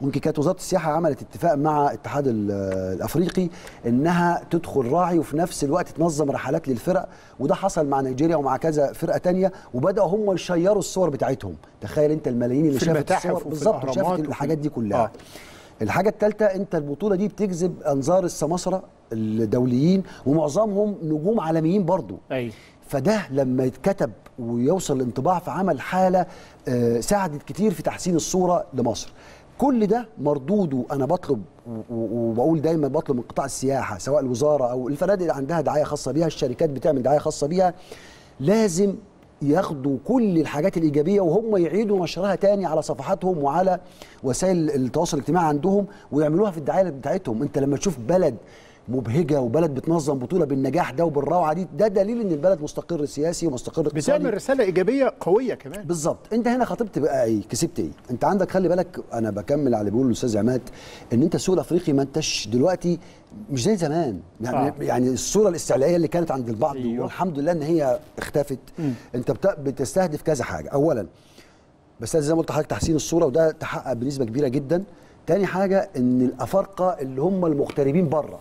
ويمكن كانت وزارة السياحة عملت اتفاق مع الاتحاد ال- الأفريقي إنها تدخل راعي وفي نفس الوقت تنظم رحلات للفرق وده حصل مع نيجيريا ومع كذا فرقة تانية وبدأوا هم يشيروا الصور بتاعتهم. تخيل أنت الملايين اللي شافت الصور بالظبط شافت الحاجات دي كلها. آه. الحاجة الثالثه أنت البطولة دي بتجذب أنظار السماسرة الدوليين ومعظمهم نجوم عالميين برضو. أيوه فده لما يتكتب ويوصل الانطباع في عمل حالة آه، ساعدت كتير في تحسين الصورة لمصر. كل ده مردوده. أنا بطلب وبقول دايما بطلب من قطاع السياحة سواء الوزارة أو الفنادق اللي عندها دعاية خاصة بيها الشركات بتعمل دعاية خاصة بيها. لازم ياخدوا كل الحاجات الإيجابية وهم يعيدوا نشرها تاني على صفحاتهم وعلى وسائل التواصل الاجتماعي عندهم ويعملوها في الدعاية بتاعتهم. أنت لما تشوف بلد مبهجة وبلد بتنظم بطولة بالنجاح ده وبالروعة دي ده دليل إن البلد مستقر سياسي ومستقر اقتصادي. بتعمل رسالة إيجابية قوية كمان. بالظبط. أنت هنا خاطبت بقى إيه؟ كسبت إيه؟ أنت عندك خلي بالك أنا بكمل على اللي بيقوله الأستاذ عماد إن أنت السوق الأفريقي ما أنتش دلوقتي مش زي زمان. يعني آه. يعني الصورة الاستعلائيه اللي كانت عند البعض أيوه. والحمد لله إن هي اختفت. مم. أنت بت- بتستهدف كذا حاجة. اولا بس زي ما قلت لحضرتك تحسين الصورة وده تحقق بنسبة كبيرة جدا. تاني حاجة إن الأفارقة اللي هم المغتربين بره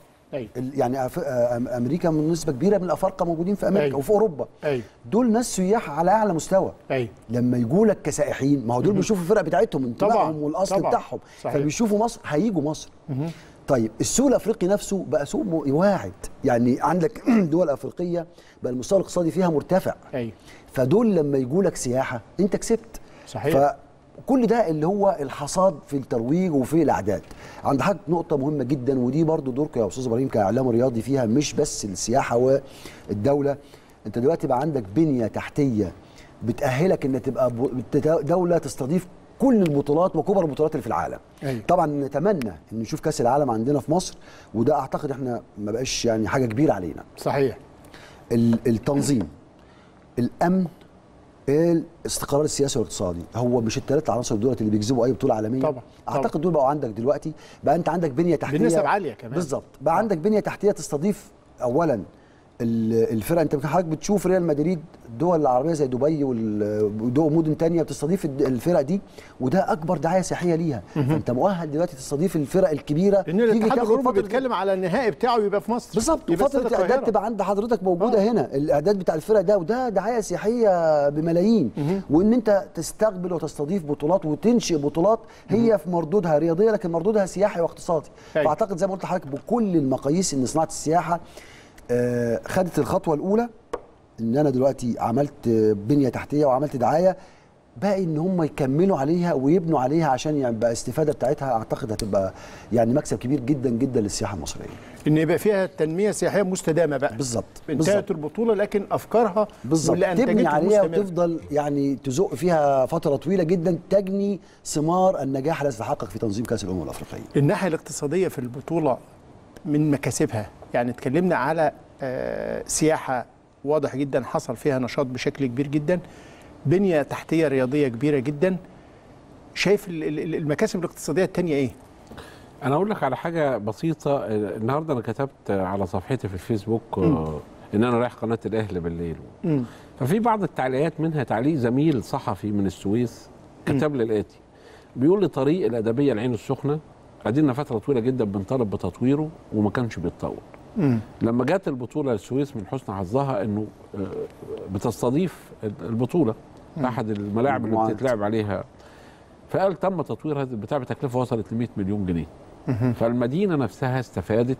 ال- يعني أف... أمريكا من نسبة كبيرة من الأفارقة موجودين في أمريكا. وفي أوروبا. أيوه دول ناس سياح على أعلى مستوى. أيوه لما يجوا لك كسائحين ما هو دول بيشوفوا الفرق بتاعتهم انتمائهم والأصل طبعاً. بتاعهم. صحيح. فبيشوفوا مصر هيجوا مصر. طيب السوق الأفريقي نفسه بقى سوق واعد. يعني عندك دول أفريقية بقى المستوى الاقتصادي فيها مرتفع. أيوه فدول لما يجوا لك سياحة أنت كسبت. صحيح. فكل ده اللي هو الحصاد في الترويج وفي الأعداد. عند حضرتك نقطة مهمة جدا ودي برضو دورك يا أستاذ إبراهيم كإعلام رياضي فيها مش بس السياحة والدولة. أنت دلوقتي بقى عندك بنية تحتية بتأهلك ان تبقى دولة تستضيف كل البطولات وكبر البطولات اللي في العالم. أيوة. طبعا نتمنى إن نشوف كأس العالم عندنا في مصر وده أعتقد إحنا ما بقاش يعني حاجة كبيرة علينا. صحيح. ال- التنظيم الأمن الاستقرار السياسي والاقتصادي. هو مش الثلاث عناصر دول اللي بيجذبوا أي بطولة عالمية؟ طبعاً، أعتقد دول بقوا عندك دلوقتي. بقى أنت عندك بنية تحتية. بنسب عالية كمان. بالظبط. بقى عندك بنية تحتية تستضيف اولا ال- الفرق انت حضرتك بتشوف ريال مدريد الدول العربية زي دبي وال- ودول مدن تانية بتستضيف الفرق دي وده أكبر دعاية سياحيه ليها. فأنت مؤهل دلوقتي تستضيف الفرق الكبيرة تيجي الاتحاد الأوروبي بيتكلم على النهائي بتاعه يبقى في مصر. بالظبط استاد الإعداد. تبقى عند حضرتك موجودة آه. هنا. الإعداد بتاع الفرق ده وده دعاية سياحيه بملايين. وإن أنت تستقبل وتستضيف بطولات وتنشئ بطولات هي في مردودها رياضية لكن مردودها سياحي واقتصادي. أيوة. فأعتقد زي ما قلت لحضرتك بكل المقاييس ان صناعة السياحة خدت الخطوة الأولى إن أنا دلوقتي عملت آه، بنية تحتية وعملت دعاية باقي إن هم يكملوا عليها ويبنوا عليها عشان يبقى الاستفادة بتاعتها أعتقد هتبقى يعني مكسب كبير جدا جدا للسياحة المصرية. إن يبقى فيها تنمية سياحية مستدامة بقى. بالظبط. انتهت البطولة لكن أفكارها بالظبط. تبني عليها مستمرة. وتفضل يعني تزق فيها فترة طويلة جدا تجني ثمار النجاح الذي تتحقق في تنظيم كأس الأمم الأفريقية. الناحية الاقتصادية في البطولة من مكاسبها يعني اتكلمنا على آه، سياحة واضح جدا حصل فيها نشاط بشكل كبير جدا بنية تحتية رياضية كبيرة جدا. شايف ال- ال- المكاسب الاقتصادية التانية إيه؟ أنا أقول لك على حاجة بسيطة آه، النهارده أنا كتبت على صفحتي في الفيسبوك آه، إن أنا رايح قناة الأهلي بالليل. مم. ففي بعض التعليقات منها تعليق زميل صحفي من السويس كتب لي الاتي بيقول لي طريق الأدبية العين السخنة أدينا فترة طويلة جدا بنطالب بتطويره وما كانش بيتطور. مم. لما جت البطولة للسويس من حسن حظها إنه آه، بتستضيف البطولة مم. أحد الملاعب اللي. بتتلعب عليها فقال تم تطوير هذا البتاع بتكلفة وصلت ل 100 مليون جنيه مهم. فالمدينة نفسها استفادت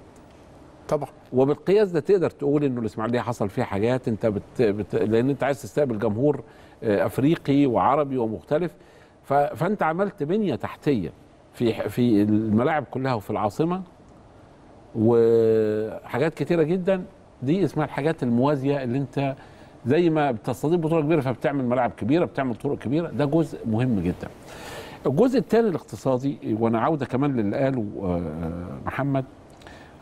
طبعا وبالقياس ده تقدر تقول إنه الإسماعيلية حصل فيها حاجات أنت بت... بت... لأن أنت عايز تستقبل جمهور آه، أفريقي وعربي ومختلف ف... فأنت عملت بنية تحتية في في الملاعب كلها وفي العاصمة وحاجات كتيرة جدا. دي اسمها الحاجات الموازية اللي انت زي ما بتستضيف بطوله كبيرة فبتعمل ملاعب كبيرة بتعمل طرق كبيرة. ده جزء مهم جدا. الجزء الثاني الاقتصادي وأنا عودة كمان للي قاله آه، محمد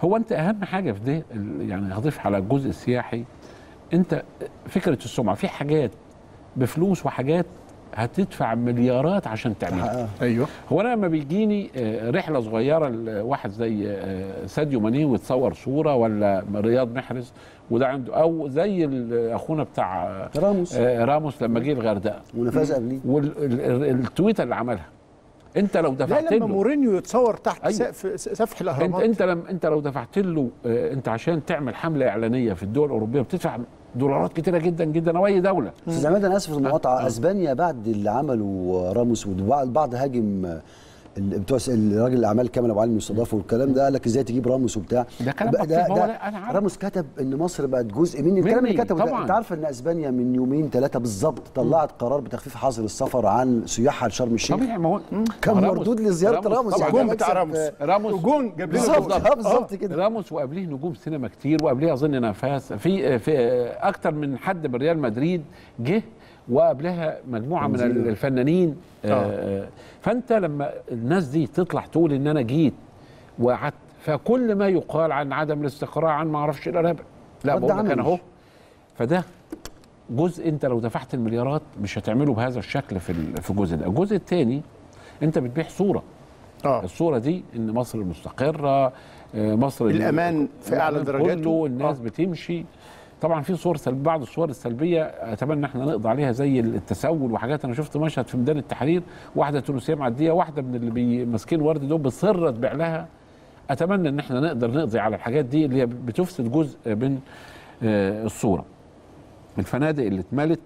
هو أنت أهم حاجة في ده يعني هضيف على الجزء السياحي أنت فكرة السمعة في حاجات بفلوس وحاجات هتدفع مليارات عشان تعملها. أيوه. هو أنا لما بيجيني آه، رحلة صغيرة لواحد زي آه، ساديو ماني وتصور صورة ولا رياض محرز وده عنده أو زي أخونا بتاع آه، راموس. آه، راموس لما جه الغردقة. ونفاذ قبليه. والتويته اللي عملها. أنت لو لا دفعت لما له مورينيو يتصور تحت أيوة. سقف سفح الأهرامات. أنت لم أنت لو دفعت له آه، أنت عشان تعمل حملة إعلانية في الدول الأوروبية بتدفع دولارات كتيرة جدا جدا أو أي دولة. أستاذ عماد أنا آسف في المقاطعة. أسبانيا بعد اللي عمله راموس والبعض هاجم بتوع الراجل الاعمال كامل ابو علي المستضافه والكلام ده قال لك إزاي تجيب راموس وبتاع. ده كلام مكتوب، هو لا، أنا عارف. راموس كتب إن مصر بقت جزء من الكلام اللي مني، كتبه ده. أنت عارف إن أسبانيا من يومين ثلاثة بالظبط طلعت قرار بتخفيف حظر السفر عن سياحها لشرم الشيخ. طبيعي ما هو كان مردود لزيارة راموس. يعني الجون ده بتاع راموس. راموس. وجون جاب لنا بالظبط. آه، بالظبط كده. راموس وقبليه نجوم سينما كتير وقبليه أظن نفاس. في في أكتر من حد من ريال مدريد جه وقبلها مجموعة من. الفنانين آه. فأنت لما الناس دي تطلع تقول إن أنا جيت وقعدت فكل ما يقال عن عدم الاستقرار عن ما أعرفش الإرهاب لا بقول لك. أنا أهو فده جزء أنت لو دفعت المليارات مش هتعمله بهذا الشكل في في الجزء ده الجزء الثاني أنت بتبيع صورة آه الصورة دي إن مصر مستقرة آه، مصر الأمان في أعلى الأمان درجاته. كله الناس آه. بتمشي طبعا في صور سلبيه بعض الصور السلبية أتمنى إحنا نقضي عليها زي التسول وحاجات. أنا شفت مشهد في ميدان التحرير واحدة تونسية معدية واحدة من اللي ماسكين ورد دول بتصر تبيع لها أتمنى إن إحنا نقدر نقضي على الحاجات دي اللي هي بتفسد جزء من آه، الصورة. الفنادق اللي اتملت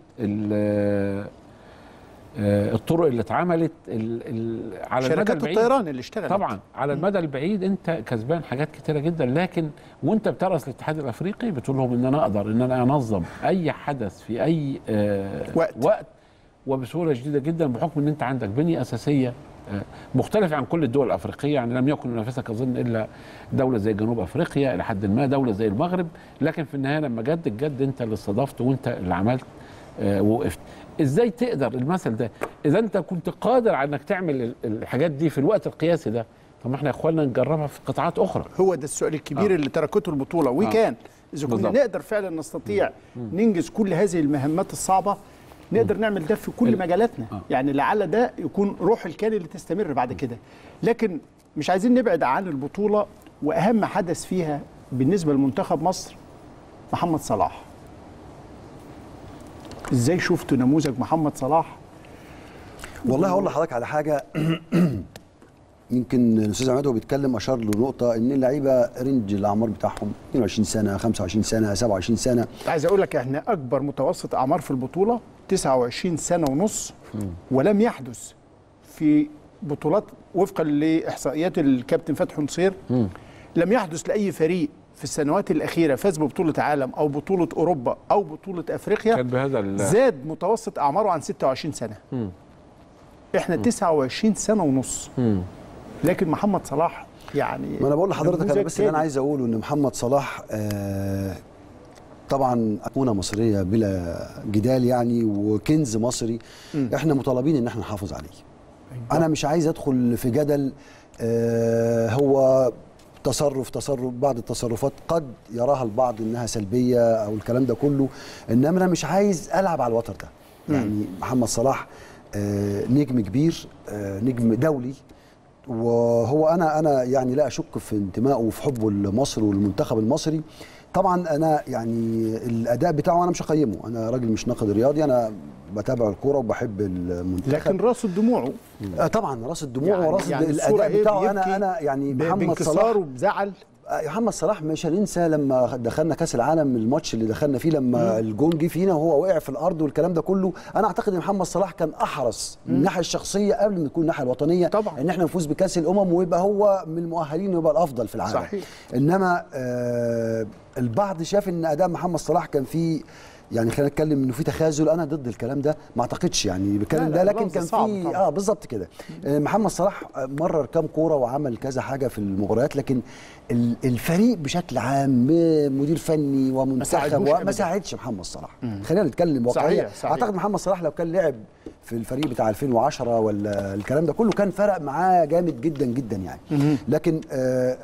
الطرق اللي اتعملت ال- ال- على المدى شركات البعيد. الطيران اللي اشتغلت. طبعا على المدى البعيد انت كسبان حاجات كتيرة جدا لكن وانت بترأس الاتحاد الأفريقي بتقول لهم إن أنا أقدر إن أنا أنظم أي حدث في أي آه وقت. وقت وبسهولة شديدة جدا بحكم إن أنت عندك بنية أساسية آه، مختلفة عن كل الدول الأفريقية. يعني لم يكن ينافسك أظن إلا دولة زي جنوب أفريقيا إلى حد ما دولة زي المغرب. لكن في النهاية لما جد الجد أنت اللي استضفت وأنت اللي عملت آه، ووقفت. إزاي تقدر المثل ده؟ إذا أنت كنت قادر على إنك تعمل ال- الحاجات دي في الوقت القياسي ده طب ما إحنا يا اخوانا نجربها في قطاعات أخرى. هو ده السؤال الكبير آه. اللي تركته البطولة. وكان إذا كنا بالظبط. نقدر فعلا نستطيع ننجز كل هذه المهمات الصعبة نقدر نعمل ده في كل ال- مجالاتنا. آه. يعني لعل ده يكون روح الكان اللي تستمر بعد كده. لكن مش عايزين نبعد عن البطولة وأهم حدث فيها بالنسبة لمنتخب مصر محمد صلاح. إزاي شفتوا نموذج محمد صلاح؟ والله هقول لحضرتك على حاجة. يمكن الأستاذ عماد وهو بيتكلم أشار لنقطة إن اللعيبة رينج الأعمار بتاعهم 22 سنة 25 سنة 27 سنة. عايز أقول لك إحنا أكبر متوسط أعمار في البطولة 29 سنة ونص ولم يحدث في بطولات وفقا لإحصائيات الكابتن فتحي نصير. لم يحدث لأي فريق في السنوات الأخيرة فاز ببطولة عالم أو بطولة أوروبا أو بطولة أفريقيا كان بهذا ال- زاد متوسط أعماره عن 26 سنة. إحنا 29 سنة ونص. مم. لكن محمد صلاح يعني ما أنا بقول لحضرتك أنا بس اللي أنا. عايز أقوله إن محمد صلاح آه طبعا ايقونه مصرية بلا جدال يعني وكنز مصري إحنا مطالبين إن إحنا نحافظ عليه. أنا مش عايز أدخل في جدل آه هو تصرف تصرف بعض التصرفات قد يراها البعض إنها سلبية أو الكلام ده كله إنما أنا مش عايز ألعب على الوتر ده. يعني محمد صلاح آه نجم كبير آه نجم دولي وهو أنا أنا يعني لا أشك في انتمائه وفي حبه لمصر والمنتخب المصري. طبعا أنا يعني الأداء بتاعه أنا مش هقيمه. أنا راجل مش ناقد رياضي أنا بتابع الكورة وبحب المنتخب. لكن راس دموعه آه طبعا راس الدموع يعني- وراس يعني الأداء إيه بتاعه. بيبكي أنا أنا يعني محمد بانكسار صلاح وبزعل. آه، محمد صلاح مش هننسى لما دخلنا كأس العالم الماتش اللي دخلنا فيه لما الجون جه فينا وهو وقع في الأرض والكلام ده كله أنا أعتقد إن محمد صلاح كان أحرص من الناحية الشخصية قبل ما تكون الناحية الوطنية طبعا. إن إحنا نفوز بكأس الأمم ويبقى هو من المؤهلين ويبقى الأفضل في العالم صحيح. إنما آه البعض شاف إن أداء محمد صلاح كان فيه يعني خلينا نتكلم إنه في تخاذل. أنا ضد الكلام ده ما أعتقدش يعني لا، ده لكن كان في. آه بالظبط كده. آه، محمد صلاح مرر كام كورة وعمل كذا حاجة في المباريات لكن ال- الفريق بشكل عام مدير فني ومنتخب أبداً. ساعدش محمد صلاح. خلينا نتكلم واقعيا. أعتقد محمد صلاح لو كان لعب في الفريق بتاع 2010 ولا الكلام ده كله كان فرق معاه جامد جدا جدا يعني. لكن آه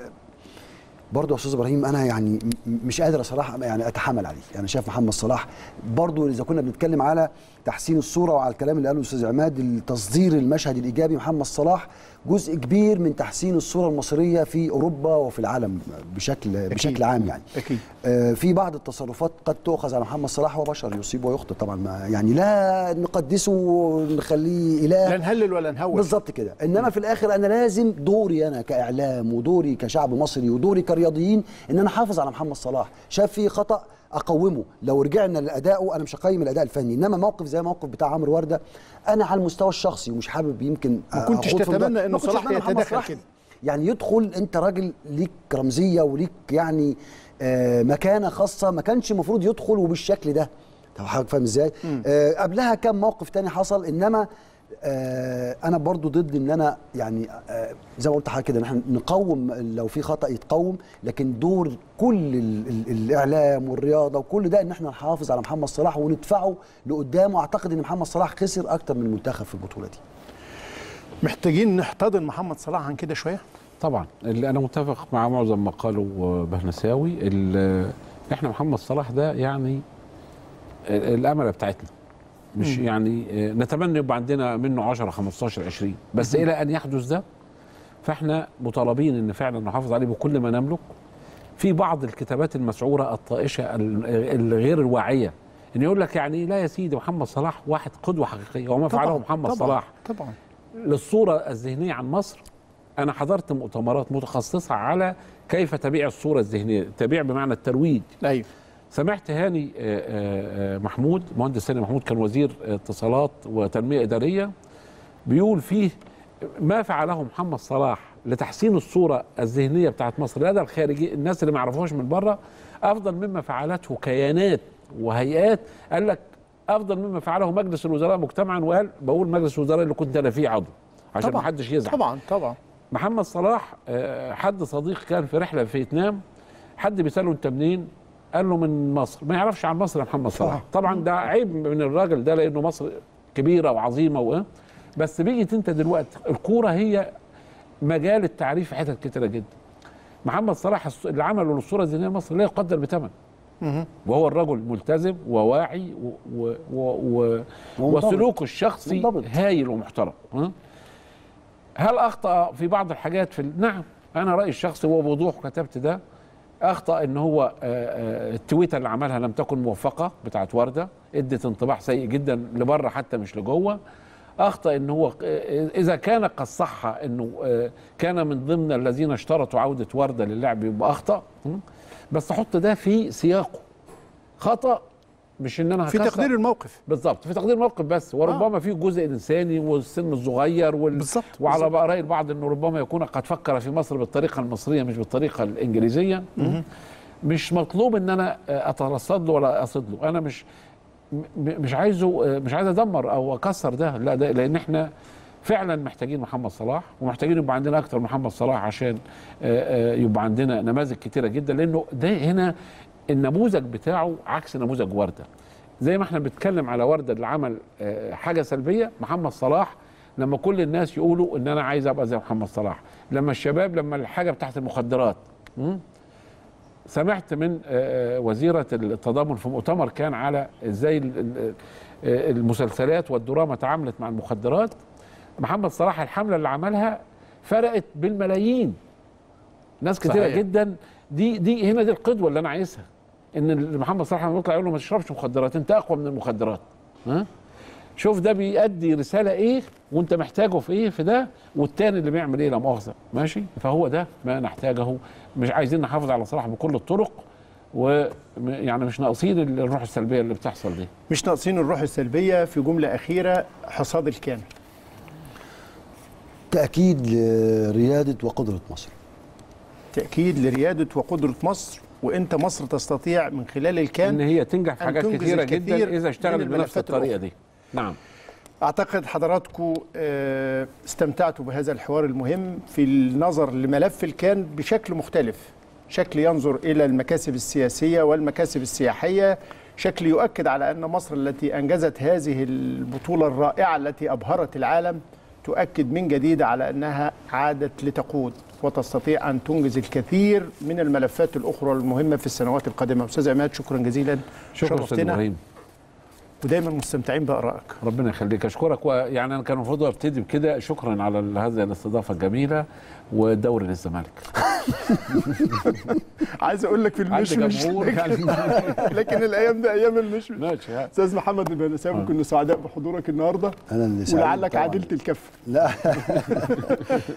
برضه يا أستاذ إبراهيم أنا يعني مش قادر صراحة يعني اتحمل عليه. أنا شايف محمد صلاح برضه إذا كنا بنتكلم على تحسين الصورة وعلى الكلام اللي قاله الأستاذ عماد تصدير المشهد الإيجابي محمد صلاح جزء كبير من تحسين الصورة المصرية في أوروبا وفي العالم بشكل بشكل عام يعني. أكيد. آه، في بعض التصرفات قد تؤخذ على محمد صلاح هو بشر يصيب ويخطئ طبعا. ما يعني لا نقدسه ونخليه إله. لا نهلل ولا نهول بالظبط كده. إنما في الآخر أنا لازم دوري أنا كإعلام ودوري كشعب مصري ودوري كرياضيين إن أنا أحافظ على محمد صلاح. شاف فيه خطأ أقومه لو رجعنا لادائه أنا مش هقيم الأداء الفني إنما موقف زي موقف بتاع عمرو وردة أنا على المستوى الشخصي ومش حابب يمكن ما كنتش تتمنى كنتش صلاح يتدخل كده. يعني يدخل أنت راجل ليك رمزية وليك يعني آه مكانة خاصة ما كانش المفروض يدخل وبالشكل ده طب حضرتك فاهم إزاي؟ آه قبلها كان موقف تاني حصل إنما أنا برضو ضد إن أنا يعني آه زي ما قلت لحضرتك كده إن إحنا نقوم لو في خطأ يتقوم لكن دور كل ال ال الإعلام والرياضة وكل ده إن إحنا نحافظ على محمد صلاح وندفعه لقدام وأعتقد إن محمد صلاح خسر أكتر من المنتخب في البطولة دي. محتاجين نحتضن محمد صلاح عن كده شوية؟ طبعا. اللي أنا متفق مع معظم ما قاله بهنساوي. ال- إحنا محمد صلاح ده يعني الأمل بتاعتنا. مش يعني آه، نتمنى يبقى عندنا منه 10 15 20 بس إلى أن يحدث ده فإحنا مطالبين إن فعلا نحافظ عليه بكل ما نملك. في بعض الكتابات المسعورة الطائشة ال- الغير الواعيه إن يقول لك يعني لا يا سيدي محمد صلاح واحد قدوة حقيقية وما فعله محمد طبعا صلاح. طبعا. للصورة الذهنية عن مصر أنا حضرت مؤتمرات متخصصة على كيف تبيع الصورة الذهنية تبيع بمعنى الترويج. أيوه. سمعت هاني آه، آه، آه، محمود مهندس هاني محمود كان وزير اتصالات وتنمية إدارية بيقول فيه ما فعله محمد صلاح لتحسين الصورة الذهنية بتاعت مصر لدى الخارجي الناس اللي ما يعرفوهاش من بره أفضل مما فعلته كيانات وهيئات قال لك أفضل مما فعله مجلس الوزراء مجتمعا وقال بقول مجلس الوزراء اللي كنت أنا فيه عضو عشان ما حدش يزعل طبعا طبعا محمد صلاح حد صديق كان في رحلة في فيتنام حد بيسأله أنت منين؟ قال له من مصر. ما يعرفش عن مصر يا محمد صلاح. طبعا ده عيب من الراجل ده لأنه مصر كبيرة وعظيمة و بس بيجي انت دلوقتي الكورة هي مجال التعريف في حتت كتيرة جدا. محمد صلاح اللي عمله للصورة الذهنيه لمصر لا يقدر بثمن وهو الرجل ملتزم وواعي و و و و. وسلوكه الشخصي منضبط. هايل ومحترم؟ هل أخطأ في بعض الحاجات في نعم أنا رأيي الشخصي وبوضوح كتبت ده. أخطأ إن هو آه، آه، التويته اللي عملها لم تكن موفقة بتاعت وردة إدت انطباع سيء جدا لبرة حتى مش لجوة. أخطأ إن هو آه، إذا كان قد صح إنه كان من ضمن الذين اشترطوا عودة وردة للعب يبقى أخطأ? بس حط ده في سياقه. خطأ. مش إن أنا في. تقدير الموقف. بالظبط في تقدير الموقف بس. وربما في جزء إنساني والسن الصغير وال... بالظبط، وعلى رأي البعض إنه ربما يكون قد فكر في مصر بالطريقة المصرية مش بالطريقة الإنجليزية. مش مطلوب إن أنا أترصد له ولا أصد له. أنا مش مش عايزه مش عايز أدمر أو أكسر ده. لا ده لأن إحنا فعلا محتاجين محمد صلاح ومحتاجين يبقى عندنا أكتر محمد صلاح عشان آه، آه، يبقى عندنا نماذج كتيرة جدا. لأنه ده هنا النموذج بتاعه عكس نموذج وردة. زي ما إحنا بنتكلم على وردة اللي عمل آه، حاجة سلبية محمد صلاح لما كل الناس يقولوا إن أنا عايز أبقى زي محمد صلاح. لما الشباب لما الحاجة بتاعت المخدرات? سمعت من آه، وزيرة التضامن في مؤتمر كان على إزاي ال- ال- آه، المسلسلات والدراما تعاملت مع المخدرات. محمد صلاح الحملة اللي عملها فرقت بالملايين. ناس صحيح. جدا. دي دي هنا دي القدوة اللي أنا عايزها. إن محمد صلاح لما يطلع يقول له ما تشربش مخدرات أنت أقوى من المخدرات. ها؟ شوف ده بيأدي رسالة إيه؟ وأنت محتاجه في إيه؟ في ده. والتاني اللي بيعمل إيه؟ لا مؤاخذة. ماشي؟ فهو ده ما نحتاجه. مش عايزين نحافظ على صلاح بكل الطرق ويعني مش ناقصين الروح السلبية اللي بتحصل دي. مش ناقصين الروح السلبية في جملة أخيرة حصاد الكامل. تأكيد لريادة وقدرة مصر. تأكيد لريادة وقدرة مصر. وانت مصر تستطيع من خلال الكان إن هي تنجح في حاجات كثيره جدا إذا اشتغلت بنفس الطريقة. دي. نعم. أعتقد حضراتكم آه، استمتعتوا بهذا الحوار المهم في النظر لملف الكان بشكل مختلف. شكل ينظر إلى المكاسب السياسية والمكاسب السياحية. شكل يؤكد على أن مصر التي أنجزت هذه البطولة الرائعة التي أبهرت العالم تؤكد من جديد على أنها عادت لتقود. وتستطيع أن تنجز الكثير من الملفات الأخرى المهمة في السنوات القادمة. أستاذ عماد شكرا جزيلا. شكرا أستاذ إبراهيم. ودايما مستمتعين بآرائك. ربنا يخليك. أشكرك. ويعني أنا كان المفروض أبتدي بكده. شكرا على هذه الاستضافة الجميلة ودوري للزمالك. عايز أقول لك في المشمش. لكن, لكن الأيام دي أيام المشمش. ماشي. ها. أستاذ محمد بن سامي كنا سعداء بحضورك النهارده. أنا اللي سعيد ولعلك طبعاً. عدلت الكف. لا.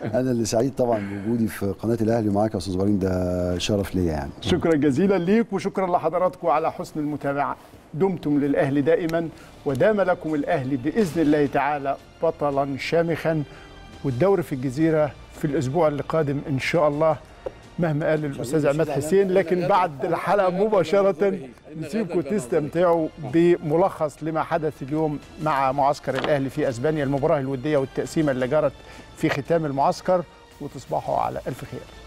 أنا اللي سعيد طبعا بوجودي في قناة الأهلي ومعاك يا أستاذ إبراهيم. ده شرف ليا يعني. شكرا جزيلا ليك وشكرا لحضراتكم على حسن المتابعة. دمتم للاهلي دائما ودام لكم الاهلي بإذن الله تعالى بطلا شامخا. والدوري في الجزيرة في الأسبوع اللي قادم إن شاء الله مهما قال الأستاذ عماد حسين. لكن بعد الحلقة مباشرة نسيبكم تستمتعوا بملخص لما حدث اليوم مع معسكر الاهلي في أسبانيا المباراة الودية والتقسيمه اللي جرت في ختام المعسكر. وتصبحوا على ألف خير.